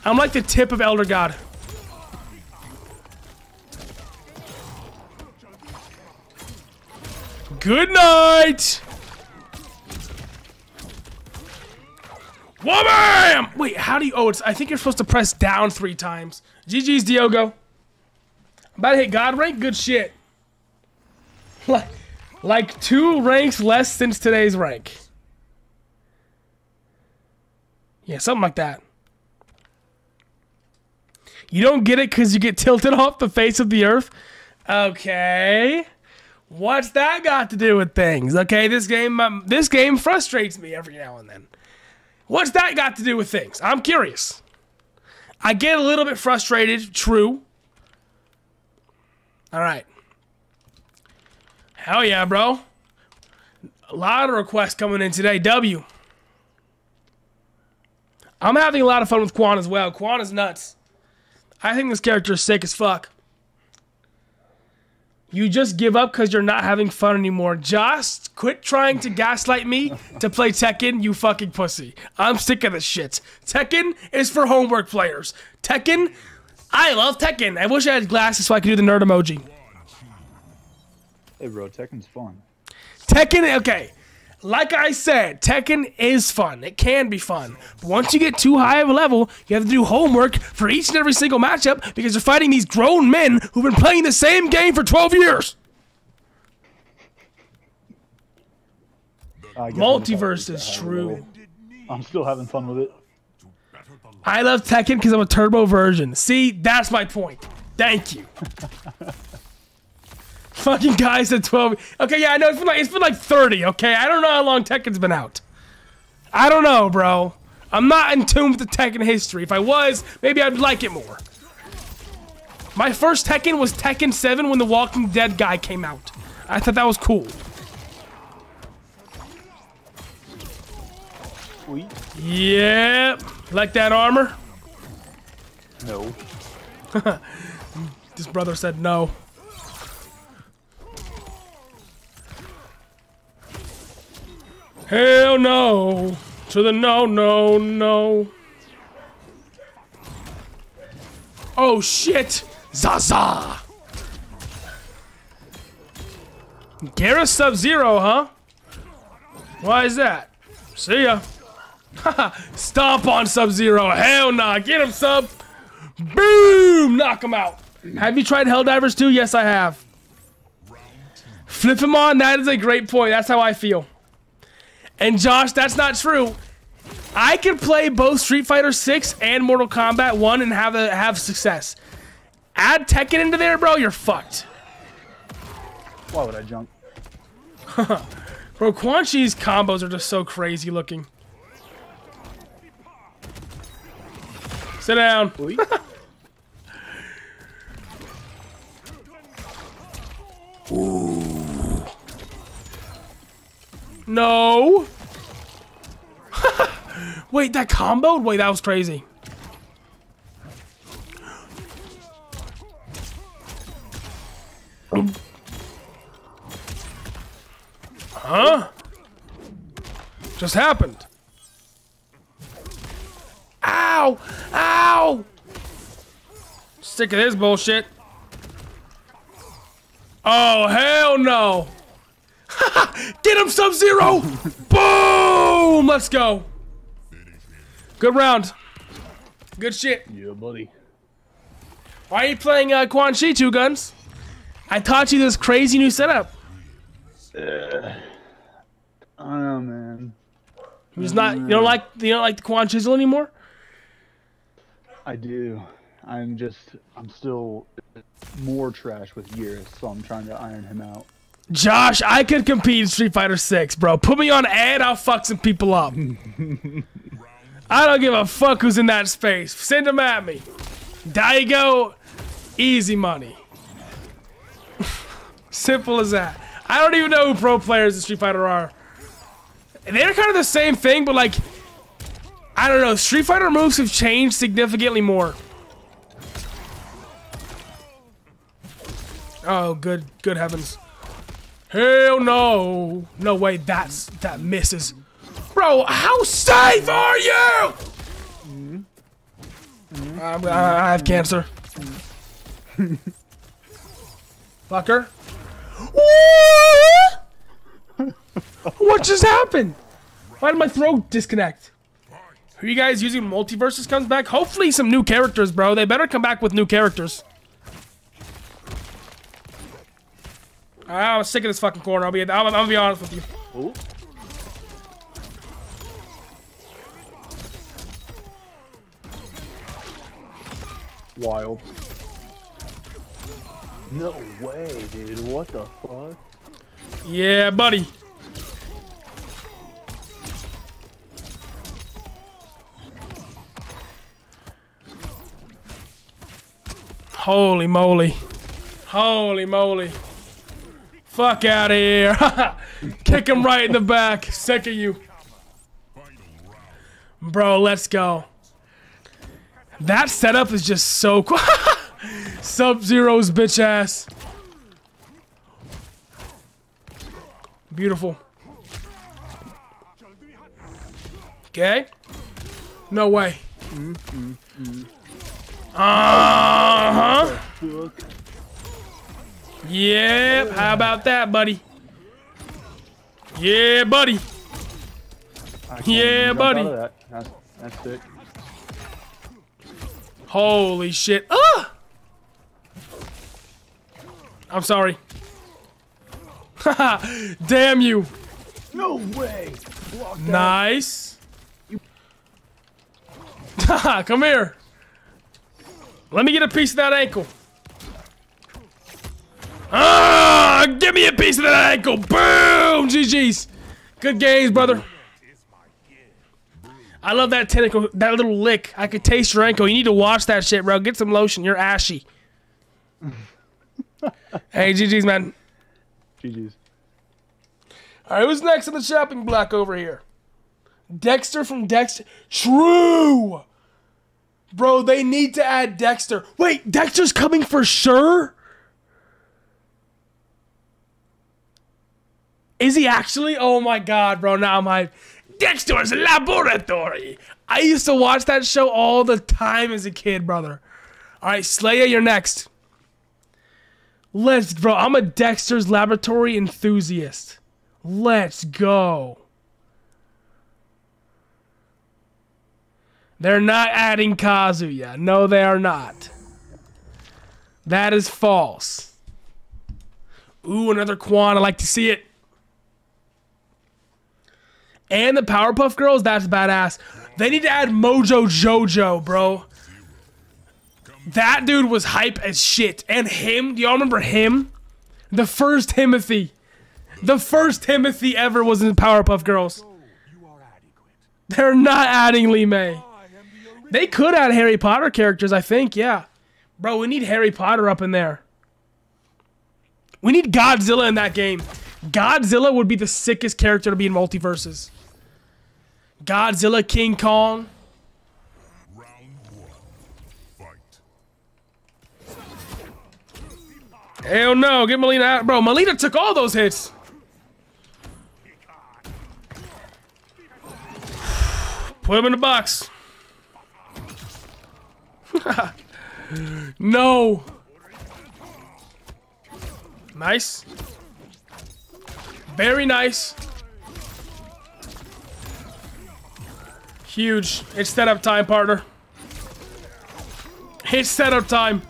I'm like the tip of Elder God. Good night! Wabam! Wait, how do you... Oh, it's, I think you're supposed to press down three times. GG's, Diogo. About to hit God rank? Good shit. Like, like two ranks less since today's rank. Yeah, something like that. You don't get it because you get tilted off the face of the earth? Okay. What's that got to do with things? Okay, this game um, this game frustrates me every now and then. What's that got to do with things? I'm curious. I get a little bit frustrated, true. All right. Hell yeah, bro. A lot of requests coming in today. W. I'm having a lot of fun with Quan as well. Quan is nuts. I think this character is sick as fuck. You just give up because you're not having fun anymore. Just quit trying to gaslight me to play Tekken, you fucking pussy. I'm sick of this shit. Tekken is for homework players. Tekken, I love Tekken. I wish I had glasses so I could do the nerd emoji. Hey, bro, Tekken's fun. Tekken, okay. Like I said, Tekken is fun. It can be fun. But once you get too high of a level, you have to do homework for each and every single matchup because you're fighting these grown men who've been playing the same game for 12 years. I guess I'm Multiverse is to have a true. I'm still having fun with it. I love Tekken because I'm a turbo version. See, that's my point. Thank you. Fucking guys at 12. Okay, yeah, I know it's been like it's been like 30, okay? I don't know how long Tekken's been out. I don't know, bro. I'm not in tune with the Tekken history. If I was, maybe I'd like it more. My first Tekken was Tekken 7 when the Walking Dead guy came out. I thought that was cool. Sweet. Yep. Like that armor? No. This brother said no. Hell no. To the no, no, no. Oh shit. Zaza. Geras Sub Zero, huh? Why is that? See ya. Stomp on Sub Zero. Hell nah. Get him, Sub. Boom! Knock him out. Have you tried Helldivers 2? Yes, I have. Flip him on. That is a great point. That's how I feel. And Josh, that's not true. I can play both Street Fighter 6 and Mortal Kombat 1 and have a, have success. Add Tekken into there, bro, you're fucked. Why would I jump? Bro, Quan Chi's combos are just so crazy looking. Sit down. Sweet. No. Wait, that comboed? Wait, that was crazy. Huh? Just happened. Ow! Ow! Sick of this bullshit. Oh, hell no. Get him, Sub Zero! Boom! Let's go. Good round. Good shit. yeah, buddy. Why are you playing uh, Quan Chi two guns? I taught you this crazy new setup. I don't know, man. You just not you don't like you don't like the Quan Chisel anymore? I do. I'm just, I'm still more trash with Geras, so I'm trying to iron him out. Josh, I could compete in Street Fighter 6, bro. Put me on Ed, I'll fuck some people up. I don't give a fuck who's in that space. Send them at me. Daigo, easy money. Simple as that. I don't even know who pro players in Street Fighter are. They're kind of the same thing, but like I don't know. Street Fighter moves have changed significantly more. Oh, good, good heavens. Hell no. No way, that's, that misses. Bro, how safe are you? I'm- I, I have cancer. Fucker. what just happened? Why did my throat disconnect? Are you guys using MultiVersus comes back? Hopefully some new characters, bro. They better come back with new characters. I'm sick of this fucking corner. I'll be. I'm, I'm gonna be honest with you. Wild. No way, dude. What the fuck? Yeah, buddy. Holy moly. Holy moly. Fuck out of here. Kick him right in the back. Sick of you. Bro, let's go. That setup is just so cool. Sub-Zero's bitch ass. Beautiful. Okay. No way. Uh huh. Fuck. Yep. How about that, buddy? Yeah, buddy. Yeah, buddy. that. That's, that's sick. Holy shit. Ah! I'm sorry. Damn you. No way! Nice. Come here. Let me get a piece of that ankle. Ah! Give me a piece of that ankle. Boom! GG's. Good games, brother. I love that tentacle, that little lick. I could taste your ankle. You need to wash that shit, bro. Get some lotion. You're ashy. hey, GG's, man. GG's. All right, who's next in the shopping block over here? Dexter from Dexter. True! Bro, they need to add Dexter. Wait, Dexter's coming for sure? Is he actually? Oh my god, bro, now I'm hyped. Dexter's Laboratory! I used to watch that show all the time as a kid, brother. All right, Slaya, you're next. Let's, bro, I'm a Dexter's Laboratory enthusiast. Let's go. They're not adding Kazuya. No, they are not. That is false. Ooh, another Quan. I like to see it. And the Powerpuff Girls, that's badass. They need to add Mojo Jojo, bro. That dude was hype as shit. And him, do y'all remember him? The first Timothy. The first Timothy ever was in Powerpuff Girls. They're not adding Li Mei. They could add Harry Potter characters, I think, yeah. Bro, we need Harry Potter up in there. We need Godzilla in that game. Godzilla would be the sickest character to be in MultiVersus. Godzilla, King Kong. Hell no, get Mileena out. Bro, Mileena took all those hits. Put him in the box. no. Nice. Very nice. Huge. It's setup time, partner. It's setup time.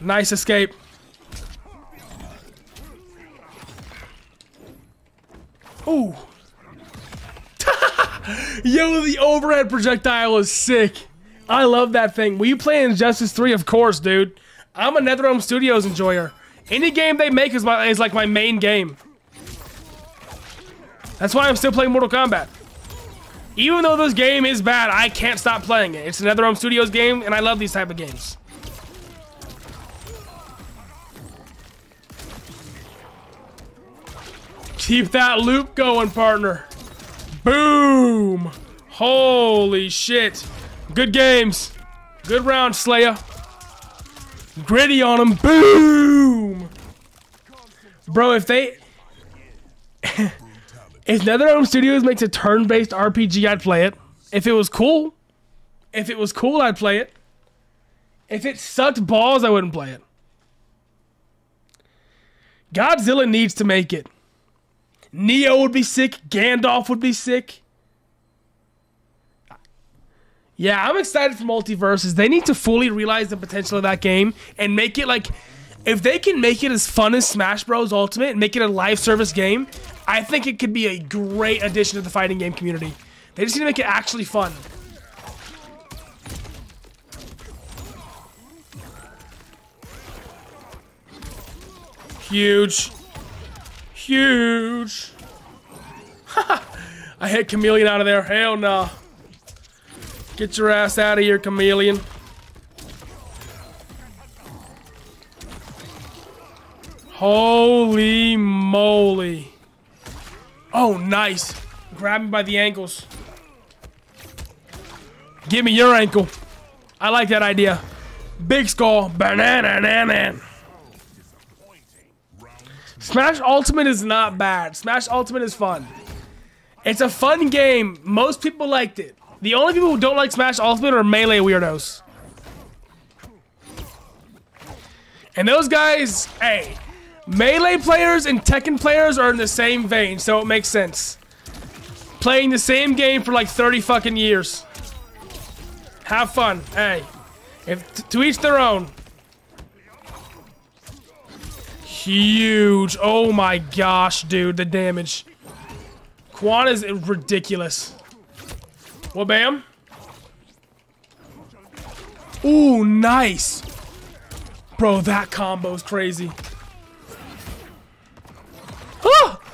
Nice escape. Ooh. Yo, the overhead projectile is sick. I love that thing. Will you play Injustice 3? Of course, dude. I'm a NetherRealm Studios enjoyer. Any game they make is my is like my main game. That's why I'm still playing Mortal Kombat. Even though this game is bad, I can't stop playing it. It's a NetherRealm Studios game, and I love these type of games. Keep that loop going, partner. Boom! Holy shit. Good games. Good round, Slayer. Gritty on him. Boom! Bro, if they... if NetherRealm Studios makes a turn-based RPG, I'd play it. If it was cool. If it was cool, I'd play it. If it sucked balls, I wouldn't play it. Godzilla needs to make it. Neo would be sick. Gandalf would be sick. Yeah, I'm excited for MultiVersus. They need to fully realize the potential of that game and make it like if they can make it as fun as Smash Bros Ultimate and make it a live service game, I think it could be a great addition to the fighting game community. They just need to make it actually fun. Huge. Huge. I hit Chameleon out of there. Hell no. Get your ass out of here, Chameleon. Holy moly. Oh, nice. Grab me by the ankles. Give me your ankle. I like that idea. Big skull. Banana, banana. Smash Ultimate is not bad. Smash Ultimate is fun. It's a fun game. Most people liked it. The only people who don't like Smash Ultimate are Melee weirdos. And those guys, hey, Melee players and Tekken players are in the same vein, so it makes sense. Playing the same game for like 30 fucking years. Have fun. Hey, if to each their own. Huge. Oh my gosh, dude, the damage. Quan is ridiculous. Well, bam. Ooh, nice. Bro, that combo's crazy. Ah!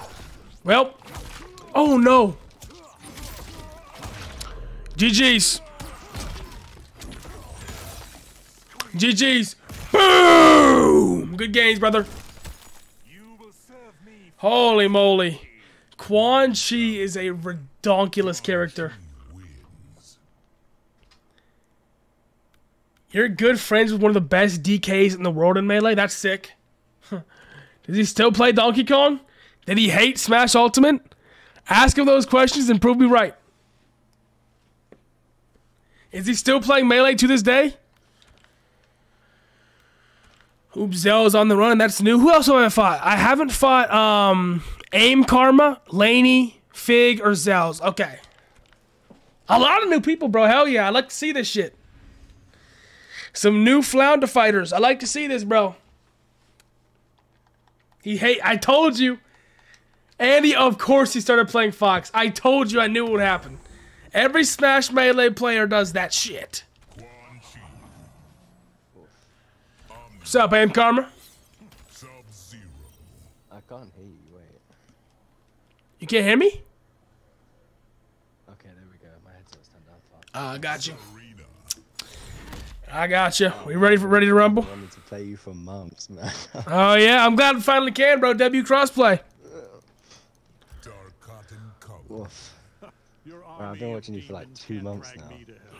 Well. Oh, no. GG's. GG's. Boom! Good games, brother. Holy moly. Quan Chi is a redonkulous character. You're good friends with one of the best DKs in the world in Melee? That's sick. Does he still play Donkey Kong? Did he hate Smash Ultimate? Ask him those questions and prove me right. Is he still playing Melee to this day? Oops, Zell's on the run, and that's new. Who else have I fought? I haven't fought um Aim Karma, Laney, Fig, or Zell's. Okay. A lot of new people, bro. Hell yeah. I like to see this shit. Some new Flounda fighters. I like to see this, bro. He hate. I told you. Andy, of course, he started playing Fox. I told you I knew it would happen. Every Smash Melee player does that shit. What's up, Aim Karma? I can't hear you. Wait. You can't hear me? Okay, there we go. My headset's turned down far. Uh, I got you. I got you. We ready for ready to rumble? I wanted to play you for months, man. Oh yeah, I'm glad we finally can, bro. W crossplay. Dark. Woof. Bro, I've been watching you for like two months now.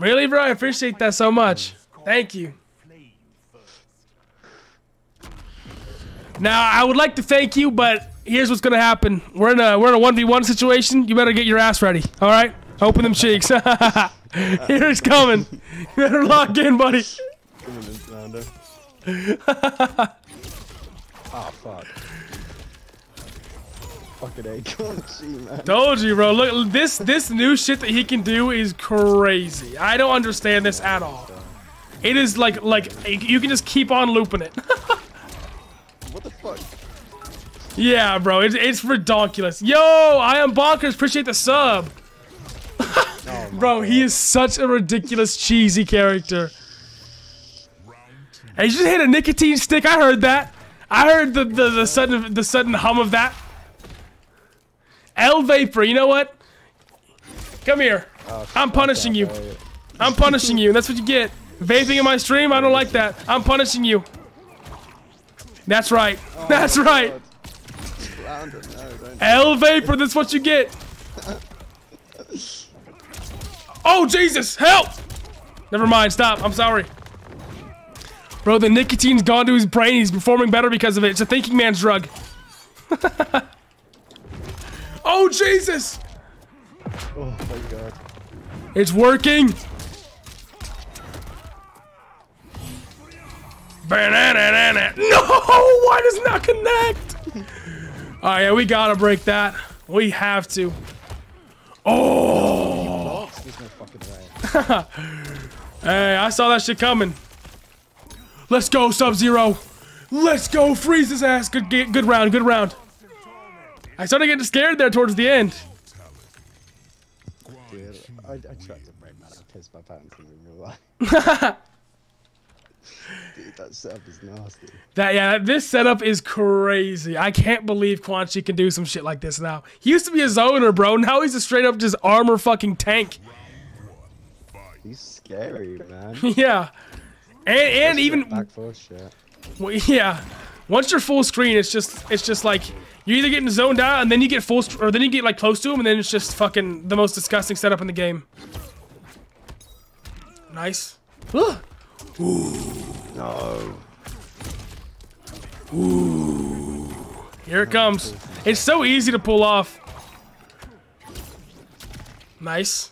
Really, bro? I appreciate that so much. Mm. Thank you. Now, I would like to thank you, but here's what's gonna happen. We're in a we're in a one v one situation. You better get your ass ready. All right? Open them cheeks. Here it's coming. You better lock in, buddy. Come on, then, oh, fuck. Fucking A. Can't oh, man. Told you, bro. Look, this this new shit that he can do is crazy. I don't understand this at all. It is like like you can just keep on looping it. What the fuck? yeah, bro. It's it's ridiculous. Yo, I am bonkers. Appreciate the sub. Oh, Bro, he is such a ridiculous cheesy character. Hey, you just hit a nicotine stick. I heard that. I heard the the, the sudden the sudden hum of that. L vapor. You know what? Come here. Oh, I'm punishing you. I'm punishing you. That's what you get. Vaping in my stream. I don't like that. I'm punishing you. That's right. That's right. Flounda, no, don't. L vapor. That's what you get. Oh, Jesus, help! Never mind, stop, I'm sorry. Bro, the nicotine's gone to his brain. He's performing better because of it. It's a thinking man's drug. oh, Jesus! Oh my god. It's working! Banana. No! Why does it not connect? Oh, yeah, we gotta break that. We have to. Oh! Box, there's no fucking way. Hey, I saw that shit coming. Let's go, Sub-Zero. Let's go, freeze his ass. Good, good round, good round. I started getting scared there towards the end. Dude, I, I tried to break that. I pissed my pants in real life. Dude, that setup is nasty. That yeah, this setup is crazy. I can't believe Quan Chi can do some shit like this now. He used to be a zoner, bro. Now he's a straight up just armor fucking tank. He's scary, man. yeah, and and even back shit. well, yeah, once you're full screen, it's just it's just like you're either getting zoned out and then you get full or then you get like close to him and then it's just fucking the most disgusting setup in the game. Nice. Ugh. No. Ooh. Here it comes. It's so easy to pull off. Nice.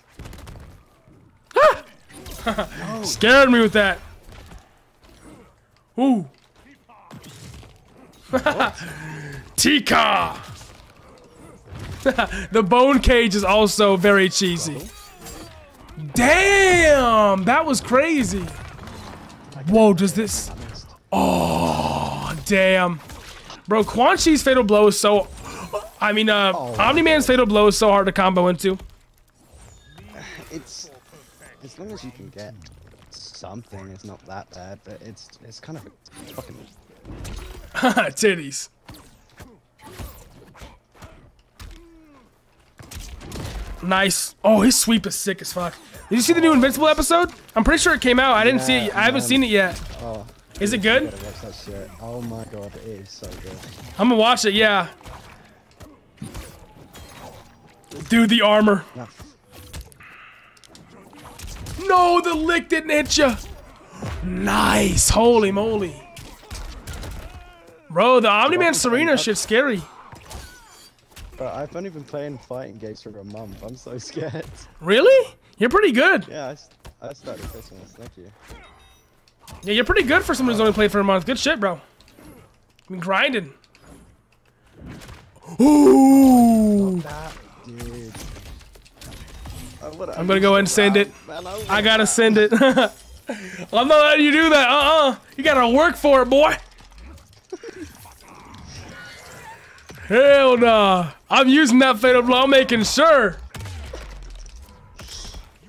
Ah! Scared me with that. Ooh. Tika. the bone cage is also very cheesy. Damn, that was crazy. Whoa, does this? Oh, damn. Bro, Quan Chi's Fatal Blow is so... I mean, uh, Omni-Man's Fatal Blow is so hard to combo into. It's as long as you can get something, it's not that bad. But it's it's kind of fucking. Haha titties. Nice. Oh, his sweep is sick as fuck. Did you see the new Invincible episode? I'm pretty sure it came out. I didn't see it. Yeah, I haven't man. seen it yet. Oh, Is it good? gotta watch that shit. Oh my god, it is so good. I'm gonna watch it, yeah. Dude, the armor. No, the lick didn't hit you. Nice. Holy moly. Bro, the Omni-Man Sareena shit's scary. Bro, I've only been playing fighting games for a month. I'm so scared. Really? You're pretty good. Yeah, I started Christmas. Thank you. Yeah, you're pretty good for someone who's only played for a month. Good shit, bro. I've been grinding. Ooh. Dude. I'm gonna go ahead and send it. I gotta send it. I'm not letting you do that. Uh-uh. You gotta work for it, boy. Hell nah. I'm using that fatal blow. I'm making sure.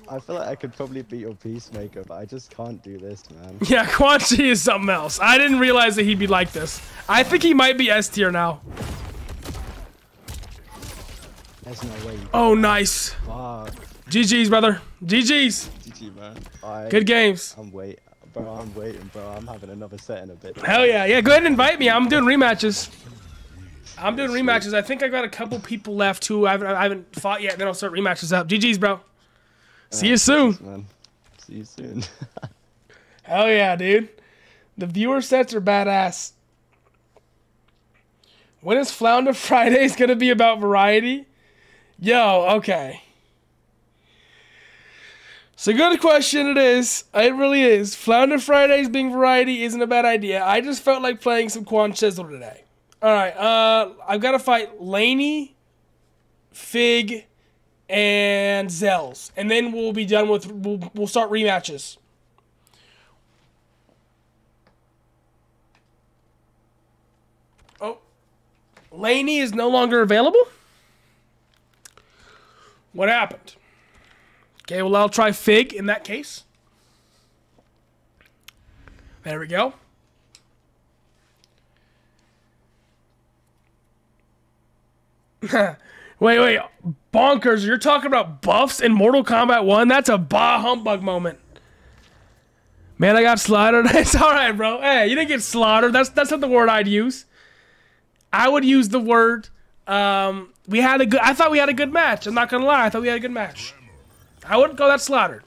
I feel like I could probably beat your peacemaker, but I just can't do this, man. Yeah, Quan Chi is something else. I didn't realize that he'd be like this. I think he might be S tier now. There's no way. Oh, nice. Fuck. GG's, brother. GG's. GG, man. I, Good games. I'm waiting, bro. I'm waiting, bro. I'm having another set in a bit. Hell yeah. Yeah, go ahead and invite me. I'm doing rematches. I'm doing rematches. I think I got a couple people left who I haven't, I haven't fought yet. Then I'll start rematches up. GG's, bro. See you soon. man. See you soon. Hell yeah, dude. The viewer sets are badass. When is Flounda Fridays gonna be about variety? Yo, okay. So good question. It is. It really is. Flounda Fridays being variety isn't a bad idea. I just felt like playing some Quan Chisel today. All right. Uh, I've got to fight Laney, Fig, and Zells, and then we'll be done with. We'll, we'll start rematches. Oh, Laney is no longer available. What happened? Okay, well, I'll try Fig in that case. There we go. wait, wait. Bonkers, you're talking about buffs in Mortal Kombat 1? That's a bah humbug moment. Man, I got slaughtered. It's alright, bro. Hey, you didn't get slaughtered. That's that's not the word I'd use. I would use the word um we had a good I thought we had a good match. I'm not gonna lie, I thought we had a good match. I wouldn't go that slaughtered.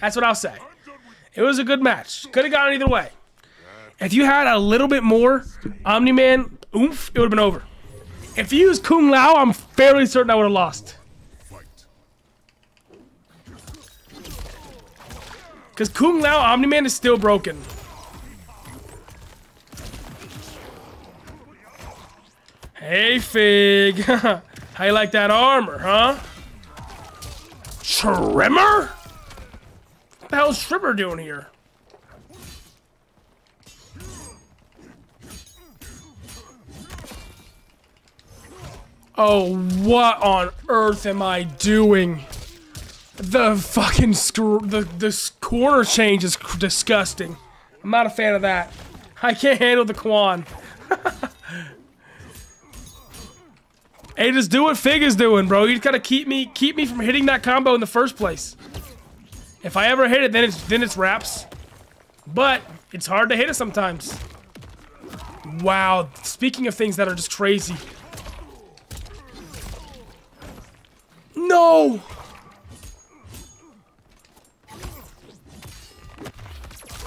That's what I'll say. It was a good match. Could have gone either way. If you had a little bit more Omni Man oomph, it would have been over. If you use Kung Lao, I'm fairly certain I would have lost. Because Kung Lao Omni Man is still broken. Hey, Fig. How you like that armor, huh? Tremor? What the hell's Tremor doing here? Oh, what on earth am I doing? The fucking screw, the this corner change is disgusting. I'm not a fan of that. I can't handle the Quan. hey, just do what Fig is doing, bro. You just gotta keep me keep me from hitting that combo in the first place. If I ever hit it, then it's then it's wraps. But it's hard to hit it sometimes. Wow. Speaking of things that are just crazy. No!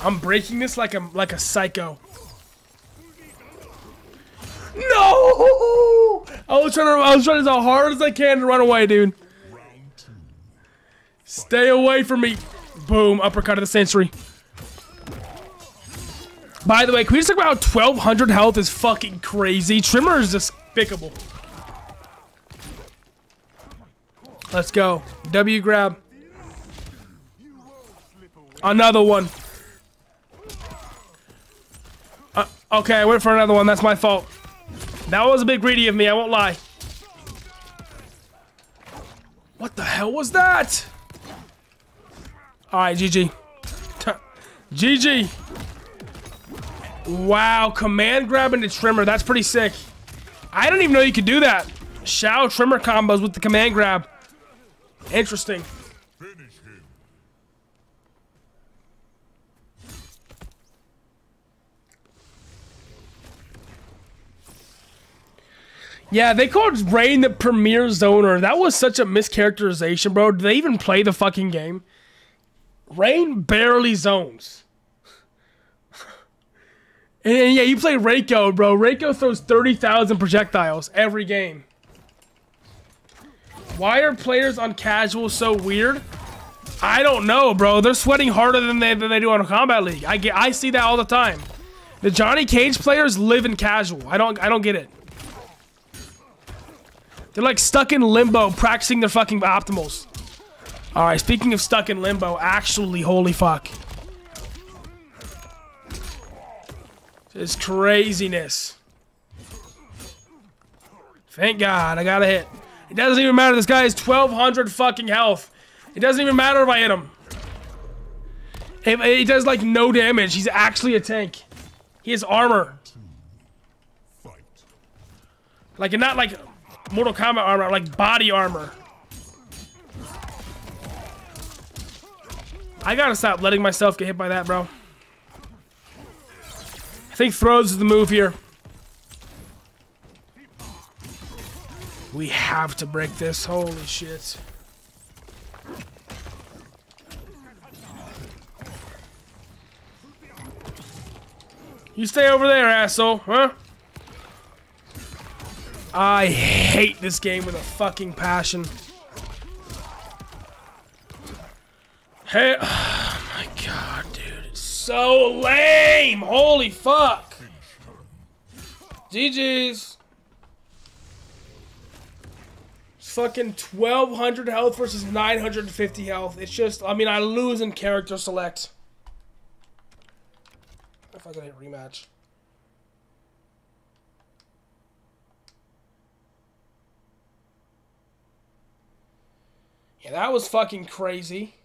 I'm breaking this like a like a psycho. No! I was trying to I was trying as hard as I can to run away, dude. Stay away from me. Boom, uppercut of the century. By the way, can we just talk about how 1200 health is fucking crazy? Tremor is despicable. Let's go. W grab. Another one. Uh, okay, I went for another one. That's my fault. That was a bit greedy of me, I won't lie. What the hell was that? Alright, GG. GG. Wow, command grab into Tremor. That's pretty sick. I didn't even know you could do that. Shao Tremor combos with the command grab. Interesting. Yeah, they called Rain the premier zoner. That was such a mischaracterization, bro. Did they even play the fucking game? Rain barely zones. And, and yeah, you play Reiko, bro. Reiko throws 30,000 projectiles every game. Why are players on casual so weird? I don't know, bro. They're sweating harder than they, than they do on Kombat League. I, get, I see that all the time. The Johnny Cage players live in casual. I don't I don't get it. They're like stuck in limbo practicing their fucking optimals. Alright, speaking of stuck in limbo, actually, holy fuck. This craziness. Thank God, I got a hit. It doesn't even matter, this guy has 1200 fucking health. It doesn't even matter if I hit him. He does like no damage, he's actually a tank. He has armor. Like, not like Mortal Kombat armor, like body armor. I gotta stop letting myself get hit by that, bro. I think throws is the move here. We have to break this. Holy shit. You stay over there, asshole, huh? I hate this game with a fucking passion. Hey, oh my god, dude, it's so lame. Holy fuck. GG's. It's fucking 1200 health versus 950 health. It's just, I mean, I lose in character select. If I can hit rematch. Yeah, that was fucking crazy.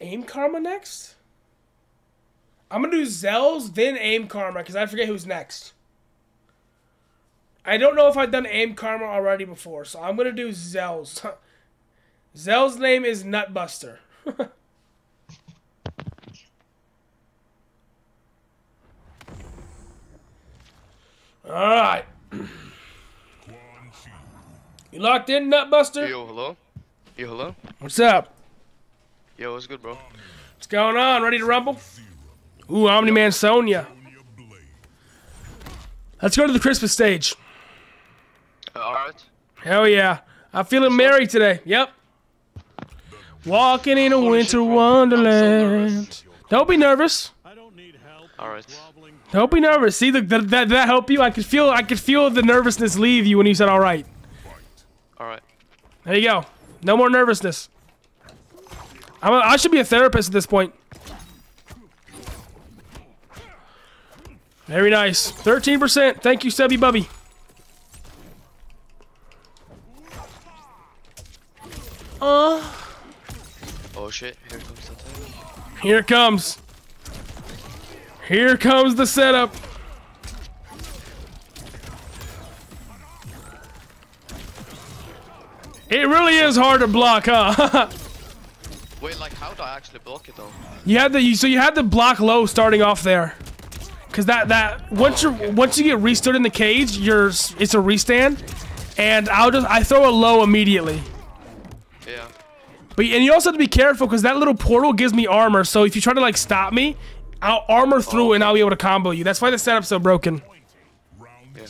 Aim Karma next? I'm gonna do Zell's, then Aim Karma, because I forget who's next. I don't know if I've done aim karma already before, so I'm gonna do Zell's. Zell's name is Nutbuster. Alright. You locked in, Nutbuster? Yo, hello? Yo, hello? What's up? Yo, what's good, bro? What's going on? Ready to rumble? Ooh, Omni Man Sonya. Sonya Let's go to the Christmas stage. Uh, alright. Hell yeah. I'm feeling merry today. Yep. Walking in a winter shit, bro. I'm so wonderland. Don't be nervous. I don't need help. Alright. Don't be nervous. See, the, that that that help you? I could feel I could feel the nervousness leave you when you said all right. Alright. There you go. No more nervousness. I'm a, I should be a therapist at this point. Very nice. 13%. Thank you, Stubby Bubby. Uh, Oh shit, here comes the here it comes. Here comes the setup. It really is hard to block, huh? Wait, like, how do I actually block it though? You had the you, so you had the block low starting off there, cause that that once you are once you get restood in the cage, you're it's a restand, and I'll just I throw a low immediately. Yeah. But and you also have to be careful because that little portal gives me armor. So if you try to like stop me, I'll armor through oh. and I'll be able to combo you. That's why the setup's so broken. Yeah.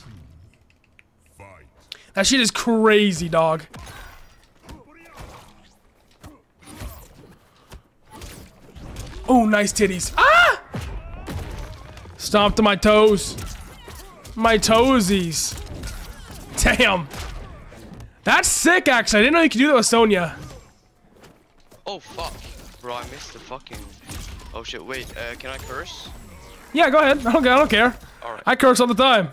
That shit is crazy, dog. Oh, nice titties. Ah! Stomped to my toes. My toesies. Damn. That's sick, actually. I didn't know you could do that with Sonya. Oh fuck. Bro, I missed the fucking. Oh shit, wait, uh, can I curse? Yeah, go ahead. I don't, I don't care. I curse all the time.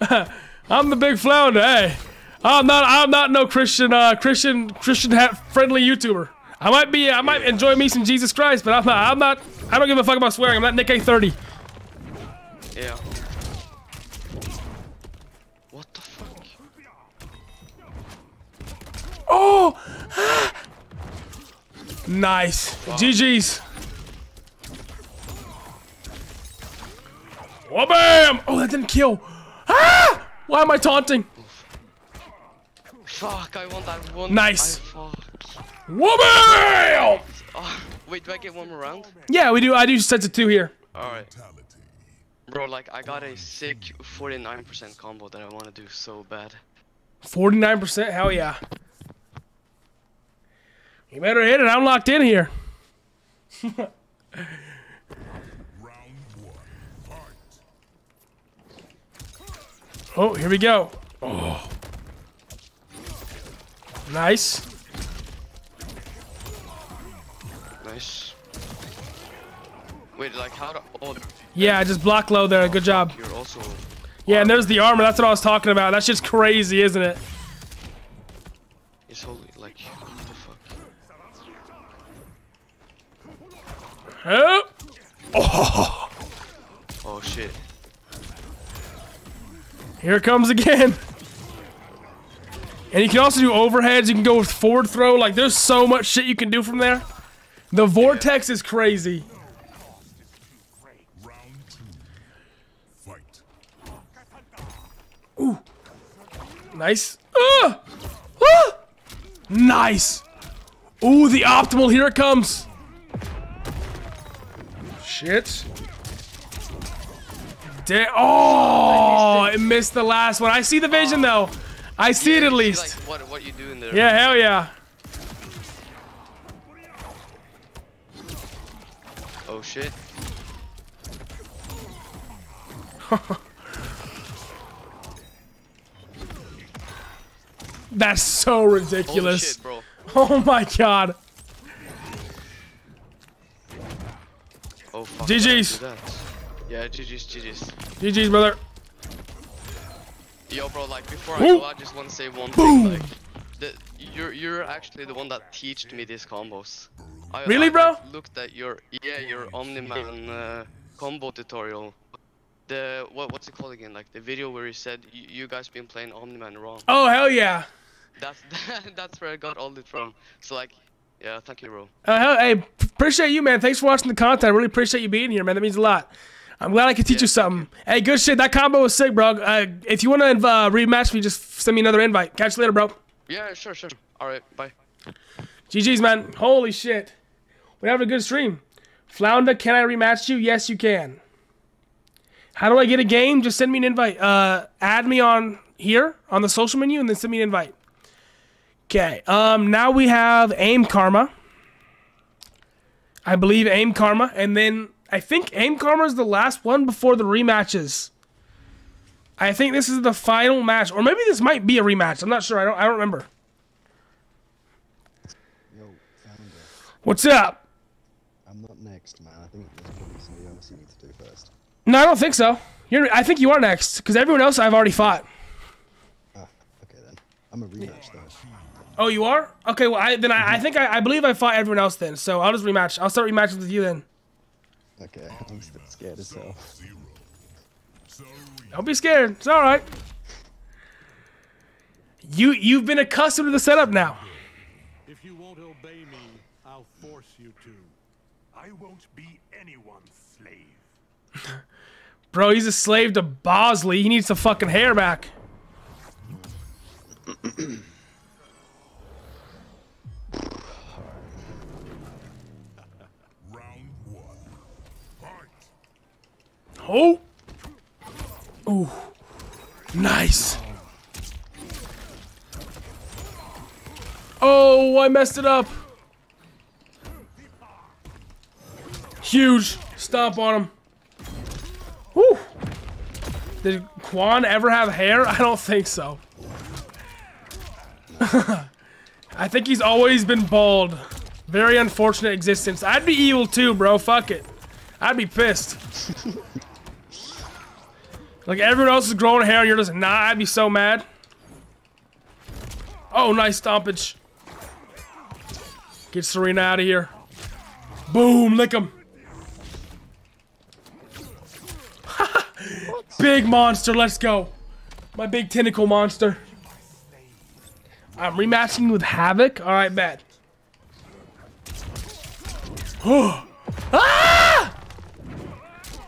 I'm the Big Flounda. Hey, I'm not. I'm not no Christian. Uh, Christian. Christian friendly YouTuber. I might be. I might enjoy me some Jesus Christ, but I'm not. I'm not. I don't give a fuck about swearing. I'm not Nick A30. Yeah. What the fuck? Oh. nice. GG's. Oh, bam! Oh, that didn't kill. Ah! Why am I taunting? Fuck, I want that one. Nice. I, fuck. Wha bam! Oh, wait, do I get one more round? Yeah, we do. I do sets of two here. Alright. Bro, like, I got a sick 49% combo that I want to do so bad. 49%? Hell yeah. You better hit it. I'm locked in here. Round one. Fight. Oh, here we go. Oh. Nice. Nice. Wait, like, how do. Oh, Yeah, I just block low there. Good job. you're also. Yeah, and there's the armor. That's what I was talking about. That shit's crazy, isn't it? It's holy. Like, what the fuck? Oh. Oh shit. Here it comes again. And you can also do overheads. You can go with forward throw. Like, there's so much shit you can do from there. The vortex is crazy. Fight. Nice. Ah! Ah! Nice. Ooh, the optimal. Here it comes. Shit. Da- oh, it missed the last one. I see the vision though. I see it at least. Like, what, what you doing there? Yeah, hell yeah. That's so ridiculous. shit. Oh my god. Oh fuck. GG's. I can't do that. Yeah, GG's, GG's. GG's, brother. Yo, bro, like before. I go, I just want to say one Boom. thing. Like, the, you're you're actually the one that teached me these combos. I, Really, I, bro? like, looked at your yeah your Omniman uh, combo tutorial the what what's it called again? Like the video where he said you, you guys been playing Omni-Man wrong. Oh hell yeah. That's that's where I got all it from. So like, yeah, thank you, bro. Uh, hell, hey, appreciate you, man. Thanks for watching the content. I really appreciate you being here, man. That means a lot. I'm glad I could teach Yeah, you something. Hey, good shit. That combo was sick, bro. Uh, if you want to uh, rematch me, just send me another invite. Catch you later, bro. Yeah, sure, sure. All right, bye. GG's, man. Holy shit. We're having a good stream. Flounda, can I rematch you? Yes, you can. How do I get a game? Just send me an invite. Uh, add me on here on the social menu and then send me an invite. Okay. Um, now we have Aim Karma. I believe Aim Karma, and then I think Aim Karma is the last one before the rematches. I think this is the final match, or maybe this might be a rematch. I'm not sure. I don't. I don't remember. Yo. What's up? I'm not next, man. I think there's probably somebody else you need to do first. No, I don't think so. You're. I think you are next because everyone else I've already fought. Ah, okay then. I'm a rematch though. Oh, you are? Okay. Well, I then I, I think I, I believe I fought everyone else then. So I'll just rematch. I'll start rematching with you then. Okay, I'm still scared as hell. Don't be scared. It's all right. You you've been accustomed to the setup now. If you won't obey me, I'll force you to. I won't be anyone's slave. Bro, he's a slave to Bosley. He needs the fucking hair back. Oh. Ooh. Nice. Oh, I messed it up. Huge. Stomp on him. Whew. Did Quan ever have hair? I don't think so. I think he's always been bald. Very unfortunate existence. I'd be evil too, bro. Fuck it. I'd be pissed. Like everyone else is growing hair and you're just not. I'd be so mad. Oh, nice stompage. Get Sareena out of here. Boom, lick him. big monster, let's go. My big tentacle monster. I'm rematching with Havik. All right, bet. ah!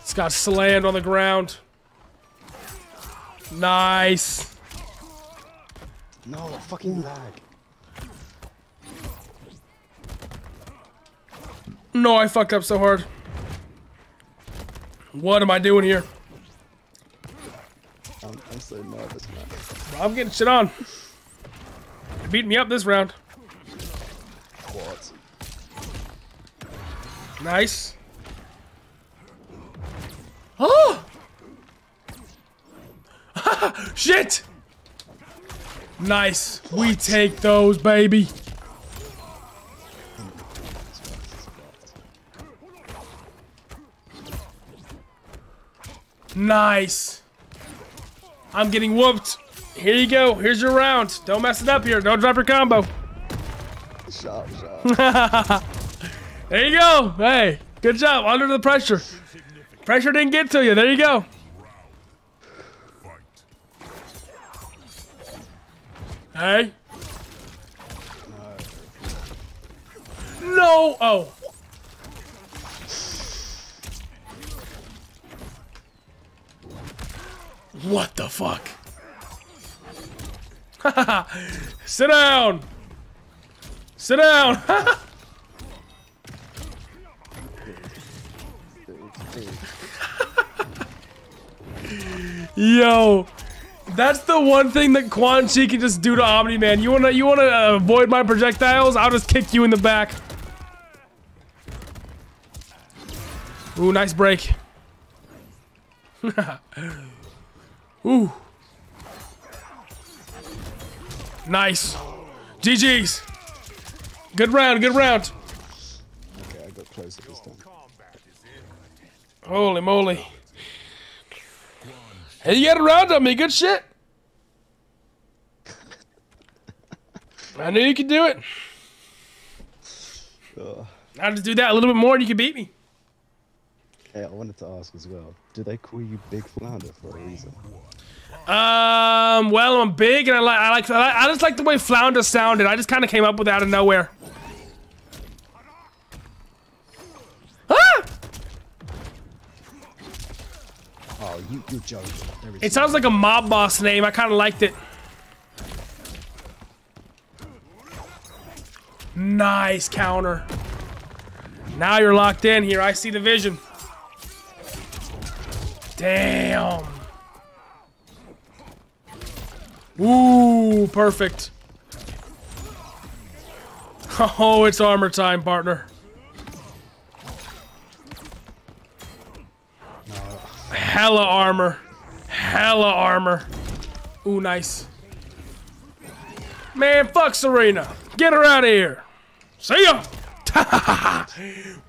It's got slammed on the ground. Nice. No, fucking lag. No, I fucked up so hard. What am I doing here? I'm, I'm so. I'm getting shit on. You beat me up this round. What? Nice. Oh! Shit! Nice. We take those, baby. Nice. I'm getting whooped. Here you go. Here's your round. Don't mess it up here. Don't drop your combo. Sharp, sharp. There you go. Hey, good job. Under the pressure. Pressure didn't get to you. There you go. Hey. No. Oh. What the fuck? Sit down. Sit down. Yo, that's the one thing that Quan Chi can just do to Omni Man. You wanna you wanna uh, avoid my projectiles? I'll just kick you in the back. Ooh, nice break. Ooh. Nice. GG's. Good round, good round. Okay, I got closer this time. Holy moly. Hey, you got a round on me. Good shit. I knew you could do it. I'll just do that a little bit more and you can beat me. Hey, I wanted to ask as well. Do they call you Big Flounda for a reason? Um, well, I'm big and I like, I like, I just like the way Flounda sounded. I just kind of came up with it out of nowhere. Ah! Oh, you you joking? It sounds like a mob boss name. I kind of liked it. Nice counter. Now you're locked in here. I see the vision. Damn. Ooh, perfect. Oh, it's armor time, partner. Hella armor. Hella armor. Ooh, nice. Man, fuck Sareena. Get her out of here. See ya.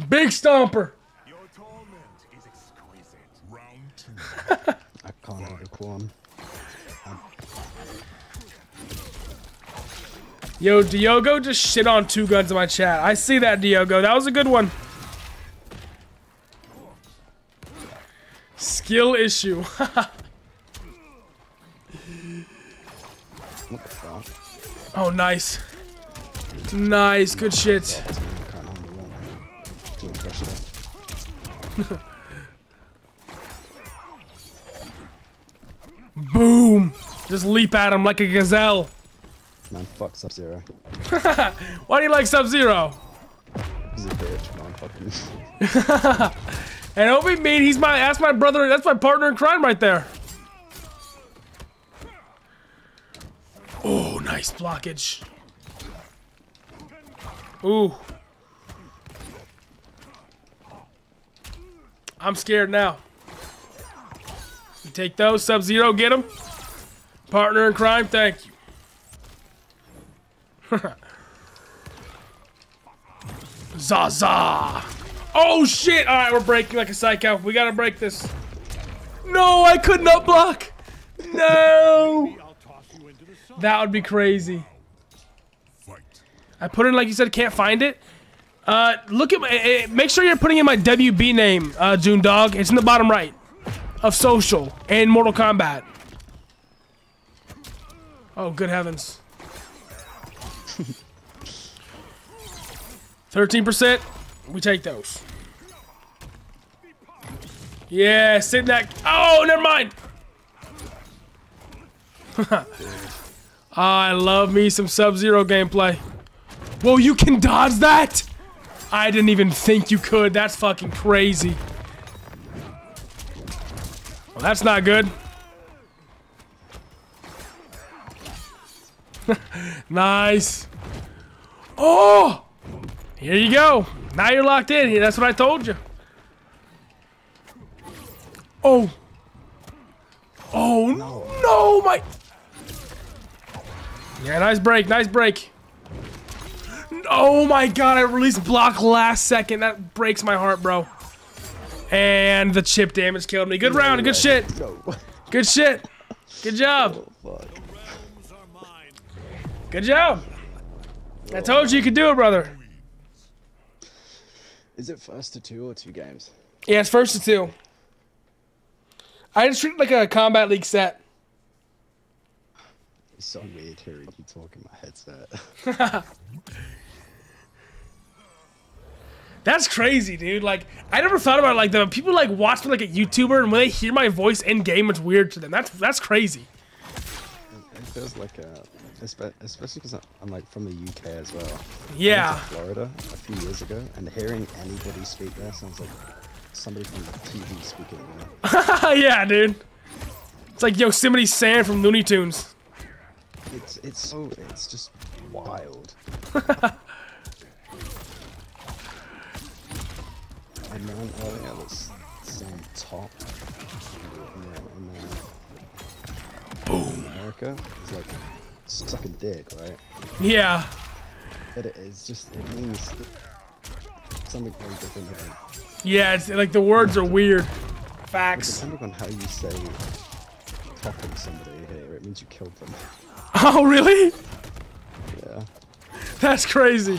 Big stomper. Your torment is exquisite. Round two. I can't a qualm. Yo, Diogo just shit on two guns in my chat. I see that, Diogo. That was a good one. Skill issue. What the fuck? oh, nice. Nice. Good shit. Boom. Just leap at him like a gazelle. Man, fuck Sub Zero. Why do you like Sub-Zero? He's a bitch, man. Fucking. And don't be mean. He's my. That's my brother. That's my partner in crime right there. Oh, nice blockage. Ooh. I'm scared now. You take those. Sub Zero, get them. Partner in crime, thank you. Zaza. Oh shit! All right, we're breaking like a psycho. We gotta break this. No, I could not block. No. That would be crazy. I put in like you said, can't find it. Uh, look at my. eh, make sure you're putting in my WB name, uh, June Dog. It's in the bottom right of social and Mortal Kombat. Oh, good heavens. Thirteen percent. We take those. Yeah, sit that. Oh, never mind. I love me some Sub-Zero gameplay. Whoa, you can dodge that? I didn't even think you could. That's fucking crazy. Well, that's not good. nice. Oh! Here you go. Now you're locked in. That's what I told you. Oh. Oh, no, my... Yeah, nice break, nice break. Oh my god, I released block last second. That breaks my heart, bro. And the chip damage killed me. Good round, good shit. No. Good shit. Good job. Oh, fuck. Good job. I told you you could do it, brother. Is it first to two or two games? Yeah, it's first to two. I just treat it like a Kombat League set. It's so weird hearing you talk in my headset. That's crazy, dude. Like, I never thought about it like that. People like watch me like a YouTuber, and when they hear my voice in game, it's weird to them. That's that's crazy. it feels like uh, a, especially because I'm like from the UK as well. Yeah. Florida a few years ago, and hearing anybody speak there sounds like somebody from the TV speaking. You know? yeah, dude. It's like Yosemite Sam from Looney Tunes. It's it's so it's just wild. and man oh, earlier was some top in, in, in America is like sucking dick, right? Yeah. But it is just it means something very different. here. Yeah, it's like the words are weird. But Facts. depending on how you say topping somebody here, it means you killed them. Oh, really? Yeah. That's crazy.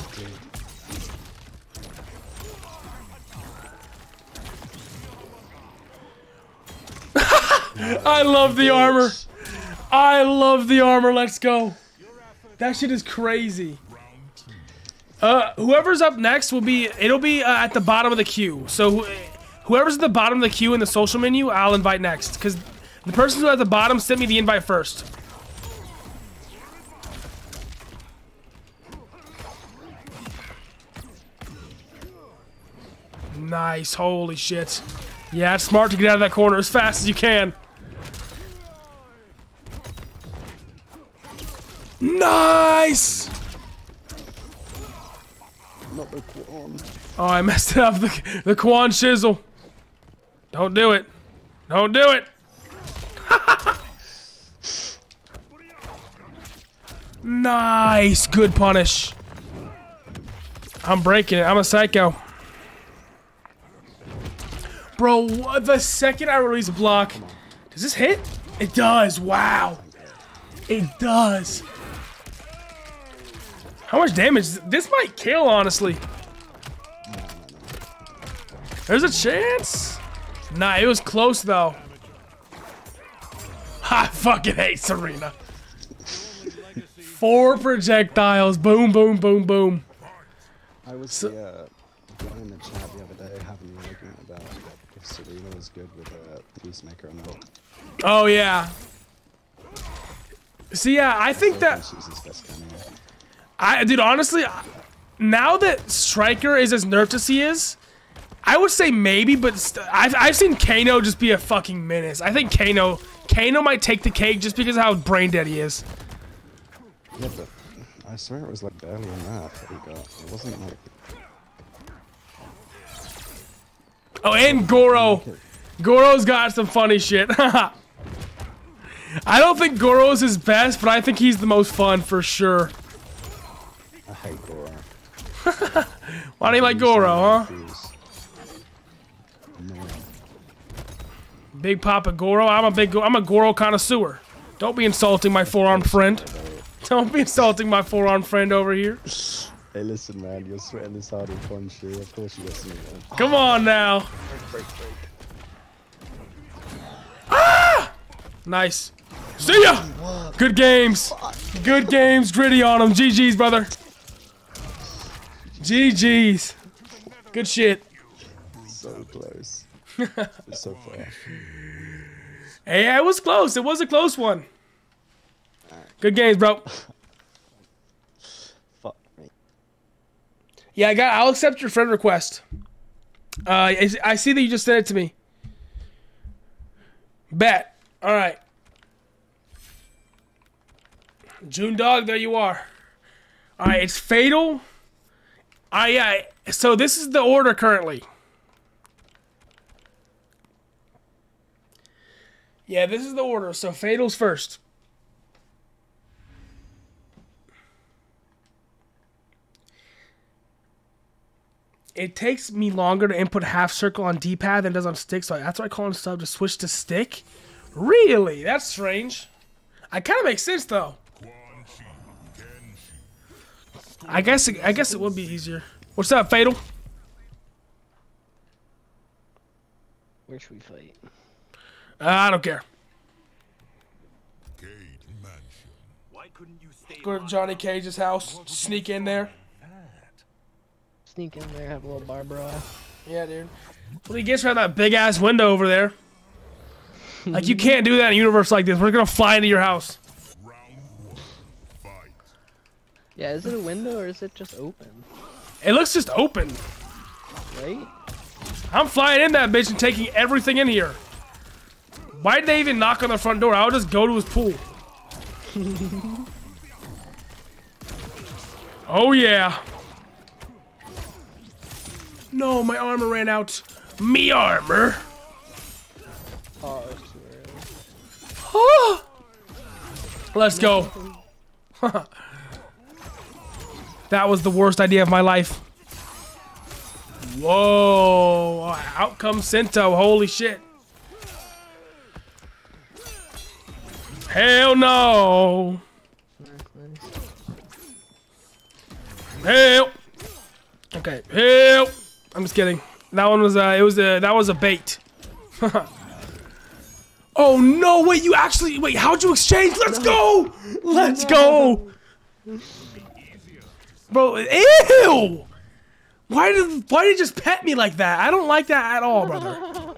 I love the armor. I love the armor. Let's go. That shit is crazy. Uh, whoever's up next will be. It'll be uh, at the bottom of the queue. So, wh- whoever's at the bottom of the queue in the social menu, I'll invite next. Because the person who's at the bottom sent me the invite first. Nice. Holy shit. Yeah, it's smart to get out of that corner as fast as you can. Nice! Not the Quan. Oh, I messed it up. The, the Quan Shizzle. Don't do it. Don't do it. nice. Good punish. I'm breaking it. I'm a psycho. Bro, what, the second I release a block, does this hit? It does. Wow. It does. How much damage? This might kill, honestly. There's a chance. Nah, it was close though. I fucking hate Sareena. Four projectiles. Boom, boom, boom, boom. I was the, uh, in the chat the other day having an argument about if Sareena was good with a peacemaker or not. Oh yeah. See, yeah, I think I that I, dude, honestly, now that Striker is as nerfed as he is, I would say maybe, but I've, I've seen Kano just be a fucking menace. I think Kano, Kano might take the cake just because of how brain dead he is. Yeah, but I swear it was like barely map that he got. It wasn't like. Oh, and Goro. Goro's got some funny shit. I don't think Goro's his best, but I think he's the most fun for sure. I hate Goro. Why do you like Goro, huh? Big Papa Goro. I'm a big. I'm a Goro connoisseur. Don't be insulting my four-armed friend. Don't be insulting my four-armed friend over here. Hey, listen, man, you're sweating this hard with one shoe. Of course you got some. man. Come on now. Ah! Nice. See ya. Good games. Good games. Gritty on them. GG's, brother. GG's. Good shit. So close. so far. Hey, it was close. It was a close one. Good games, bro. Fuck me. Yeah, I got. I'll accept your friend request. Uh, I, I see that you just sent it to me. Bet. All right. June dog, there you are. All right, it's fatal. I yeah. So this is the order currently. Yeah, this is the order. So fatal's first. it takes me longer to input half circle on D-pad than it does on stick, so that's why I call it sub to switch to stick. Really? That's strange. I kind of makes sense though. I guess it, I guess it would be easier. What's up, Fatal? Where should we fight? Uh, I don't care. Cage Mansion. Why couldn't you stay Go to Johnny Cage's house, sneak in there. Sneak in there, have a little Barbara. Yeah, dude. What do you get around that big ass window over there? Like you can't do that in a universe like this. We're gonna fly into your house. Round one. Fight. Yeah, is it a window or is it just open? It looks just open. Right? I'm flying in that bitch and taking everything in here. Why did they even knock on the front door? I would just go to his pool. oh yeah. No, my armor ran out. Me armor. Oh, Let's go. that was the worst idea of my life. Whoa. Out comes Sento. Holy shit. Hell no. Help. Okay. Help. I'm just kidding. That one was uh it was a that was a bait. Oh no! Wait, you actually wait. How'd you exchange? Let's go! Let's go! Bro, ew! Why did why did you just pet me like that? I don't like that at all, brother.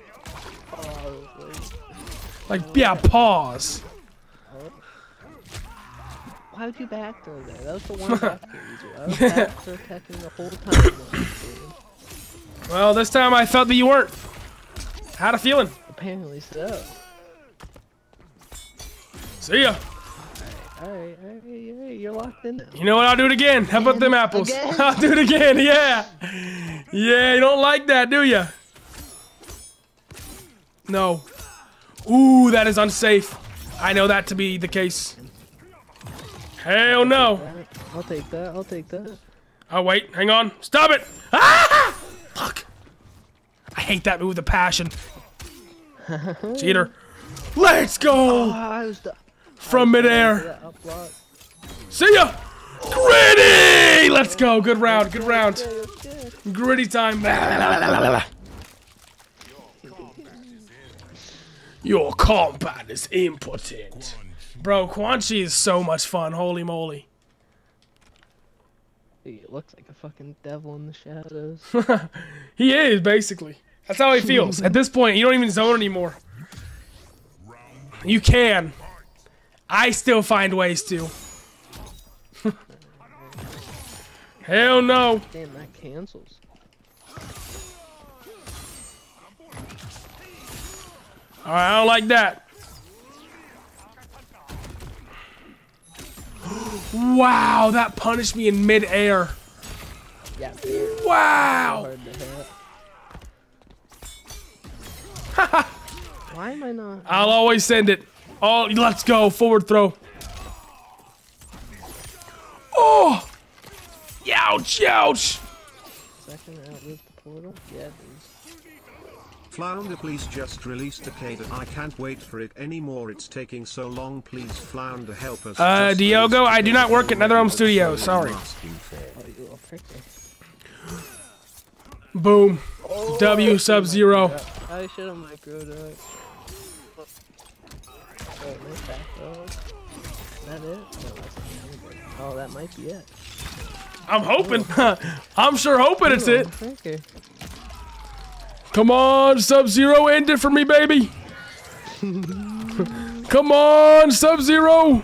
Like, yeah, pause. Why would you back throw there? That was the one back throw. I was back throw attacking the whole time. in this game. Well, this time I felt that you weren't. Had a feeling. Apparently so. See ya. Alright, you're locked in now. You know what? I'll do it again. How about them apples? Again? I'll do it again. Yeah. Yeah, you don't like that, do you? No. Ooh, that is unsafe. I know that to be the case. Hell no. I'll take that, I'll take that. Oh, wait. Hang on. Stop it. Ah! Fuck. I hate that move with a passion. Cheater. Let's Oh, go I was the from midair. See ya! Gritty! Let's go. Good round. Good round. Gritty time. Your combat is impotent. Bro, Quan Chi is so much fun. Holy moly. He looks like a fucking devil in the shadows. He is, basically. That's how he feels. At this point, you don't even zone anymore. You can. I still find ways to. Hell no. Damn, that cancels. Alright, I don't like that. Wow, that punished me in midair. Yeah, Wow. Why am I not? I'll always send it. Oh, let's go. Forward throw. Oh! Ouch, ouch. Second outlive the portal? Yeah, it is. Flounda please just release the K I can't wait for it anymore it's taking so long please Flounda help us. Uh, Just Diogo, I do not work at K NetherRealm that's Studios, sorry. asking. Oh, you little pricker. Boom. W sub zero. I should have microed it. Nice back throw. Is that it? No, that's. Oh, that might be it. I'm hoping. I'm sure hoping it's it. pricker. Come on, Sub Zero, end it for me, baby. Come on, Sub Zero.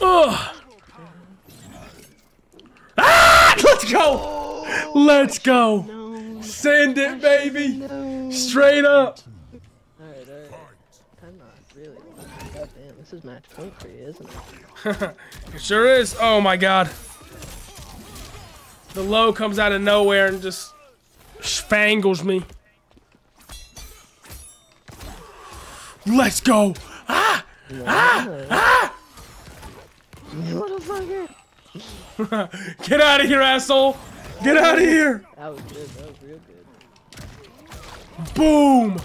Ugh. Ah! Let's go. Let's go. Send it, baby. Straight up. Alright, alright. I'm not really. God damn, this is match point for you, isn't it? It sure is. Oh my god. The low comes out of nowhere and just spangles me. Let's go. Ah! Ah! Motherfucker! Ah! Get out of here, asshole! Get out of here! That was good, that was real good. Boom!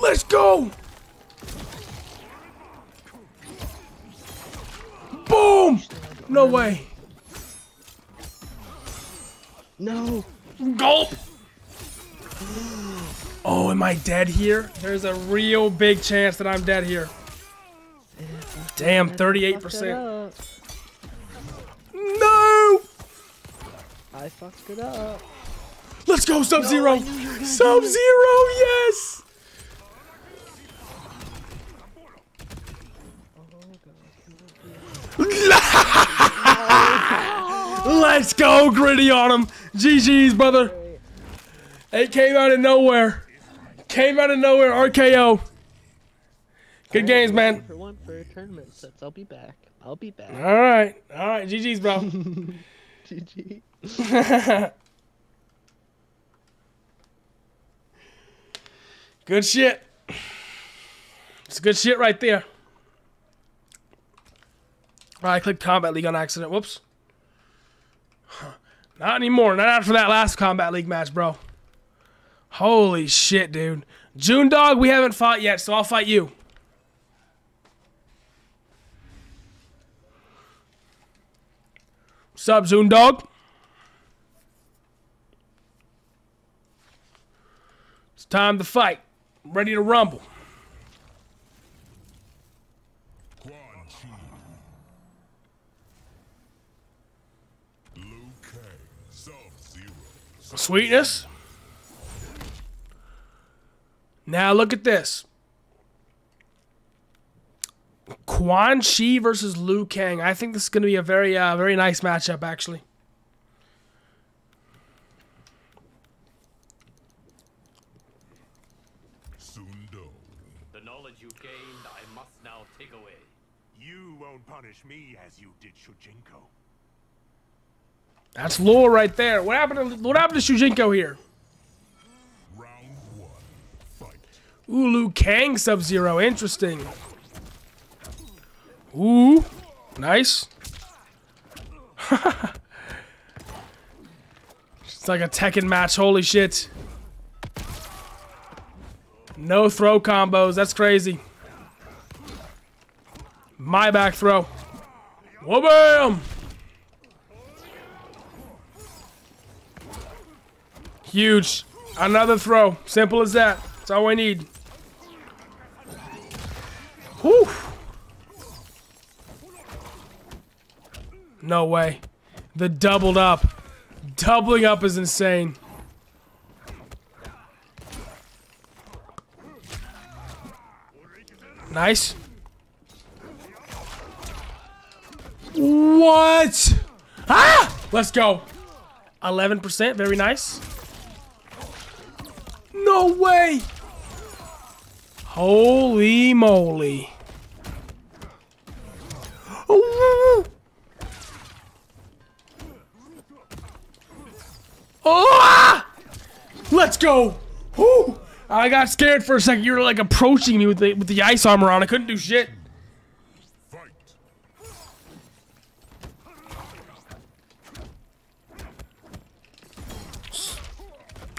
Let's go! Boom! No way. No! Gulp! Oh, am I dead here? There's a real big chance that I'm dead here. Damn, 38%. No! I fucked it up. Let's go, Sub Zero! Sub Zero, yes! Let's go, gritty on him. GG's, brother. It came out of nowhere. Came out of nowhere, RKO. Good games, man. For one for tournament sets, I'll be back. I'll be back. All right, all right, GG's, bro. GG. Good shit. It's good shit right there. I clicked Kombat League on accident. Whoops. Not anymore. Not after that last Kombat League match, bro. Holy shit, dude. June Dog, we haven't fought yet, so I'll fight you. What's up, June Dog? It's time to fight. I'm ready to rumble. Quan Chi. Liu Kang. Sub-Zero. Sweetness. Now look at this. Quan Chi versus Liu Kang. I think this is going to be a very, uh, very nice matchup, actually. The knowledge you gained, I must now take away. You won't punish me as you did Shujinko. That's lore right there. What happened to what happened to Shujinko here? Ooh, Liu Kang Sub Zero. Interesting. Ooh, nice. it's like a Tekken match. Holy shit. No throw combos. That's crazy. My back throw. Whoa, bam! Huge. Another throw. Simple as that. That's all I need. Whew. No way. The doubled up. Doubling up is insane. Nice. What? Ah! Let's go. 11%. Very nice. No way. Holy moly. Oh! Let's go! Whew! I got scared for a second. You were like approaching me with the with the ice armor on. I couldn't do shit.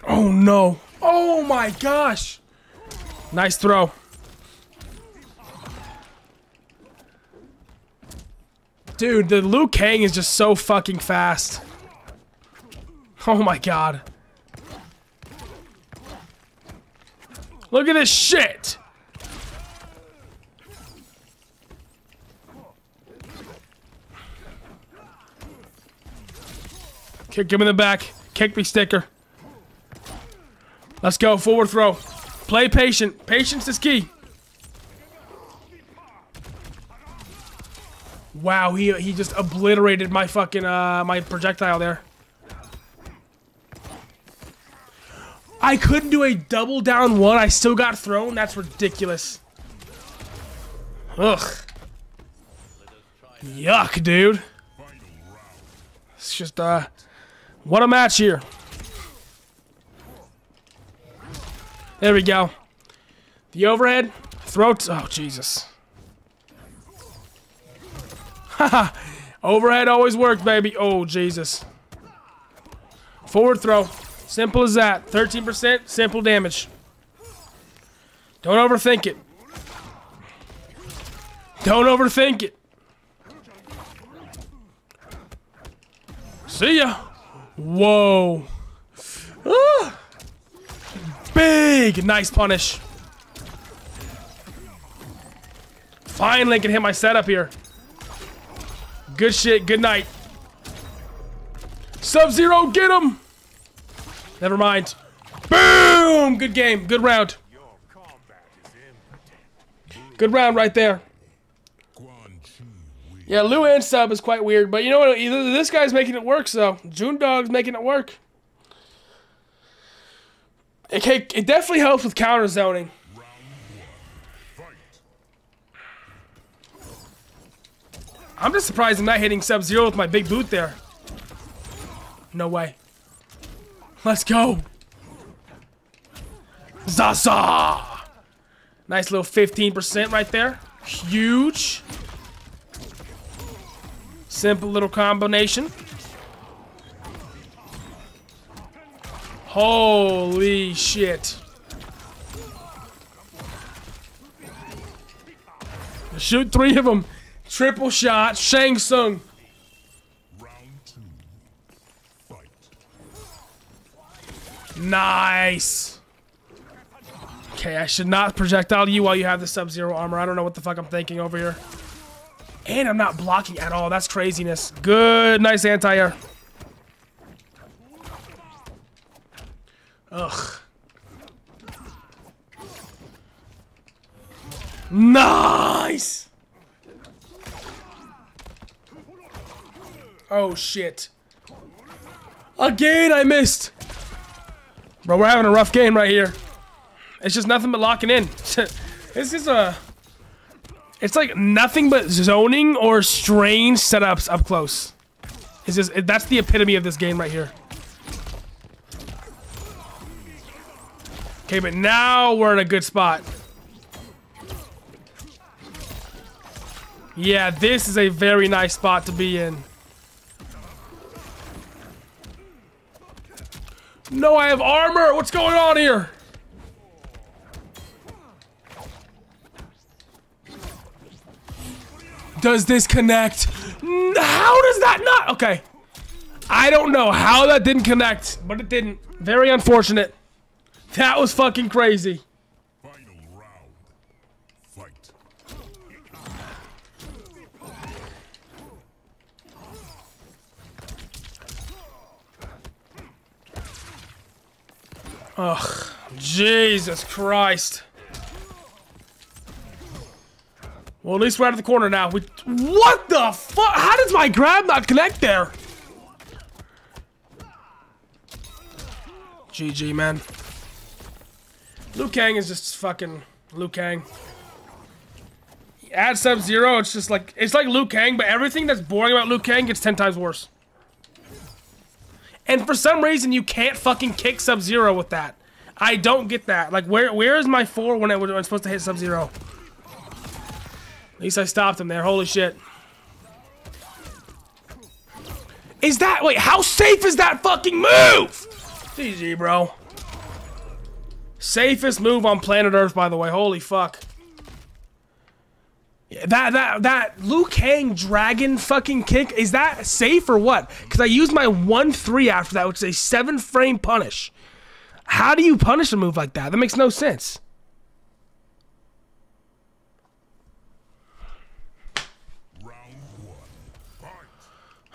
Oh no! Oh my gosh! Nice throw. Dude, the Liu Kang is just so fucking fast. Oh my god. Look at this shit! Kick him in the back. Kick me sticker. Let's go. Forward throw. Play patient. Patience is key. Wow, he he just obliterated my fucking uh my projectile there. I couldn't do a double down one. I still got thrown. That's ridiculous. Ugh. Yuck, dude. It's just uh what a match here. There we go. The overhead. Throat. Oh, Jesus. Haha. overhead always works, baby. Oh, Jesus. Forward throw. Simple as that. 13%. Simple damage. Don't overthink it. Don't overthink it. See ya. Whoa. Ah. Big. Nice punish. Finally can hit my setup here. Good shit. Good night. Sub-Zero, get him! Never mind. Boom! Good game. Good round. Good round right there. Yeah, Lou and Sub is quite weird, but you know what? Either this guy's making it work, so June Dog's making it work. It, ca- it definitely helps with counter zoning. I'm just surprised I'm not hitting Sub Zero with my big boot there. No way. Let's go. Zaza! Nice little 15% right there. Huge. Simple little combination. Holy shit. Shoot three of them. Triple shot. Shang Tsung. Nice. Okay, I should not projectile you while you have the Sub-Zero armor. I don't know what the fuck I'm thinking over here. And I'm not blocking at all. That's craziness. Good, nice anti-air. Ugh. Nice! Oh, shit. Again, I missed! Bro, we're having a rough game right here. It's just nothing but locking in. this is a... It's like nothing but zoning or strange setups up close. It's just, that's the epitome of this game right here. Okay, but now we're in a good spot. Yeah, this is a very nice spot to be in. No, I have armor! What's going on here? Does this connect? How does that not? Okay. I don't know how that didn't connect, but it didn't. Very unfortunate. That was fucking crazy. Ugh. Jesus Christ. Well, at least we're out of the corner now. We, what the fuck? How does my grab not connect there? GG, man. Liu Kang is just fucking Liu Kang. Add Sub Zero, it's just like it's like Liu Kang, but everything that's boring about Liu Kang gets ten times worse. And for some reason, you can't fucking kick Sub Zero with that. I don't get that. Like, where where is my four when, I, when I'm supposed to hit Sub Zero? At least I stopped him there. Holy shit. Is that wait? How safe is that fucking move? GG, bro. Safest move on planet Earth, by the way. Holy fuck. That that that Liu Kang dragon fucking kick is that safe or what? Because I used my one three after that, which is a seven frame punish. How do you punish a move like that? That makes no sense.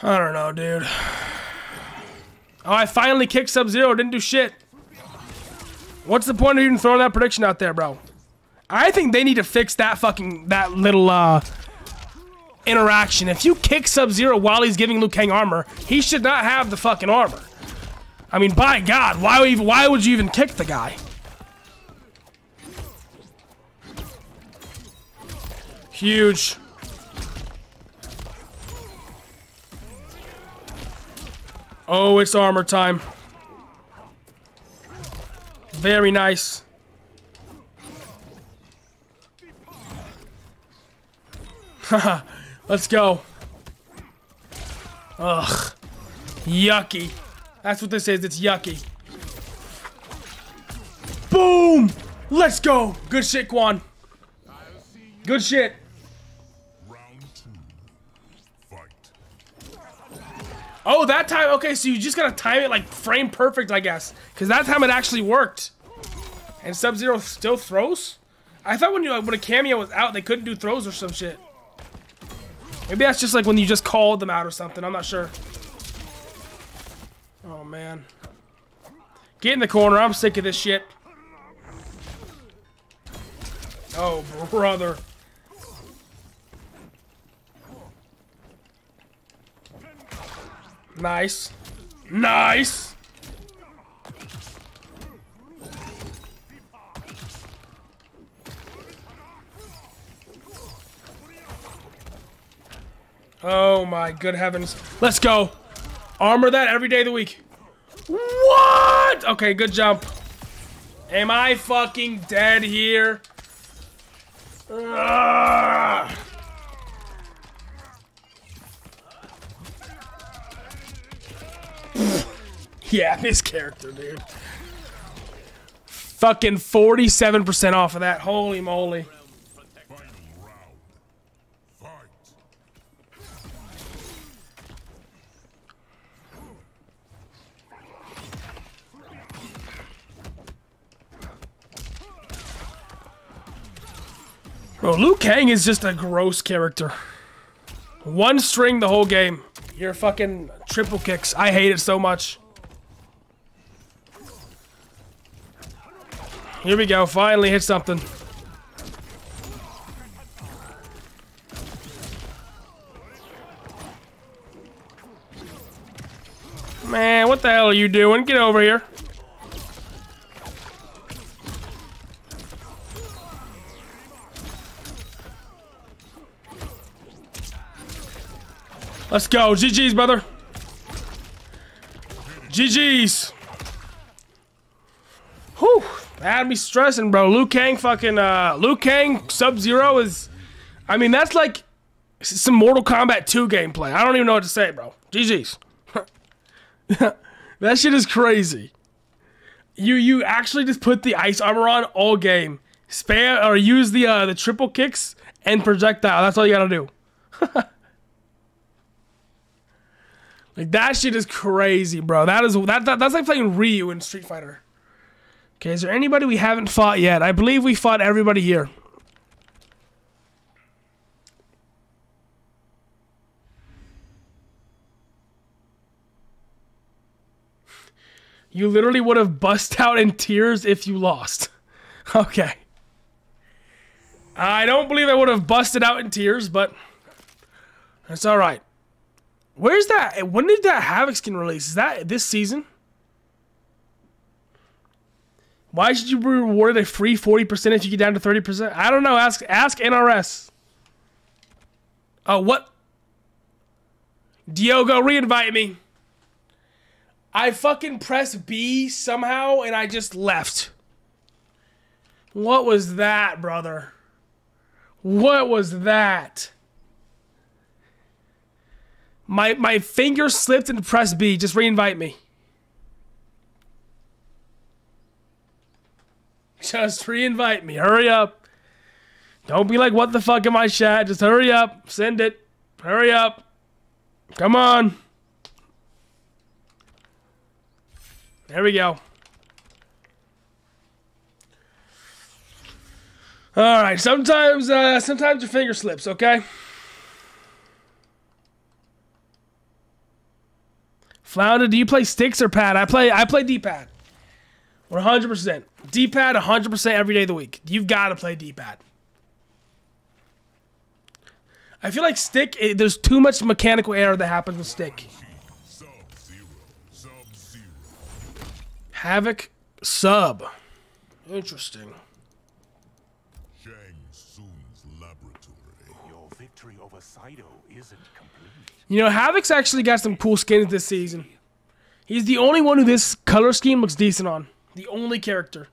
I don't know, dude. Oh, I finally kicked Sub Zero. Didn't do shit. What's the point of even throwing that prediction out there, bro? I think they need to fix that fucking that little uh interaction. If you kick Sub Zero while he's giving Liu Kang armor, he should not have the fucking armor. I mean, by God, why would even, why would you even kick the guy? Huge. Oh, it's armor time. Very nice. Haha, let's go. Ugh. Yucky. That's what this is, it's yucky. Boom! Let's go! Good shit, Quan. Good shit. Oh, that time, okay, so you just gotta time it like frame perfect, I guess. Because that time it actually worked. And Sub-Zero still throws? I thought when you when a cameo was out, they couldn't do throws or some shit. Maybe that's just like when you just called them out or something, I'm not sure. Oh, man. Get in the corner, I'm sick of this shit. Oh, brother. Nice. Nice! Oh my good heavens. Let's go. Armor that every day of the week. What? Okay, good jump. Am I fucking dead here? Ugh. yeah, this character, dude. Fucking 47% off of that. Holy moly. Bro, Liu Kang is just a gross character. One string the whole game. Your fucking triple kicks. I hate it so much. Here we go. Finally hit something. Man, what the hell are you doing? Get over here. Let's go. GG's, brother. GG's. Whew. Had me stressing, bro. Liu Kang fucking, uh, Liu Kang Sub-Zero is, I mean, that's like some Mortal Kombat 2 gameplay. I don't even know what to say, bro. GG's. that shit is crazy. You you actually just put the ice armor on all game. Spam or use the uh, the triple kicks and projectile. That's all you gotta do. like that shit is crazy, bro. That is that, that that's like playing Ryu in Street Fighter. Okay, is there anybody we haven't fought yet? I believe we fought everybody here. You literally would have bust out in tears if you lost. Okay. I don't believe I would have busted out in tears, but that's all right. Where's that? When did that Havik skin release? Is that this season? Why should you be rewarded a free 40% if you get down to 30%? I don't know. Ask ask NRS. Oh, uh, what? Diogo, reinvite me. I fucking pressed B somehow and I just left. What was that, brother? What was that? My my finger slipped and pressed B. Just reinvite me. Just reinvite me. Hurry up. Don't be like, what the fuck am I chat? Just hurry up. Send it. Hurry up. Come on. There we go. All right. Sometimes, uh, sometimes your finger slips. Okay. Flounda, do you play sticks or pad? I play. I play D-pad. 100 percent D-pad. 100 percent every day of the week. You've got to play D-pad. I feel like stick. It, there's too much mechanical error that happens with stick. Havik sub. Interesting. Shang Tsung's laboratory. Your victory over Sido isn't complete. You know, Havik's actually got some cool skins this season. He's the only one who this color scheme looks decent on. The only character.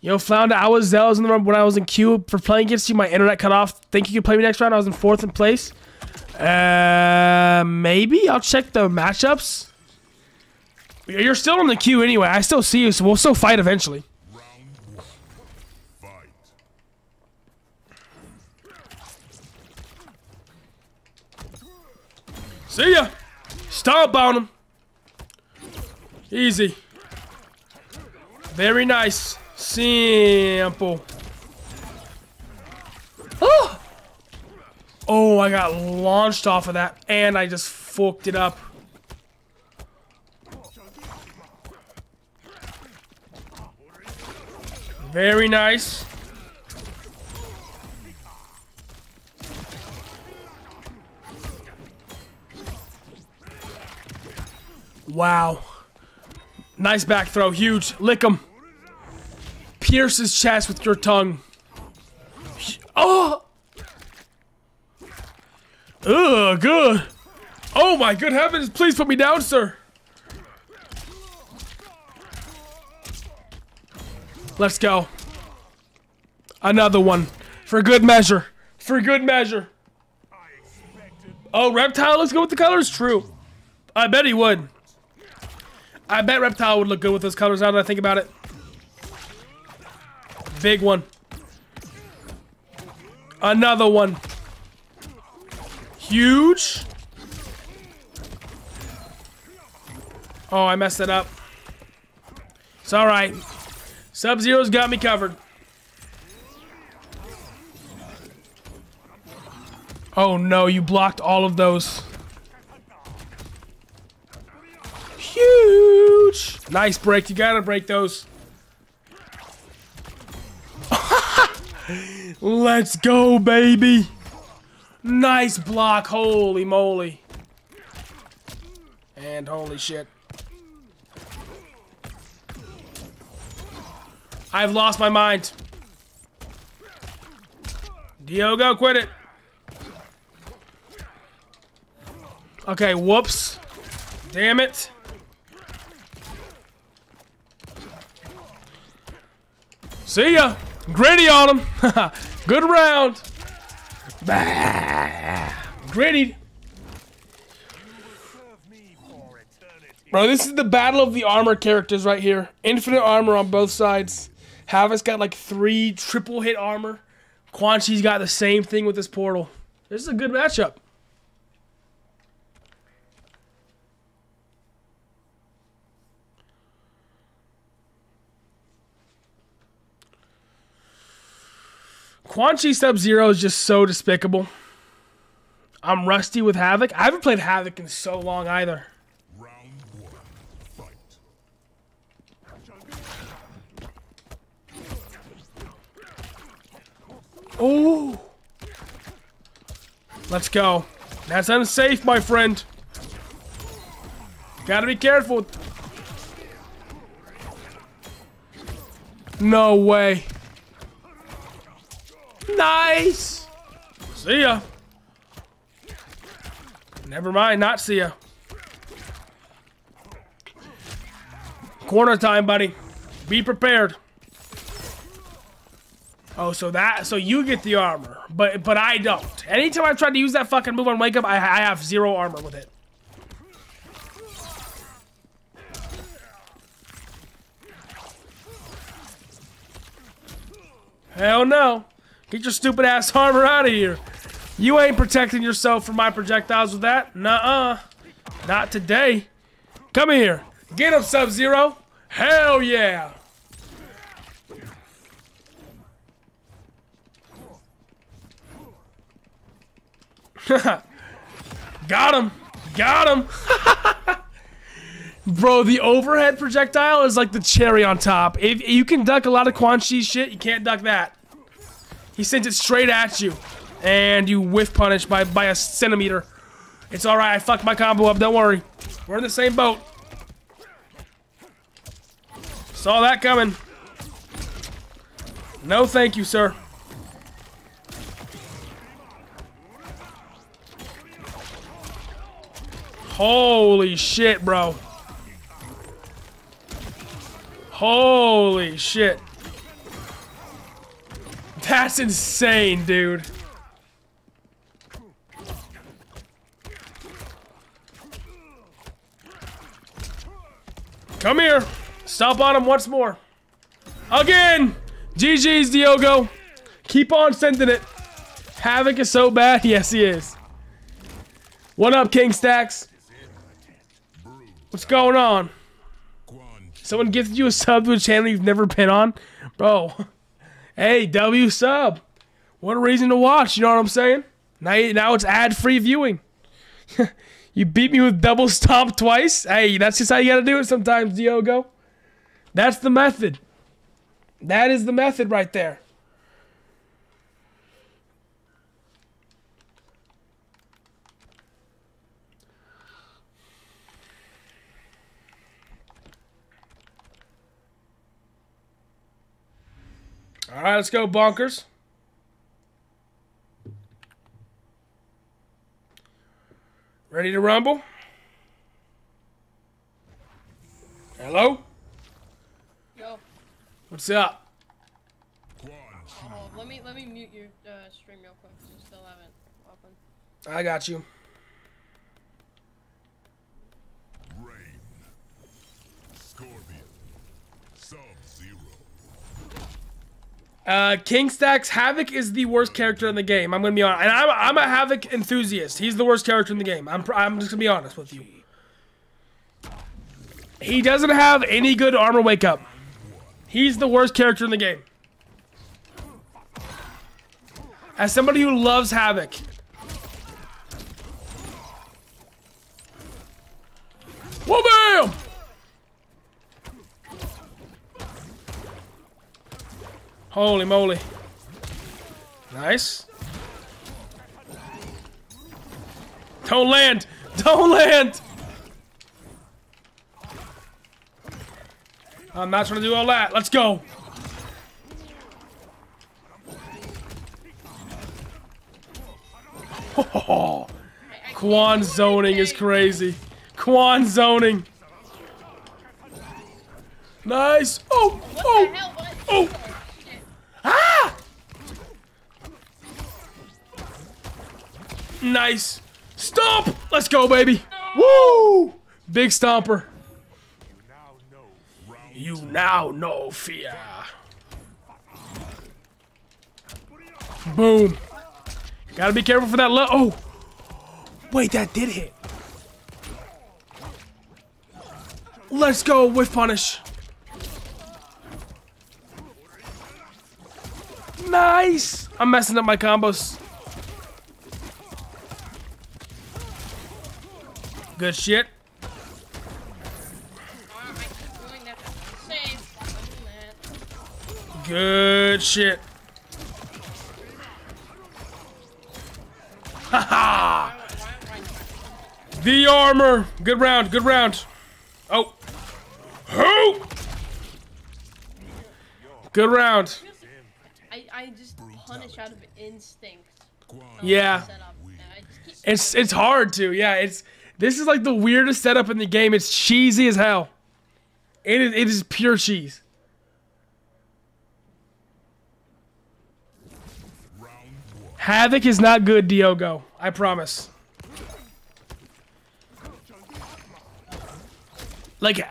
Yo, Flounda, I was zealous in the room when I was in queue for playing against you. My internet cut off. Think you could play me next round? I was in fourth in place. Uh, maybe I'll check the matchups. You're still in the queue anyway. I still see you, so we'll still fight eventually. Round one. Fight. See ya. Stomp on him. Easy. Very nice. Simple. Oh! Oh, I got launched off of that, and I just fucked it up. Very nice. Wow. Nice back throw. Huge. Lick him. Pierce his chest with your tongue. Oh! Ugh, good. Oh my good heavens, please put me down, sir. Let's go. Another one. For good measure. For good measure. Oh, Reptile looks good with the colors? True. I bet he would. I bet Reptile would look good with those colors now that I think about it. Big one. Another one. Huge. Oh, I messed it up. It's alright. Sub-Zero's got me covered. Oh no, you blocked all of those. Huge! Nice break. You gotta break those. Let's go, baby. Nice block. Holy moly. And holy shit. I've lost my mind. Diogo, quit it. Okay, whoops. Damn it. See ya. Gritty on him. Good round. Gritty. Bro, this is the battle of the armor characters right here. Infinite armor on both sides. Havik's got like three triple hit armor. Quan Chi's got the same thing with his portal. This is a good matchup. Quan Chi Sub Zero is just so despicable. I'm rusty with Havik. I haven't played Havik in so long either. Round one. Fight. Oh. Let's go. That's unsafe, my friend. Gotta be careful. No way. Nice. See ya. Never mind, not see ya. Corner time, buddy. Be prepared. Oh, so that so you get the armor, but but I don't. Anytime I try to use that fucking move on wake up, I, I have zero armor with it. Hell no. Get your stupid ass armor out of here. You ain't protecting yourself from my projectiles with that. Nuh-uh. Not today. Come here. Get him, Sub-Zero. Hell yeah. Got him. Got him. Bro, the overhead projectile is like the cherry on top. If you can duck a lot of Quan Chi shit, you can't duck that. He sends it straight at you. And you whiff punish by, by a centimeter. It's alright, I fucked my combo up, don't worry. We're in the same boat. Saw that coming. No thank you, sir. Holy shit, bro. Holy shit. That's insane, dude. Come here. Stop on him once more. Again. GG's, Diogo. Keep on sending it. Havik is so bad. Yes, he is. What up, King Stacks? What's going on? Someone gifted you a sub to a channel you've never been on? Bro. Hey, W sub. What a reason to watch, you know what I'm saying? Now, now it's ad-free viewing. you beat me with double stomp twice? Hey, that's just how you gotta do it sometimes, Diogo. That's the method. That is the method right there. All right, let's go, bonkers. Ready to rumble? Hello? Yo. What's up? Oh, let me let me mute your uh, stream real quick. You still haven't opened. I got you. Rain. Scorpion. Sub-Zero. Uh, King Stacks Havik is the worst character in the game. I'm gonna be honest, and I'm I'm a Havik enthusiast. He's the worst character in the game. I'm I'm just gonna be honest with you. He doesn't have any good armor wake up. He's the worst character in the game. As somebody who loves Havik. Whoa, bam! Holy moly. Nice. Don't land! Don't land! I'm not trying to do all that. Let's go. Oh, Quan zoning is crazy. Quan zoning. Nice. Oh, oh, oh. Nice. Stomp! Let's go, baby. Woo! Big stomper. You now know fear. Boom. Gotta be careful for that low. Oh! Wait, that did hit. Let's go with punish. Nice! I'm messing up my combos. Good shit. Good shit. Haha! the armor. Good round. Good round. Oh. Oh! Good round. I, I just punish out of instinct. Yeah. It's it's hard to. Yeah, it's this is like the weirdest setup in the game. It's cheesy as hell. It is it is pure cheese. Havik is not good, Diogo. I promise. Like,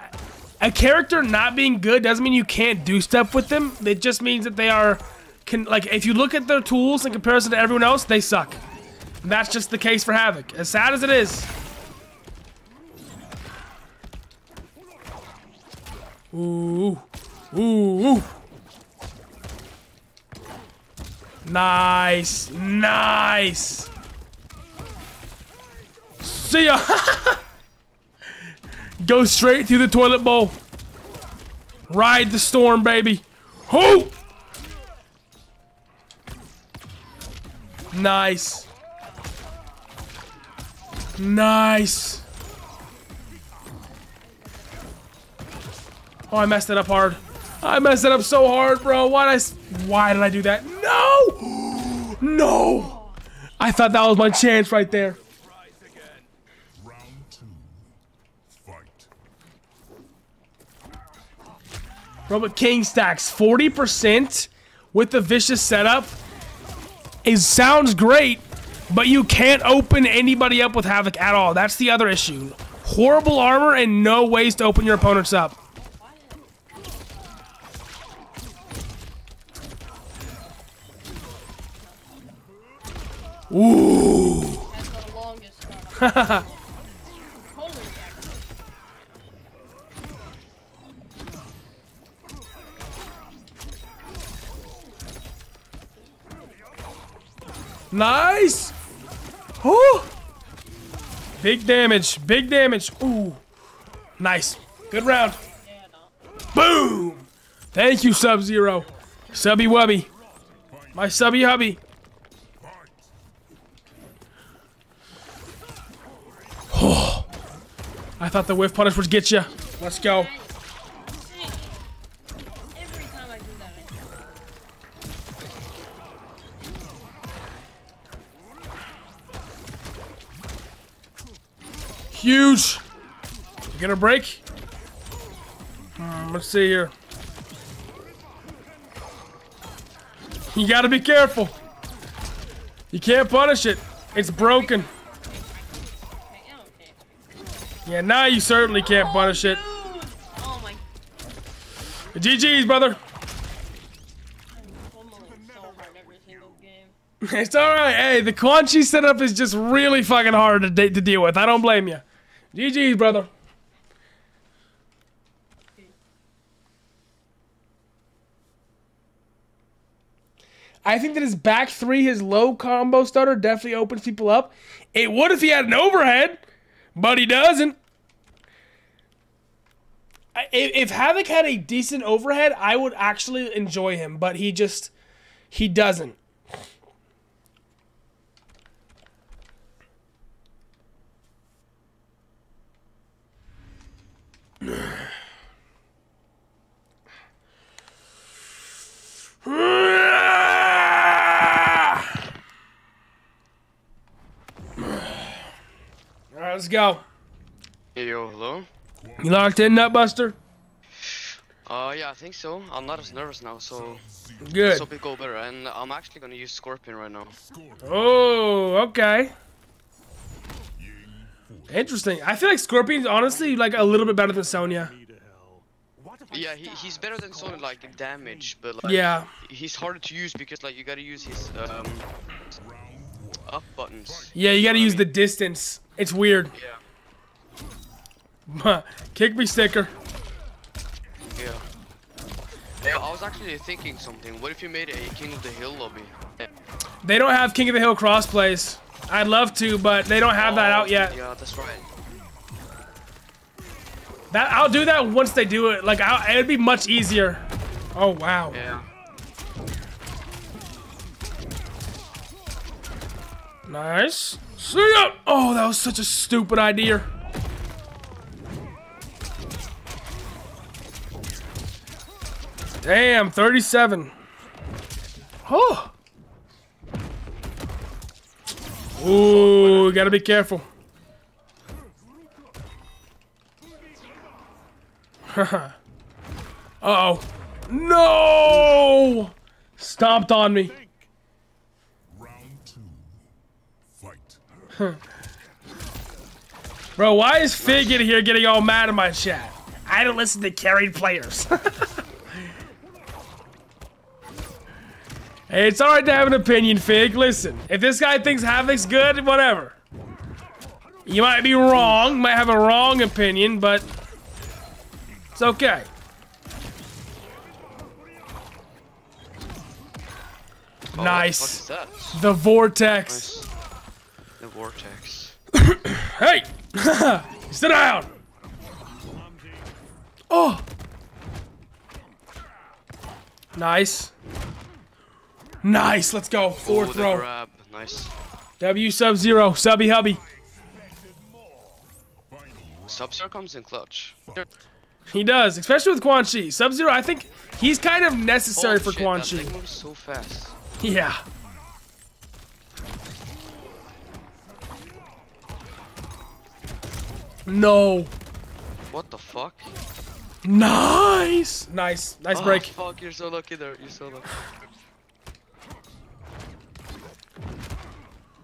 a character not being good doesn't mean you can't do stuff with them. It just means that they are, can like, if you look at their tools in comparison to everyone else, they suck. And that's just the case for Havik. As sad as it is. Ooh. Ooh. Nice. Nice. See ya. Go straight through the toilet bowl. Ride the storm, baby. Ho! Nice. Nice. Oh, I messed it up hard. I messed it up so hard, bro. Why did I? Why did I do that? No! No! I thought that was my chance right there. Bro, but King stacks 40% with the vicious setup It sounds great, but you can't open anybody up with Havik at all. That's the other issue. Horrible armor and no ways to open your opponents up. Ooh. nice. Oh. Big damage. Big damage. Ooh. Nice. Good round. Boom. Thank you, Sub-Zero. Subby Wubby. My subby hubby. Oh, I thought the whiff punish would get you. Let's go. Huge. Get a break. Hmm, let's see here. You gotta be careful. You can't punish it. It's broken. Yeah, now you certainly can't punish it. Oh my. GG's, brother. it's alright. Hey, the Quan Chi setup is just really fucking hard to, de to deal with. I don't blame you. GG's, brother. I think that his back three, his low combo stutter, definitely opens people up. It would if he had an overhead, but he doesn't. If, if Havik had a decent overhead, I would actually enjoy him, but he just he doesn't. All right, let's go. Hey, yo, hello? You locked in, Nutbuster? Uh, yeah, I think so. I'm not as nervous now, so... Good. So it go better, and I'm actually gonna use Scorpion right now. Oh, okay. Interesting. I feel like Scorpion's honestly like a little bit better than Sonya. Yeah, he, he's better than Sony, like, in damage, but, like... Yeah. He's harder to use because, like, you gotta use his, um... Up buttons. Yeah, you gotta use the distance. It's weird. Yeah. Kick me, sticker. Yeah. Yeah, I was actually thinking something. What if you made a King of the Hill lobby? They don't have King of the Hill crossplays. I'd love to, but they don't have that oh, out yet. Yeah, that's right. That I'll do that once they do it. Like I'll, it'd be much easier. Oh wow. Yeah. Nice. See ya. Oh, that was such a stupid idea. Damn, 37. Oh. Ooh, gotta be careful. uh oh. No! Stomped on me. Bro, why is Fig in here getting all mad in my chat? I don't listen to carried players. it's alright to have an opinion, Fig. Listen, if this guy thinks Havik's good, whatever. You might be wrong, might have a wrong opinion, but it's okay. Oh, nice. The fuck is? The vortex. The vortex. Hey! Sit down! Oh! Nice. Nice, let's go. Fourth oh, the row. grab. Nice. W sub zero, subby hubby. Sub-Zero comes in clutch. He does, especially with Quan Chi. Sub zero, I think he's kind of necessary Holy for shit, Quan that Chi. thing moves so fast. Yeah. No. What the fuck? Nice. Nice. Nice oh, break. fuck, you're so lucky there. You're so lucky.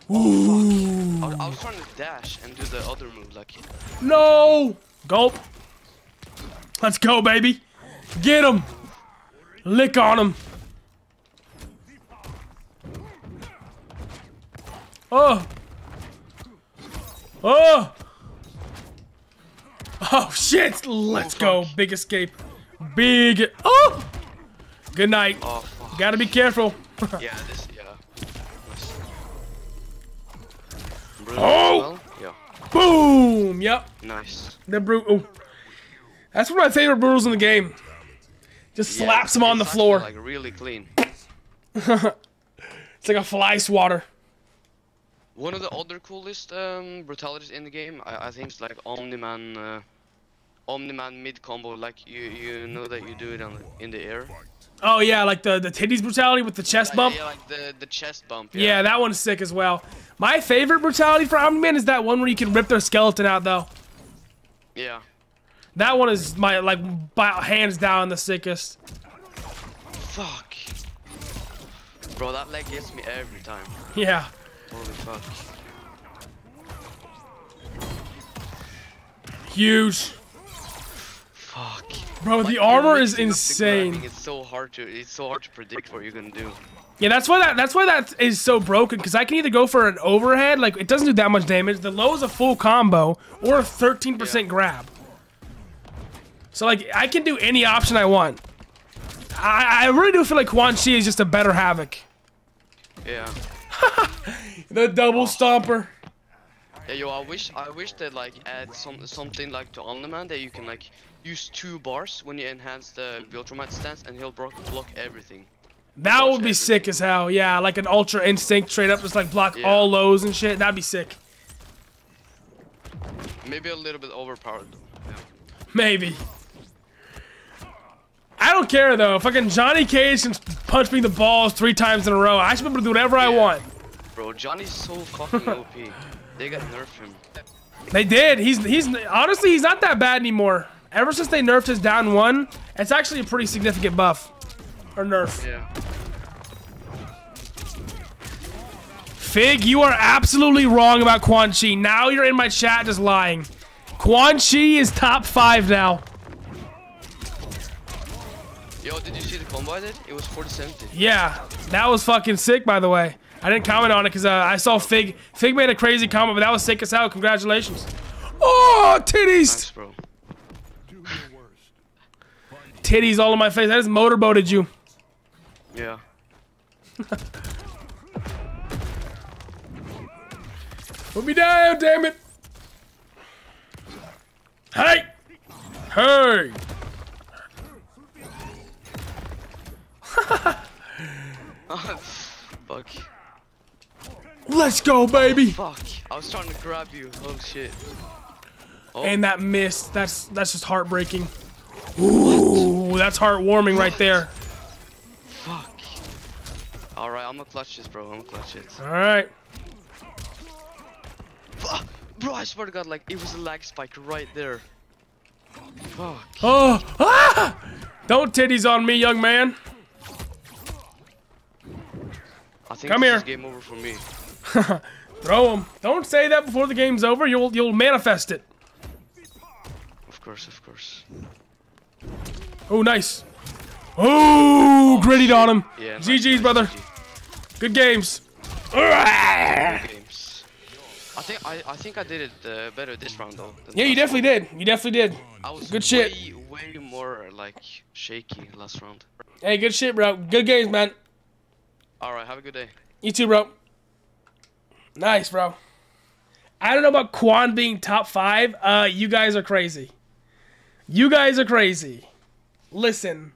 Ooh. I, was- I was trying to dash and do the other move, like... No! Gulp. Let's go, baby. Get him. Lick on him. Oh. Oh. Oh, shit. Let's go. Big escape. Big. Oh. Good night. Oh. Gotta be careful. yeah, this, Oh! well? Yeah. Boom. Yep. Nice. The brute. Oh. That's one of my favorite brutals in the game. Just Yeah, slaps him on the floor. Like really clean. it's like a fly swatter. One of the other coolest um, brutalities in the game, I, I think, is like Omni-Man, uh, Omni-Man mid combo. Like you, you know that you do it on the, in the air. Oh yeah, like the the titties brutality with the chest bump. Yeah, like the the chest bump. Yeah, that one's sick as well. My favorite brutality for Omni-Man is that one where you can rip their skeleton out though. Yeah. That one is my like by, hands down the sickest. Fuck. Bro, that leg gets me every time. Yeah. Holy fuck. Huge. Fuck. Bro, the Like, armor is mixing up the grabbing, insane. It's so hard to it's so hard to predict what you're gonna do. Yeah, that's why that that's why that is so broken because I can either go for an overhead, like it doesn't do that much damage. The low is a full combo or a 13% grab. So like I can do any option I want. I, I really do feel like Quan Chi is just a better Havik. Yeah. The double stomper. Yeah, yo, I wish I wish they like add some something like to Omniman that you can like use two bars when you enhance the Viltrumite stance and he'll block block everything. That would be sick as hell. Yeah, like an ultra instinct straight up, just like block Yeah. all lows and shit. That'd be sick. Maybe a little bit overpowered though. Yeah. Maybe. I don't care though. Fucking Johnny Cage can punch me the balls three times in a row. I should be able to do whatever I want. Bro, Johnny's so fucking OP. They got nerfed him. They did. He's he's honestly he's not that bad anymore. Ever since they nerfed his down one, it's actually a pretty significant buff or nerf. Yeah. Fig, you are absolutely wrong about Quan Chi. Now you're in my chat just lying. Quan Chi is top five now. Yo, did you see the combo I did? It was 40-70. Yeah, that was fucking sick, by the way. I didn't comment on it because uh, I saw Fig. Fig made a crazy comment, but that was sick as hell. Congratulations. Oh, titties! Bro. Titties all in my face. I just motorboated you. Yeah. Put me down, damn it. Hey! Hey! Fuck. Let's go, baby. Fuck. I was trying to grab you. Oh shit. Oh. And that miss. That's that's just heartbreaking. Ooh, that's heartwarming right there. Fuck. Alright, I'm gonna clutch this, bro. I'm gonna clutch it. All right. Fuck. Bro, I swear to god, like, it was a lag spike right there. Fuck. Oh, ah! Don't titties on me, young man. I think Come this here. is game over for me. Throw him. Don't say that before the game's over. You'll you'll manifest it. Of course, of course. Oh, nice. Oh, grittied on him. Yeah, GG's, nice, brother. GG. Good games. Good games. I think I, I think I did it uh, better this round though. than Yeah, you definitely one. did. You definitely did. I was Good shit. way, way more like shaky last round. Hey, good shit, bro. Good games, man. Alright, have a good day. You too, bro. Nice, bro. I don't know about Quan being top five. Uh, you guys are crazy. You guys are crazy. Listen,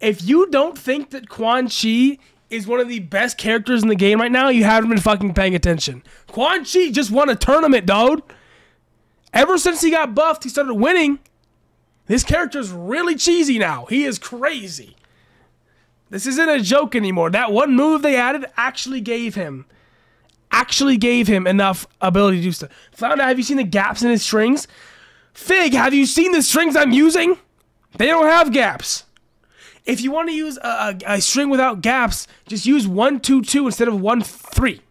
if you don't think that Quan Chi is one of the best characters in the game right now, you haven't been fucking paying attention. Quan Chi just won a tournament, dude. Ever since he got buffed, he started winning. This character's really cheesy now. He is crazy. This isn't a joke anymore. That one move they added actually gave him, actually gave him enough ability to do stuff. Flounda, have you seen the gaps in his strings? Fig, have you seen the strings I'm using? They don't have gaps. If you want to use a, a, a string without gaps, just use one two two instead of one three.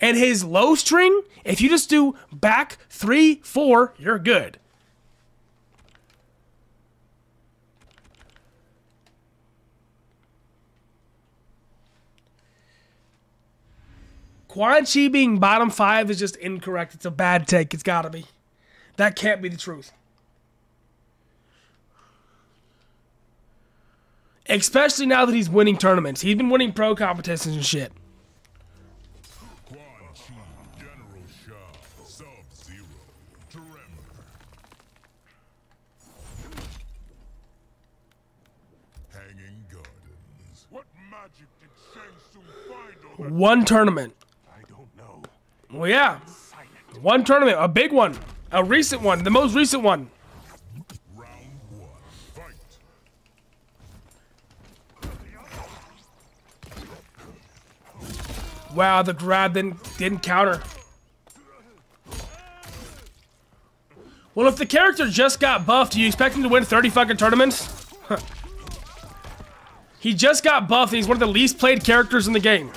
And his low string, if you just do back three four, you're good. Quan Chi being bottom five is just incorrect. It's a bad take. It's gotta be. That can't be the truth. Especially now that he's winning tournaments. He's been winning pro competitions and shit. Quan Chi, General Shao, Sub-Zero, Tremor. Hanging Gardens. What magic did Shang Tsung find on One tournament. I don't know. Well, yeah. One tournament. A big one. A recent one. The most recent one. Wow, the grab didn't, didn't counter. Well, if the character just got buffed, do you expect him to win 30 fucking tournaments? He just got buffed and he's one of the least played characters in the game.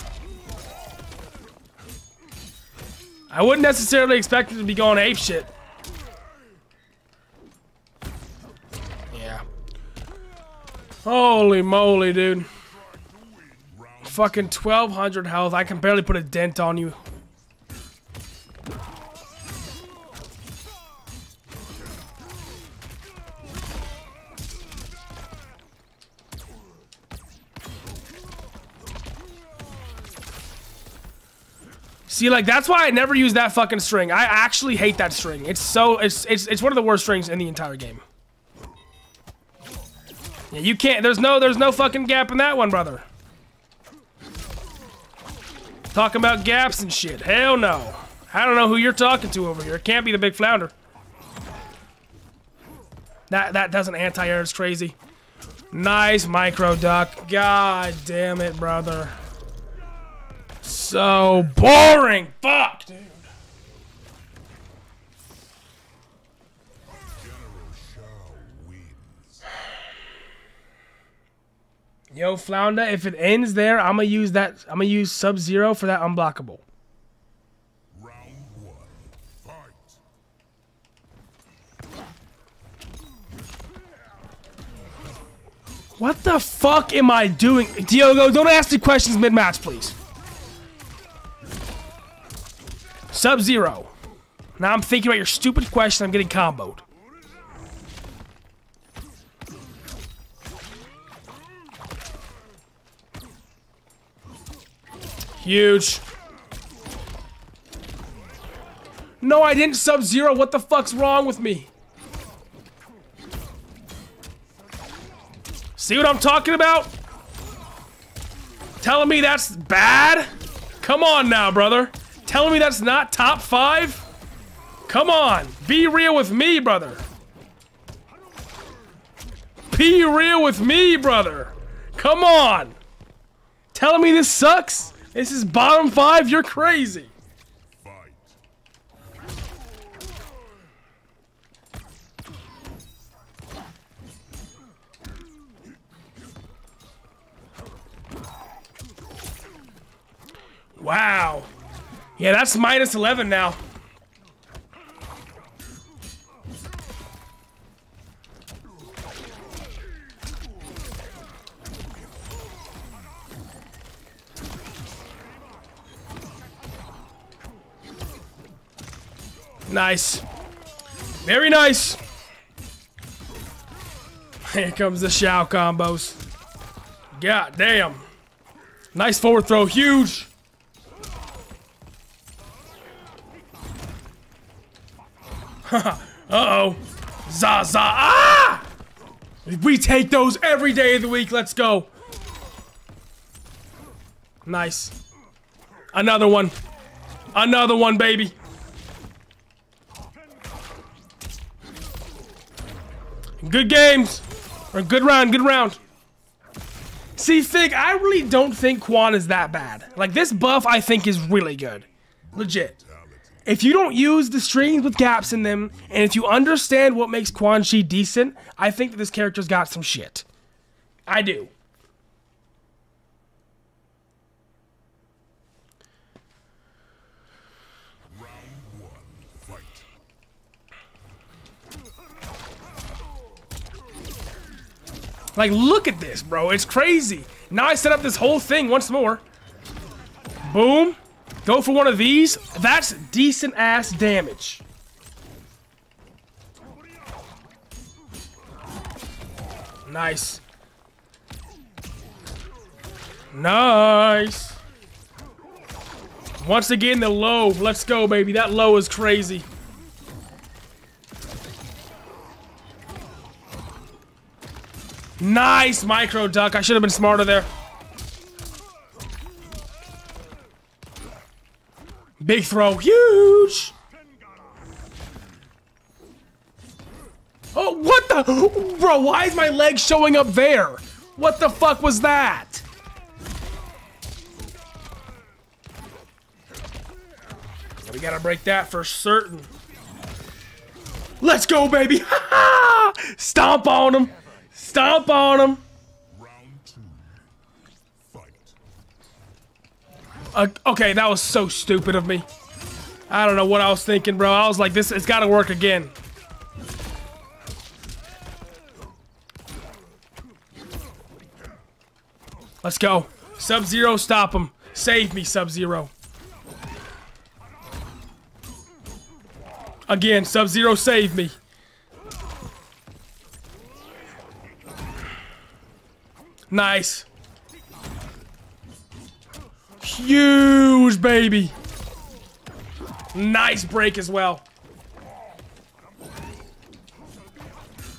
I wouldn't necessarily expect him to be going ape shit. Holy moly, dude. Fucking 1200 health. I can barely put a dent on you. See, like that's why I never use that fucking string. I actually hate that string. It's so it's it's it's one of the worst strings in the entire game. Yeah, you can't. There's no there's no fucking gap in that one, brother. Talking about gaps and shit. Hell no. I don't know who you're talking to over here. It can't be the Big Flounda. That that doesn't anti-air. It's crazy. Nice micro duck. God damn it, brother. So boring. Fuck, dude. Yo, Flounda, if it ends there, I'm gonna use that. I'm gonna use Sub Zero for that unblockable. What the fuck am I doing? Diogo, don't ask me questions mid-match, please. Sub-Zero. Now I'm thinking about your stupid question. I'm getting comboed. Huge. No, I didn't Sub-Zero. What the fuck's wrong with me? See what I'm talking about? Telling me that's bad? Come on now, brother. Telling me that's not top five? Come on. Be real with me, brother. Be real with me, brother. Come on. Telling me this sucks? This is bottom five? You're crazy. Wow. Yeah, that's minus 11 now. Nice. Very nice. Here comes the Shao combos. God damn. Nice forward throw. Huge. Uh-oh. Zaza. Ah! We take those every day of the week. Let's go. Nice. Another one. Another one, baby. Good games. Or good round, good round. See, Fig, I really don't think Quan is that bad. Like, this buff, I think, is really good. Legit. If you don't use the strings with gaps in them, and if you understand what makes Quan Chi decent, I think that this character's got some shit. I do. Like, look at this, bro. It's crazy. Now I set up this whole thing once more. Boom. Go for one of these. That's decent ass damage. Nice. Nice. Once again, the low. Let's go, baby. That low is crazy. Nice micro duck. I should have been smarter there. Big throw. Huge. Oh, what the? Bro, why is my leg showing up there? What the fuck was that? We gotta break that for certain. Let's go, baby! Stomp on him! Stomp on him! Uh, okay, that was so stupid of me. I don't know what I was thinking, bro. I was like, this, it's gotta work again. Let's go. Sub-Zero, stop him. Save me, Sub-Zero. Again, Sub-Zero, save me. Nice. Huge, baby. Nice break as well.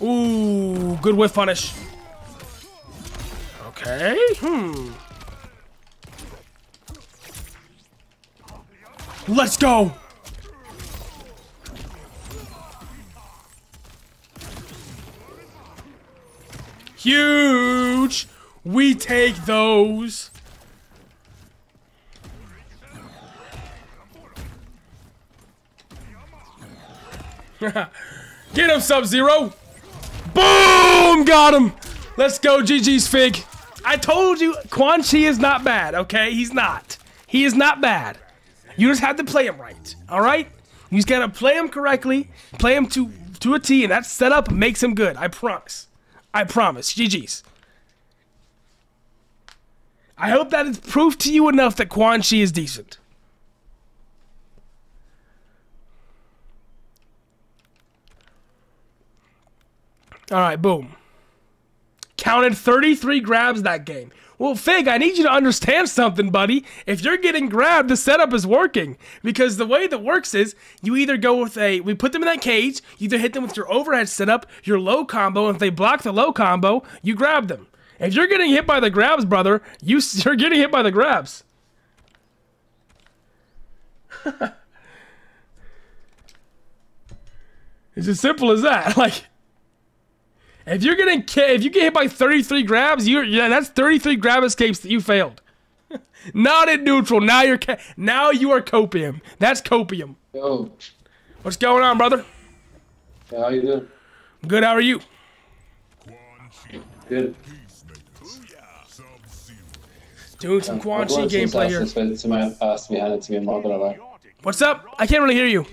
Ooh, good whiff punish. Okay, hmm. Let's go! Huge! We take those. Get him, Sub-Zero! Boom! Got him! Let's go, GG's Fig. I told you, Quan Chi is not bad, okay? He's not. He is not bad. You just have to play him right, alright? You just gotta play him correctly, play him to, to a T, and that setup makes him good. I promise. I promise. GG's. I hope that is proof to you enough that Quan Chi is decent. All right, boom. Counted 33 grabs that game. Well, Fig, I need you to understand something, buddy. If you're getting grabbed, the setup is working. Because the way that works is you either go with a, we put them in that cage, you either hit them with your overhead setup, your low combo, and if they block the low combo, you grab them. If you're getting hit by the grabs, brother, you, you're getting hit by the grabs. it's as simple as that. Like, if you're getting if you get hit by 33 grabs, you're yeah, that's 33 grab escapes that you failed. Not in neutral. Now you're now you are copium. That's copium. Yo. What's going on, brother? How you doing? Good. How are you? Good. Doing some uh, Quan Chi gameplay here. To my past me handed to me more than What's up? I can't really hear you.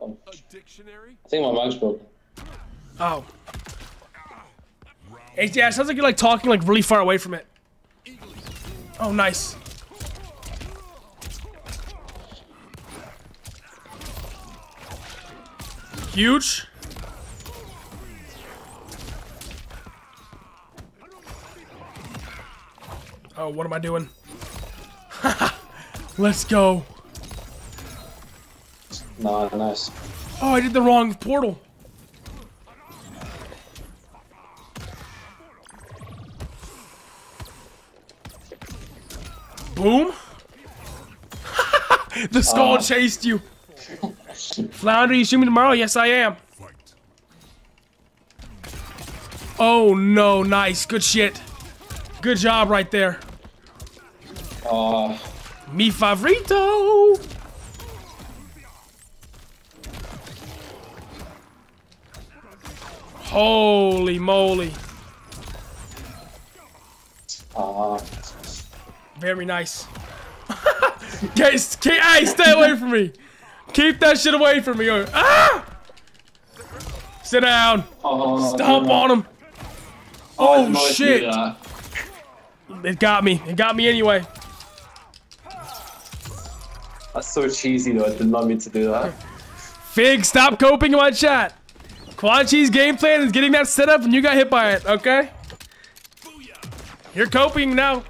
Oh. I think my mic's broken. Oh. Hey, yeah, it sounds like you're like talking like really far away from it. Oh, nice. Huge. Oh, what am I doing? Let's go. Nah, nice. Oh, I did the wrong portal. Boom. the skull uh. chased you. Flounda, you shoot me tomorrow? Yes, I am. Oh, no. Nice. Good shit. Good job right there. Uh. Mi favorito. Holy moly. Uh. Very nice. Guys, hey, stay away from me. Keep that shit away from me. Ah! Sit down. Oh, Stomp on him. Oh, oh shit. It got me. It got me anyway. That's so cheesy though. I did not mean to do that. Fig, stop coping in my chat. Quan Chi's game plan is getting that set up and you got hit by it, okay? You're coping now.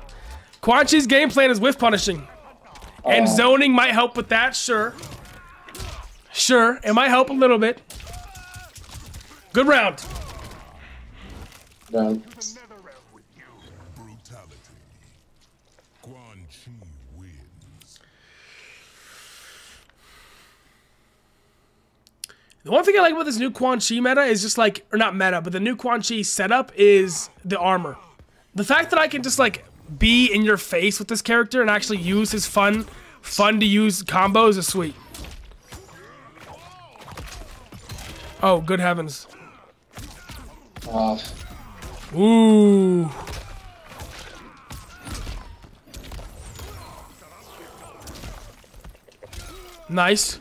Quan Chi's game plan is whiff punishing. And oh. zoning might help with that, sure. Sure, it might help a little bit. Good round. Round. The one thing I like about this new Quan Chi meta is just like, or not meta, but the new Quan Chi setup is the armor. The fact that I can just like be in your face with this character and actually use his fun, fun to use combos is sweet. Oh, good heavens. Uh. Ooh. Nice.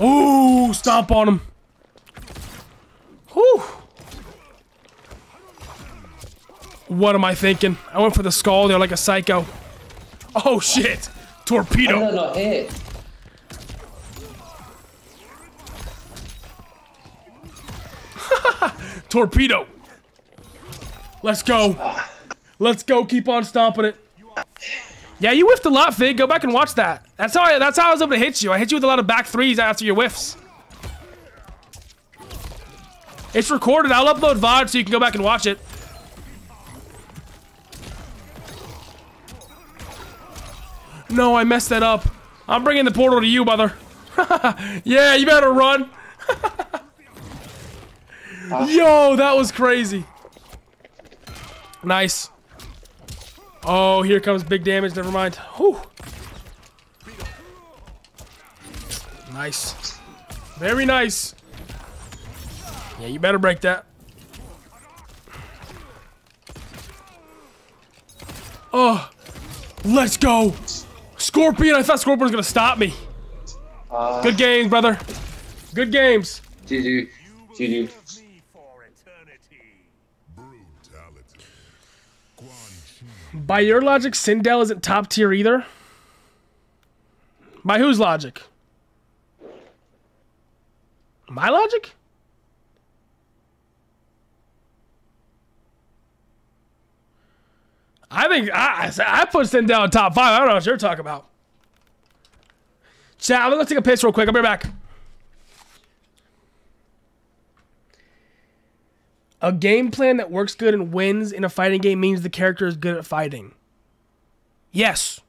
Ooh, stomp on him. Whew. What am I thinking? I went for the skull there like a psycho. Oh shit! Torpedo! No, no, hit. Torpedo! Let's go! Let's go, keep on stomping it. Yeah, you whiffed a lot, Fig. Go back and watch that. That's how I, that's how I was able to hit you. I hit you with a lot of back threes after your whiffs. It's recorded. I'll upload VOD so you can go back and watch it. No, I messed that up. I'm bringing the portal to you, brother. yeah, you better run. Ah. Yo, that was crazy. Nice. Oh, here comes big damage. Never mind. Whew. Nice. Very nice. Yeah, you better break that. Oh, let's go. Scorpion. I thought Scorpion was going to stop me. Uh, Good games, brother. Good games. GG. GG. By your logic, Sindel isn't top tier either? By whose logic? My logic? I think I I put Sindel in top five. I don't know what you're talking about. Chat, let's take a piss real quick. I'll be right back. A game plan that works good and wins in a fighting game means the character is good at fighting. Yes.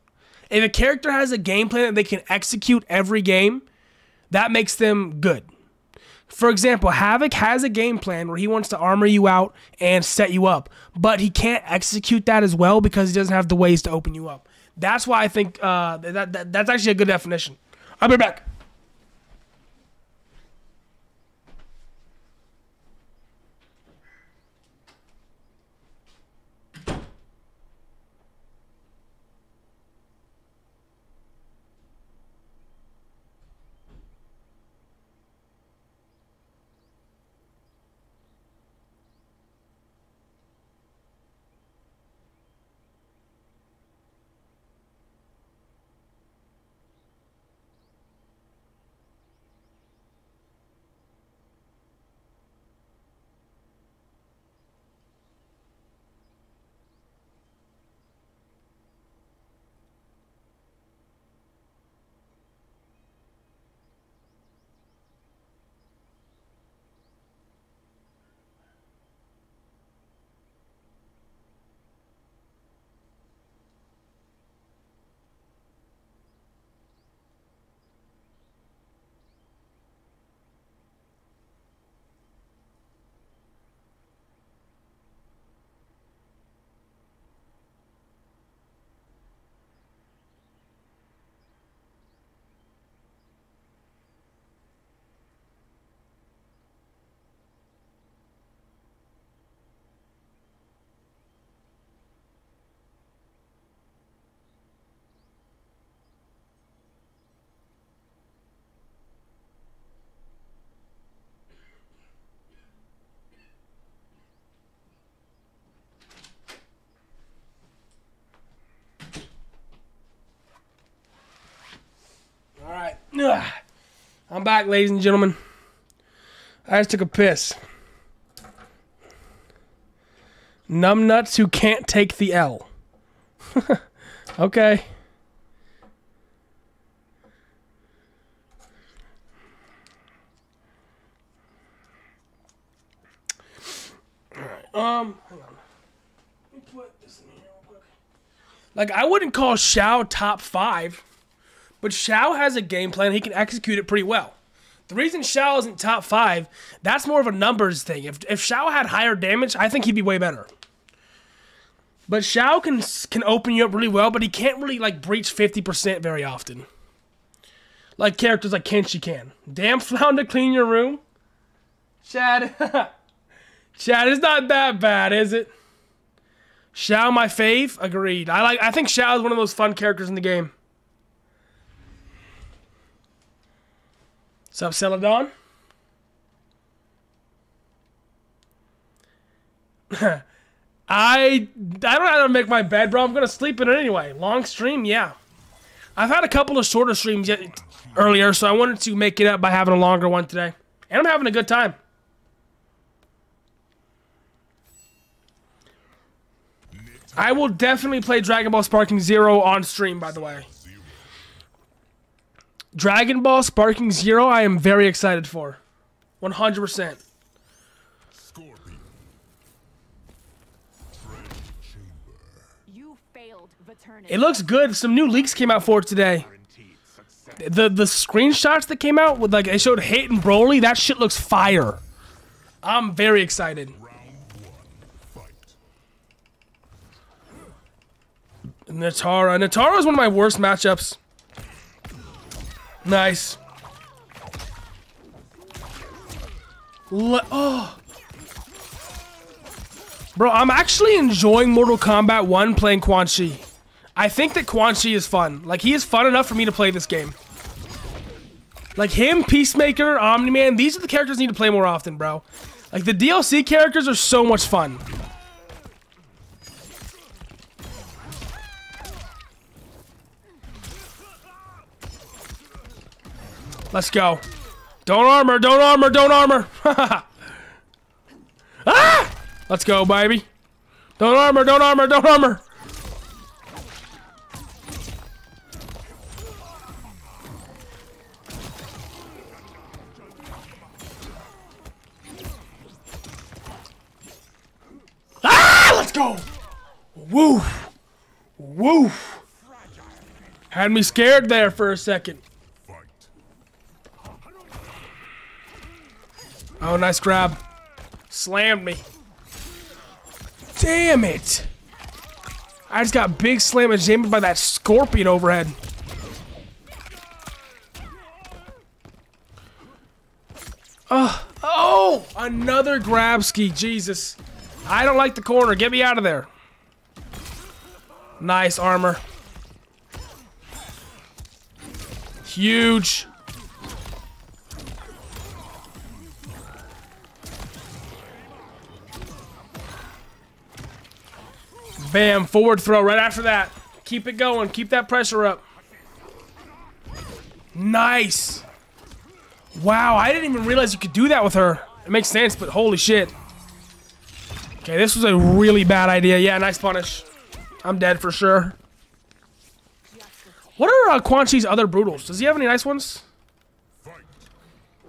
If a character has a game plan that they can execute every game, that makes them good. For example, Havik has a game plan where he wants to armor you out and set you up, but he can't execute that as well because he doesn't have the ways to open you up. That's why I think uh, that, that that's actually a good definition. I'll be back. Back, ladies and gentlemen. I just took a piss. Numbnuts who can't take the L. okay. Alright, um, hold on. Let me put this in here real quick. Like, I wouldn't call Shao top five. But Shao has a game plan. He can execute it pretty well. The reason Shao isn't top five, that's more of a numbers thing. If, if Shao had higher damage, I think he'd be way better. But Shao can can open you up really well, but he can't really like breach 50% very often. Like characters like Kenshi can. Damn Flounda, clean your room. Chad. Chad, it's not that bad, is it? Shao, my fave? Agreed. I like I think Shao is one of those fun characters in the game. What's up, Celadon? I I don't know how to make my bed, bro. I'm gonna sleep in it anyway. Long stream, yeah. I've had a couple of shorter streams yet earlier, so I wanted to make it up by having a longer one today. And I'm having a good time. I will definitely play Dragon Ball Sparking Zero on stream, by the way. Dragon Ball Sparking Zero, I am very excited for. 100%. It looks good. Some new leaks came out for it today. The the screenshots that came out with like they showed Hit and Broly, that shit looks fire. I'm very excited. Nitara. Nitara is one of my worst matchups. Nice. Le oh. Bro, I'm actually enjoying Mortal Kombat 1 playing Quan Chi. I think that Quan Chi is fun. Like, he is fun enough for me to play this game. Like, him, Peacemaker, Omni-Man, these are the characters I need to play more often, bro. Like, the DLC characters are so much fun. Let's go. Don't armor, don't armor, don't armor. ah! Let's go, baby. Don't armor, don't armor, don't armor. Ah! Let's go. Woo. Woo. Had me scared there for a second. Oh, nice grab. Slammed me. Damn it! I just got big slam and jammed by that scorpion overhead. Oh, oh, another grab ski. Jesus. I don't like the corner. Get me out of there. Nice armor. Huge. Bam, forward throw right after that. Keep it going. Keep that pressure up. Nice. Wow, I didn't even realize you could do that with her. It makes sense, but holy shit. Okay, this was a really bad idea. Yeah, nice punish. I'm dead for sure. What are uh, Quan Chi's other brutals? Does he have any nice ones?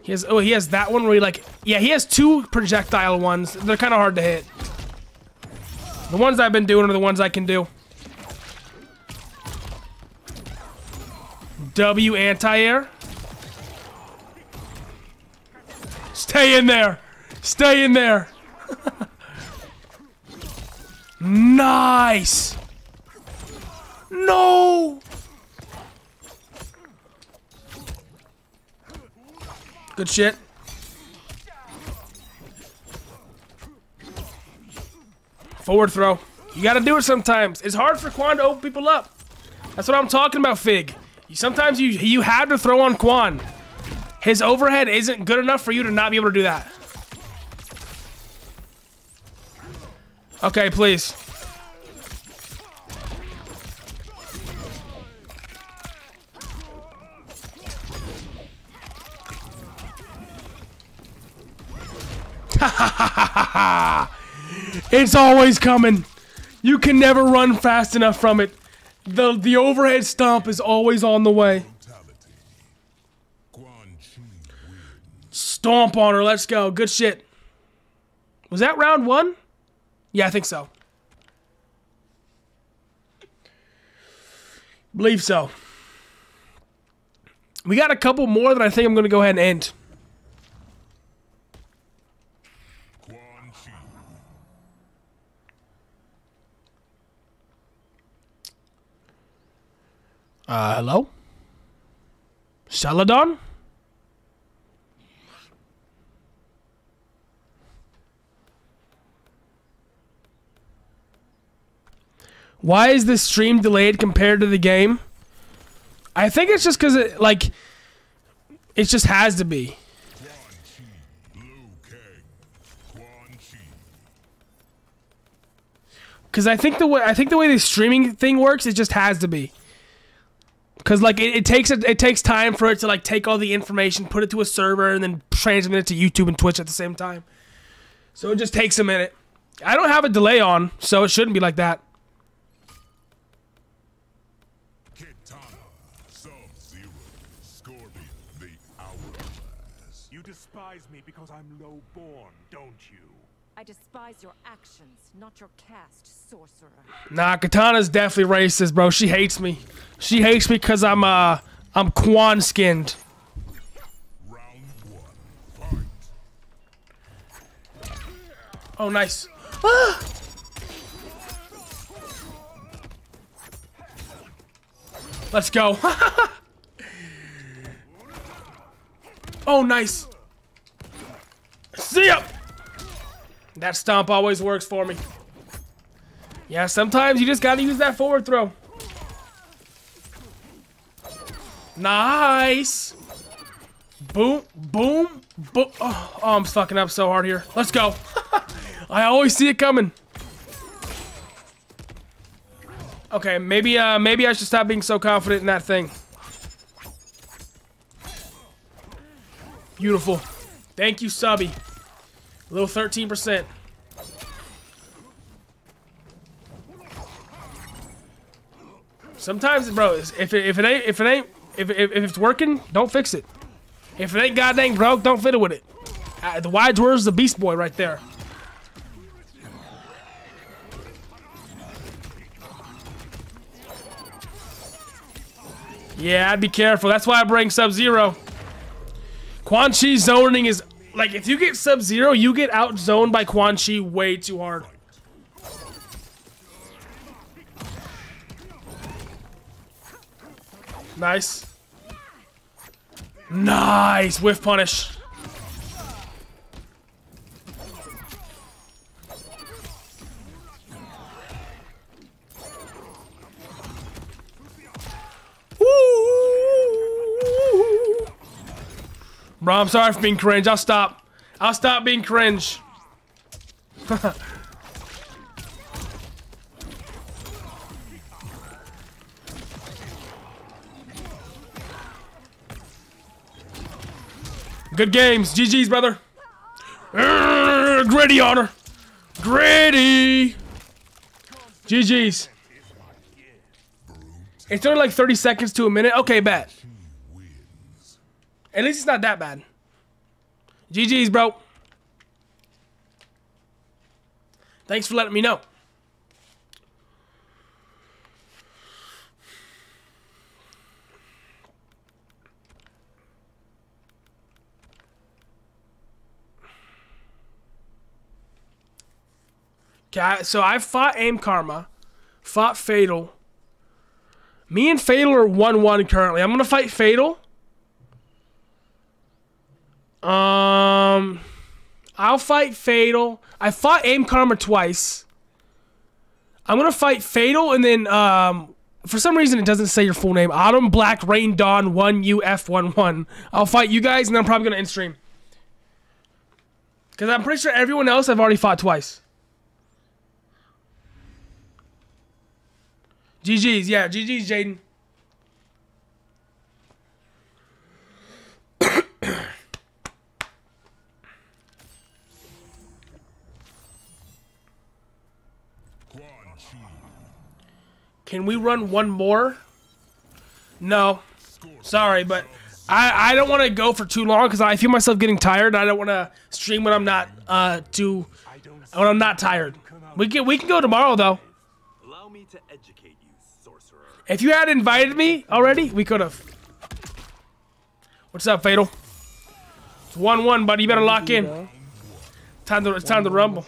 He has. Oh, he has that one where he like. Yeah, he has two projectile ones. They're kind of hard to hit. The ones I've been doing are the ones I can do. W anti-air. Stay in there. Stay in there. nice. No. Good shit. Forward throw. You gotta do it sometimes. It's hard for Quan to open people up. That's what I'm talking about, Fig. Sometimes you you have to throw on Quan. His overhead isn't good enough for you to not be able to do that. Okay, please. Ha ha ha ha ha! It's always coming. You can never run fast enough from it. The the overhead stomp is always on the way. Stomp on her. Let's go. Good shit. Was that round one? Yeah, I think so. Believe so. We got a couple more that I think I'm going to go ahead and end. Uh, hello? Celadon? Why is this stream delayed compared to the game? I think it's just because it, like, it just has to be. Because I think the way I think the way the streaming thing works, it just has to be. Cause like it, it takes it takes time for it to like take all the information, put it to a server, and then transmit it to YouTube and Twitch at the same time. So it just takes a minute. I don't have a delay on, so it shouldn't be like that. You despise me because I'm low born, don't you? I despise your actions, not your caste, sorcerer. Nah, Katana's definitely racist, bro. She hates me. She hates me because I'm uh I'm Quan skinned. Oh, nice. Ah! Let's go. oh, nice. See ya. That stomp always works for me. Yeah, sometimes you just gotta use that forward throw. Nice. Boom, boom, boom. Oh, oh, I'm fucking up so hard here. Let's go. I always see it coming. Okay, maybe uh maybe I should stop being so confident in that thing. Beautiful. Thank you, Subby. A little 13%. Sometimes, bro, if it, if it ain't if it ain't if, if, if it's working, don't fix it. If it ain't goddamn broke, don't fiddle with it. Uh, the wide words the beast boy right there. Yeah, I'd be careful. That's why I bring Sub-Zero. Quan Chi zoning is... Like, if you get Sub-Zero, you get out-zoned by Quan Chi way too hard. Nice. Nice! Whiff punish. Bro, I'm sorry for being cringe. I'll stop. I'll stop being cringe. Good games. GG's, brother. Urgh, gritty honor. Gritty. GG's. It's only like 30 seconds to a minute. Okay, bet. At least it's not that bad. GG's, bro. Thanks for letting me know. Okay, so I fought Aim Karma, fought Fatal. Me and Fatal are 1-1 currently. I'm going to fight Fatal. Um, I'll fight Fatal. I fought Aim Karma twice. I'm gonna fight Fatal, and then um, for some reason it doesn't say your full name. Autumn Black Rain Dawn One UF One One. I'll fight you guys, and I'm probably gonna end stream. Cause I'm pretty sure everyone else I've already fought twice. GG's, yeah, GG's, Jaden. Can we run one more? No. Sorry, but I, I don't want to go for too long because I feel myself getting tired. I don't want to stream when I'm not uh too when I'm not tired. We can we can go tomorrow though. Allow me to educate you, sorcerer. If you had invited me already, we could have. What's up, Fatal? It's one one, buddy. You better lock in. Time to it's time to rumble.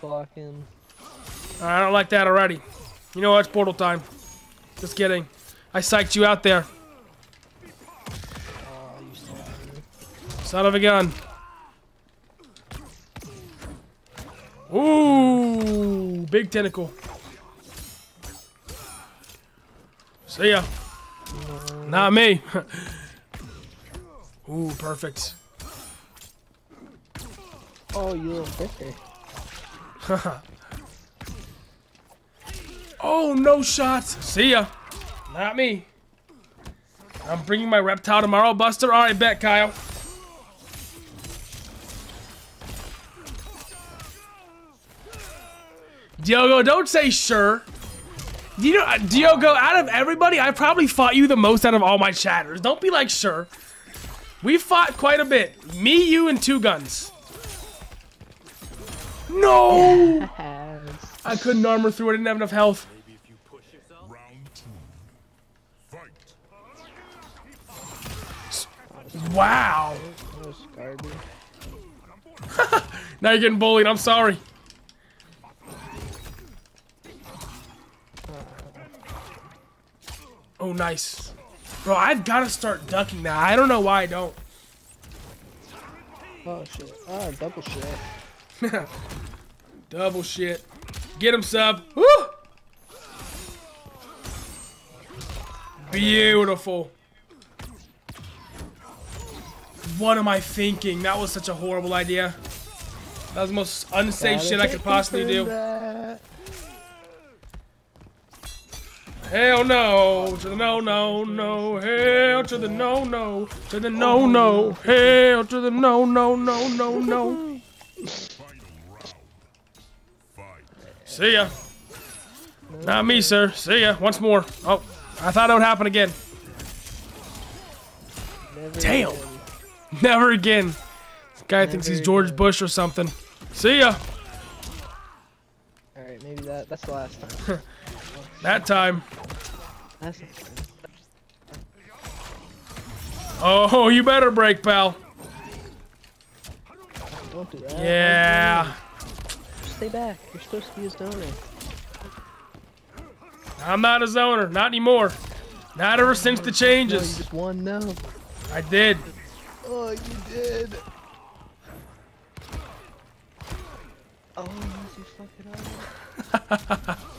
I don't like that already. You know what? It's portal time. Just kidding. I psyched you out there. Son of a gun. Ooh, big tentacle. See ya. Not me. Ooh, perfect. Oh, you little bitch. Oh, no shots. See ya. Not me. I'm bringing my reptile tomorrow, Buster. All right, bet, Kyle. Diogo, don't say sure. You know, uh, Diogo, out of everybody, I probably fought you the most out of all my chatters. Don't be like sure. We fought quite a bit. Me, you, and two guns. No! I couldn't armor through. I didn't have enough health. Wow. now you're getting bullied. I'm sorry. Oh, nice. Bro, I've got to start ducking now. I don't know why I don't. Oh shit. Ah, double shit. Double shit. Get him, sub. Woo! Beautiful. What am I thinking? That was such a horrible idea. That was the most unsafe shit I could possibly do. Hell no, to the no, no, no, hell to the no, no, to the no, no, hell to the no, no, no, no, no. See ya. Not me, sir. See ya. Once more. Oh, I thought it would happen again. Damn. Never again. This guy thinks he's George Bush or something. See ya. Alright, maybe that that's the last time. that time. Oh, you better break, pal. Don't do that. Yeah. Stay back. You're supposed to be his donor. I'm not a zoner. Not anymore. Not ever since the No, you changes. just won no. I did. Oh, you did. Oh, you fuck it up.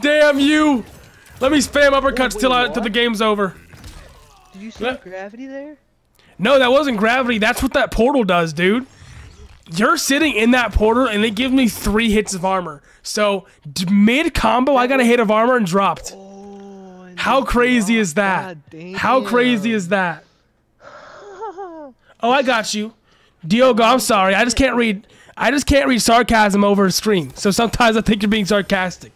Damn you! Let me spam uppercuts till I, till the game's over. Did you see the gravity there? No, that wasn't gravity. That's what that portal does, dude. You're sitting in that portal, and it gives me three hits of armor. So mid combo, I got a hit of armor and dropped. Oh, How crazy is that? How crazy is that? Oh, I got you, Diogo. I'm sorry. I just can't read. I just can't read sarcasm over a screen. So sometimes I think you're being sarcastic.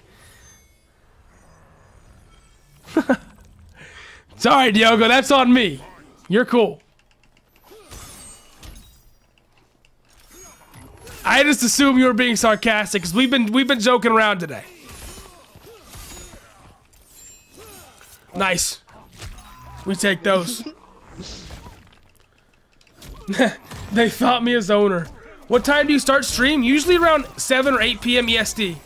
sorry, Diogo. That's on me. You're cool. I just assume you were being sarcastic because we've been we've been joking around today. Nice. We take those. they thought me as owner. What time do you start stream? Usually around 7 or 8 p.m. EST.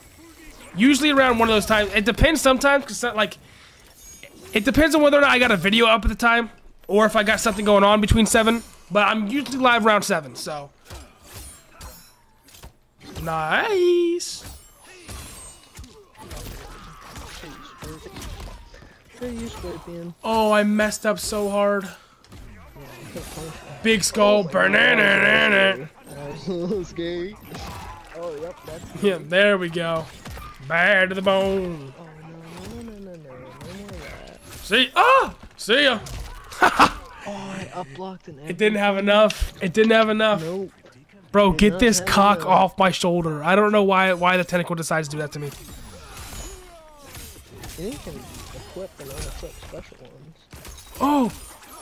Usually around one of those times. It depends sometimes because like it depends on whether or not I got a video up at the time or if I got something going on between 7. But I'm usually live around 7, so. Nice. Sure, you scorpion. Oh, I messed up so hard. Big skull. Banana. Oh, yep. Yeah, there we go. Bad to the bone. See? Ah! See ya. Oh, I upblocked an It didn't have enough. It didn't have enough. Nope. Bro, get this cock off my shoulder. I don't know why why the tentacle decides to do that to me. You can equip and unequip special ones. Oh,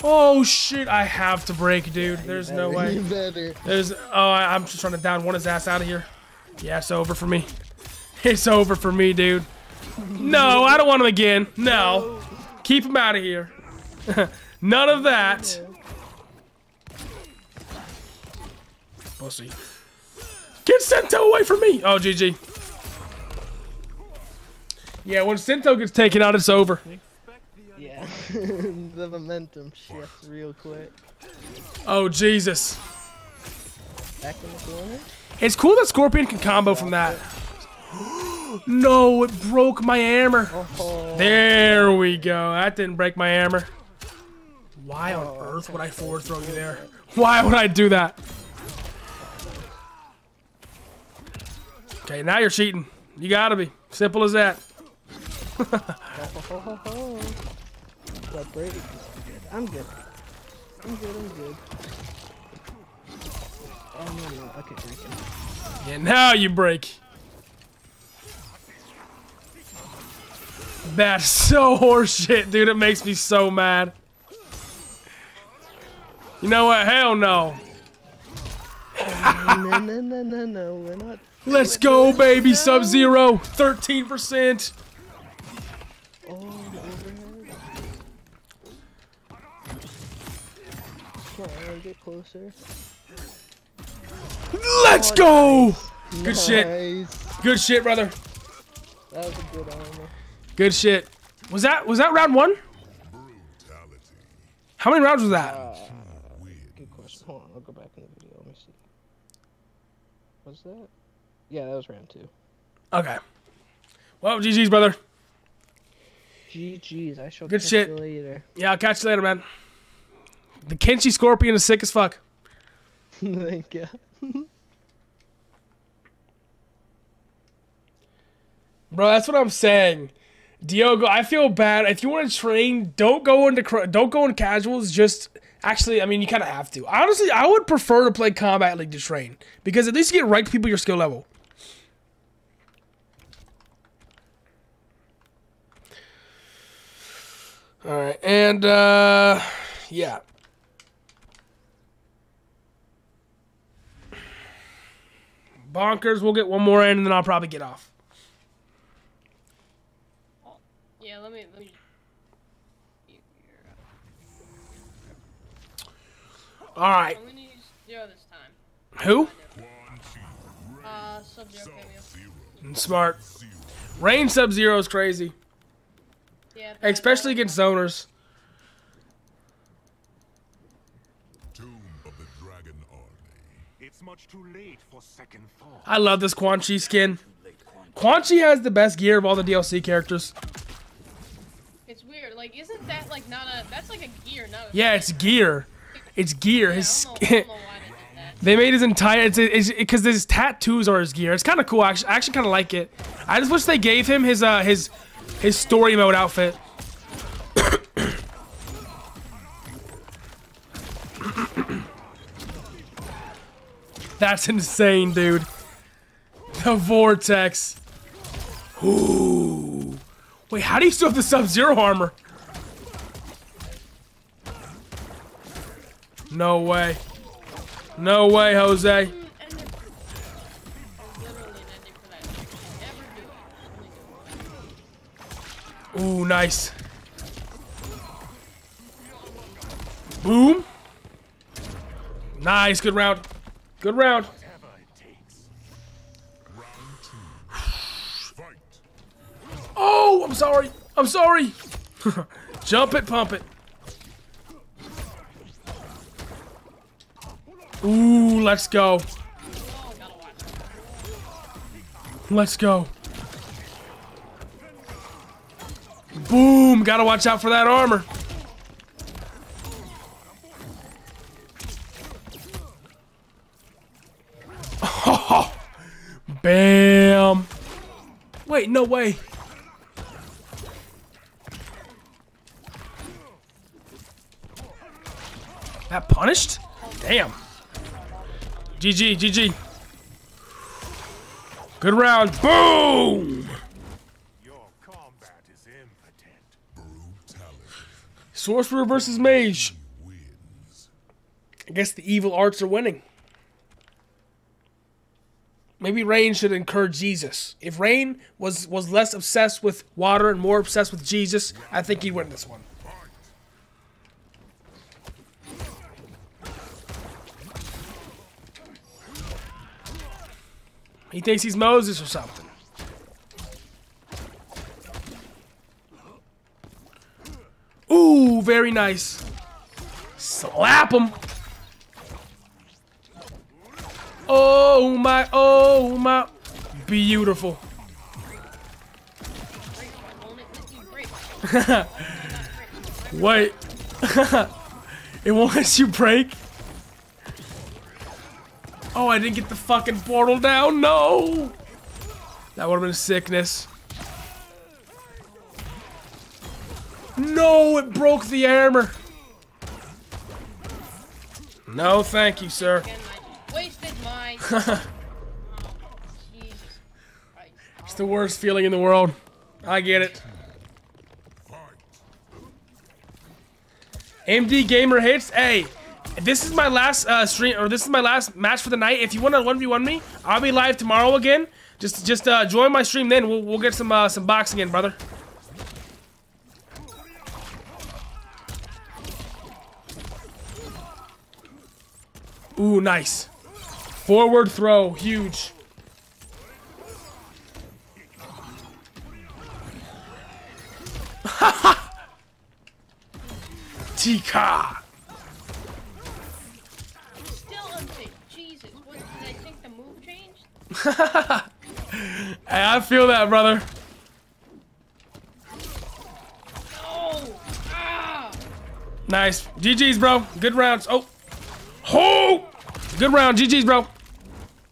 oh shit! I have to break, dude. There's no way. you better. There's. Oh, I, I'm just trying to down one his ass out of here. Yeah, it's over for me. It's over for me, dude. No, I don't want him again. No, keep him out of here. None of that. Pussy. Get Sento away from me! Oh, GG. Yeah, when Sento gets taken out, it's over. Yeah. the momentum shifts real quick. Oh, Jesus. Back in the corner. It's cool that Scorpion can combo from that. No, it broke my hammer. There we go. That didn't break my hammer. Why on earth would I forward throw you there? Why would I do that? Okay, now you're cheating. You gotta be. Simple as that. That break. I'm good. I'm good, I'm good. Oh, no, no. Okay. Yeah, now you break. That's so horseshit, dude. It makes me so mad. You know what? Hell no. no, no, no, no, no. We're not. Let's go, baby. Sub Zero. 13%. Oh, overhead. Come on, get closer. Let's go. Good shit. Good shit, brother. That was a good armor. Good shit. Was that was that round one? How many rounds was that? Uh, good question. Hold on, I'll go back in the video. Let me see. Was that? Yeah, that was round two. Okay. Well, GG's, brother. GG's. I shall Good catch shit. you later. Yeah, I'll catch you later, man. The Kenshi Scorpion is sick as fuck. Thank you. Bro, that's what I'm saying. Diogo, I feel bad. If you want to train, don't go into don't go in casuals. Just actually, I mean, you kind of have to. Honestly, I would prefer to play Kombat League to train because at least you get ranked people your skill level. All right, and uh, yeah. Bonkers, we'll get one more in, and then I'll probably get off. Yeah, let me let me. All right. I'm gonna use zero this time. Who? Uh, sub zero cameo. Smart. Rain Sub Zero is crazy. Yeah. Especially against zoners. It's much too late for second thought. I love this Quan Chi skin. Quan Chi has the best gear of all the DLC characters. Like, isn't that like not a? That's like a gear, not a. Yeah, it's gear. It's gear. His. They made his entire. It's because his tattoos are his gear. It's kind of cool. Actually, I actually kind of like it. I just wish they gave him his uh his his story mode outfit. That's insane, dude. The vortex. Ooh. Wait, how do you still have the Sub-Zero armor? No way. No way, Jose. Ooh, nice. Boom. Nice, good round. Good round. Oh, I'm sorry. I'm sorry. Jump it, pump it. Ooh, let's go. Let's go. Boom! Gotta watch out for that armor. Bam! Wait, no way. That punished? Damn. GG, GG. Good round. Boom! Sorcerer versus Mage. I guess the evil arts are winning. Maybe Rain should encourage Jesus. If Rain was was less obsessed with water and more obsessed with Jesus, I think he'd win this one. He thinks he's Moses or something. Ooh, very nice. Slap him. Oh my, oh my. Beautiful. Wait. it won't let you break? Oh, I didn't get the fucking portal down. No. That would have been sickness. No, it broke the armor. No, thank you, sir. Wasted mine. It's the worst feeling in the world. I get it. MD Gamer hits. Hey, this is my last uh, stream, or this is my last match for the night. If you want to 1v1 me, I'll be live tomorrow again. Just just uh, join my stream then. We'll, we'll get some uh, some boxing in, brother. Ooh, nice. Forward throw, huge. Tika. Hey, I feel that, brother. Ah! Nice. GG's, bro. Good rounds. Oh. Oh! Good round. GG's, bro.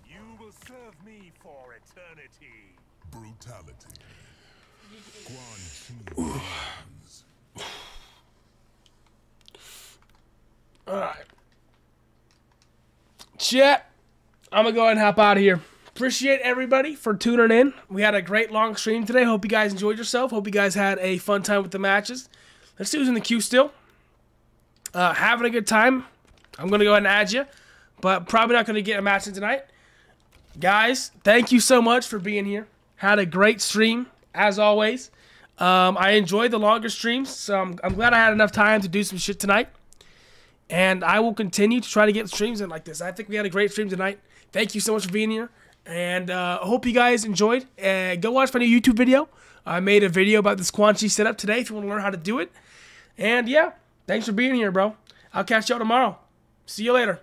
You will serve me for eternity. Brutality. Quan Alright. Chat. I'm gonna go ahead and hop out of here. Appreciate everybody for tuning in. We had a great long stream today. Hope you guys enjoyed yourself. Hope you guys had a fun time with the matches. Let's see who's in the queue still. Uh, having a good time. I'm gonna go ahead and add you, but probably not gonna get a match in tonight. Guys, thank you so much for being here. Had a great stream as always. Um, I enjoyed the longer streams, so I'm, I'm glad I had enough time to do some shit tonight. And I will continue to try to get streams in like this. I think we had a great stream tonight. Thank you so much for being here. And uh, I hope you guys enjoyed. Uh, go watch my new YouTube video. I made a video about this Quan Chi setup today if you want to learn how to do it. And yeah, thanks for being here, bro. I'll catch y'all tomorrow. See you later.